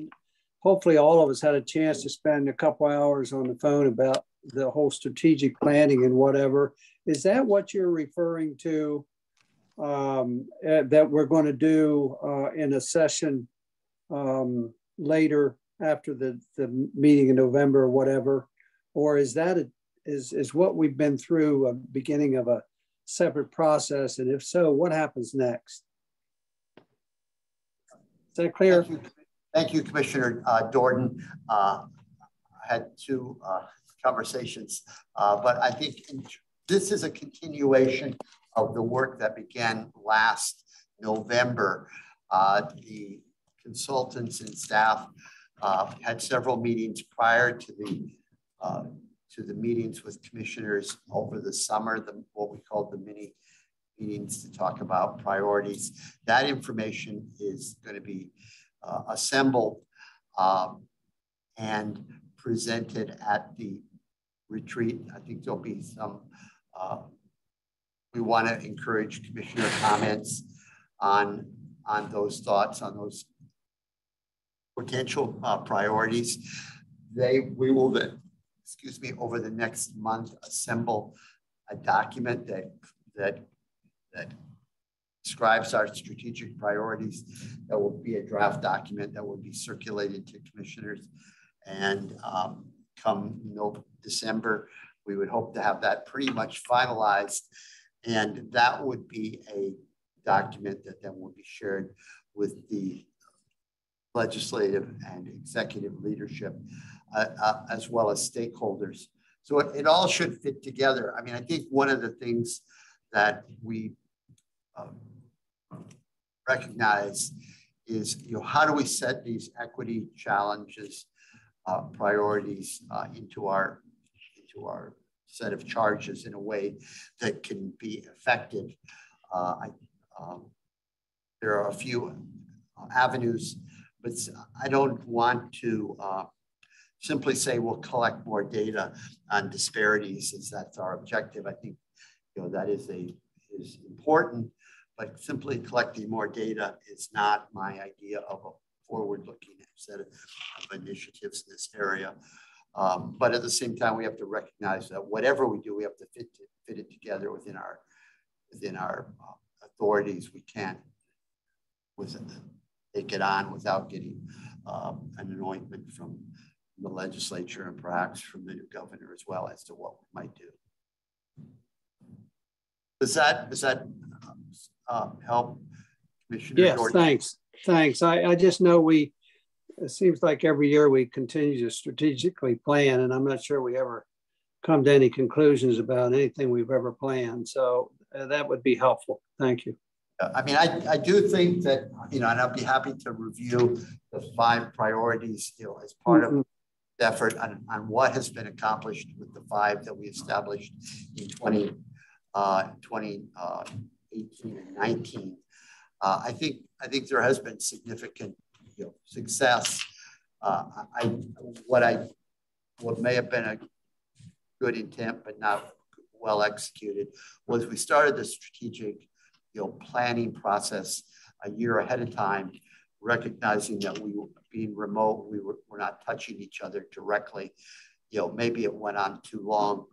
hopefully all of us had a chance to spend a couple hours on the phone about the whole strategic planning and whatever. Is that what you're referring to um, uh, that we're going to do uh, in a session um, later after the, the meeting in November or whatever? Or is that a, is, is what we've been through a beginning of a separate process? And if so, what happens next? Is that clear? Thank you, Thank you Commissioner uh, Jordan. Uh, I had two uh, conversations, uh, but I think this is a continuation of the work that began last November. Uh, the consultants and staff uh, had several meetings prior to the uh, to the meetings with commissioners over the summer, the, what we called the mini meetings to talk about priorities. That information is going to be uh, assembled um, and presented at the retreat. I think there'll be some uh, we want to encourage commissioner comments on, on those thoughts, on those potential uh, priorities. They, we will then, excuse me, over the next month, assemble a document that, that, that describes our strategic priorities. That will be a draft document that will be circulated to commissioners. And um, come no, December, we would hope to have that pretty much finalized. And that would be a document that then will be shared with the legislative and executive leadership, uh, uh, as well as stakeholders. So it, it, all should fit together. I mean, I think one of the things that we um, recognize is, you know, how do we set these equity challenges, uh, priorities uh, into our into our set of charges in a way that can be effective. Uh, I, um, there are a few avenues, but I don't want to uh, simply say we'll collect more data on disparities as that's our objective. I think you know that is a is important, but simply collecting more data is not my idea of a forward-looking set of, initiatives in this area. Um, but at the same time, we have to recognize that whatever we do, we have to fit, it, fit it together within our within our uh, authorities. We can't with take it on without getting um, an anointment from the legislature and perhaps from the new governor as well as to what we might do. Does that does that uh, help, Commissioner? Yes, Jordan? thanks. Thanks. I, I just know we it seems like every year we continue to strategically plan, and I'm not sure we ever come to any conclusions about anything we've ever planned. So uh, that would be helpful. Thank you. I mean, I, I do think that, you know, and I'll be happy to review the five priorities, you know, as part mm -hmm. of the effort on, on what has been accomplished with the five that we established in 20, uh, 2018 uh, and 19. Uh, I think I think there has been significant you know, success. Uh, I, what I, what may have been a good intent, but not well executed, was we started the strategic, you know, planning process a year ahead of time, recognizing that we were being remote, we were, were not touching each other directly. You know, maybe it went on too long.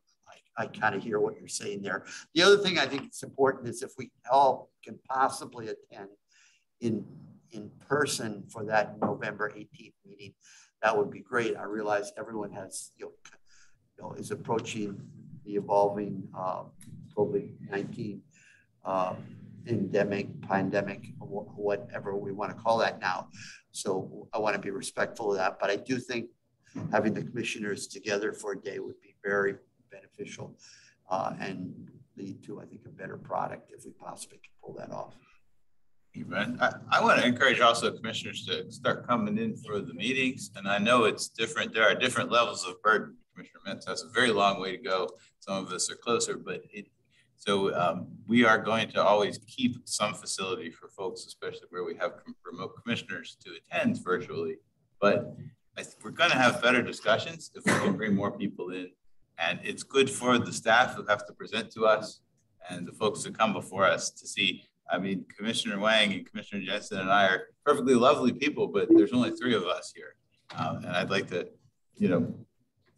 I, I kind of hear what you're saying there. The other thing I think it's important is if we all can possibly attend in in person for that November 18th meeting, that would be great. I realize everyone has, you know, you know is approaching the evolving uh, COVID-19 uh, endemic, pandemic, whatever we want to call that now. So I want to be respectful of that, but I do think having the commissioners together for a day would be very beneficial uh, and lead to, I think, a better product if we possibly can pull that off. I, I want to encourage also commissioners to start coming in for the meetings. And I know it's different. There are different levels of burden. Commissioner Metz has a very long way to go. Some of us are closer, but it, so um, we are going to always keep some facility for folks, especially where we have remote commissioners to attend virtually. But I we're going to have better discussions if we can bring more people in. And it's good for the staff who have to present to us and the folks who come before us to see I mean, Commissioner Wang and Commissioner Jensen and I are perfectly lovely people, but there's only three of us here. Um, and I'd like to, you know,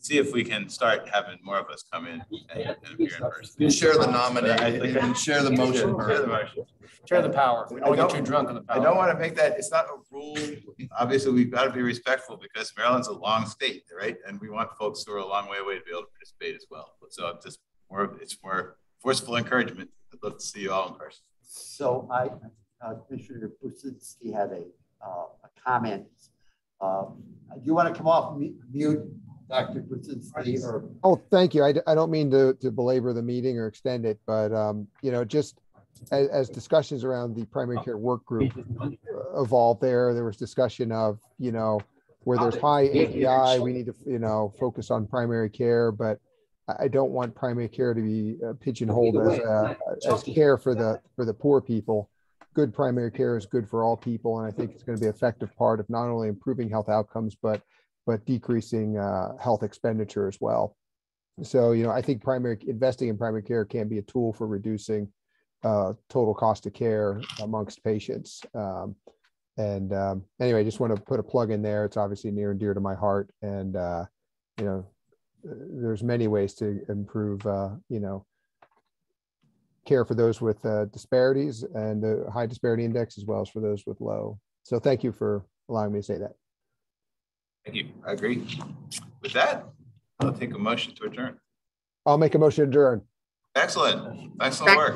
see if we can start having more of us come in and, and appear in person. You share the nomination and share the motion. Share the motion. Share the power. We don't get too drunk on the power. I don't want to make that, it's not a rule. Obviously, we've got to be respectful because Maryland's a long state, right? And we want folks who are a long way away to be able to participate as well. So I'm just more, it's more forceful encouragement. I'd love to see you all in person. So I, uh, Commissioner Buczynski had a, uh, a comment. Um, do you want to come off mute, Dr. Buczynski? Or oh, thank you. I, I don't mean to, to belabor the meeting or extend it, but um, you know, just as, as, discussions around the primary care work group evolved there, there was discussion of you know where there's high API, we need to you know focus on primary care, but I don't want primary care to be uh, pigeonholed as, uh, as care for the for the poor people. Good primary care is good for all people, and I think it's going to be an effective part of not only improving health outcomes but but decreasing uh, health expenditure as well. So you know, I think primary investing in primary care can be a tool for reducing uh, total cost of care amongst patients. Um, and um, anyway, I just want to put a plug in there. It's obviously near and dear to my heart, and uh, you know, there's many ways to improve, uh, you know, care for those with uh, disparities and the high disparity index as well as for those with low. So thank you for allowing me to say that. Thank you. I agree. With that, I'll take a motion to adjourn. I'll make a motion to adjourn. Excellent. Excellent work.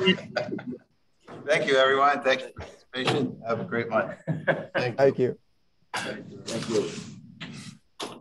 Thank you, everyone. Thank you for participation. Have a great month. Thank you. Thank you.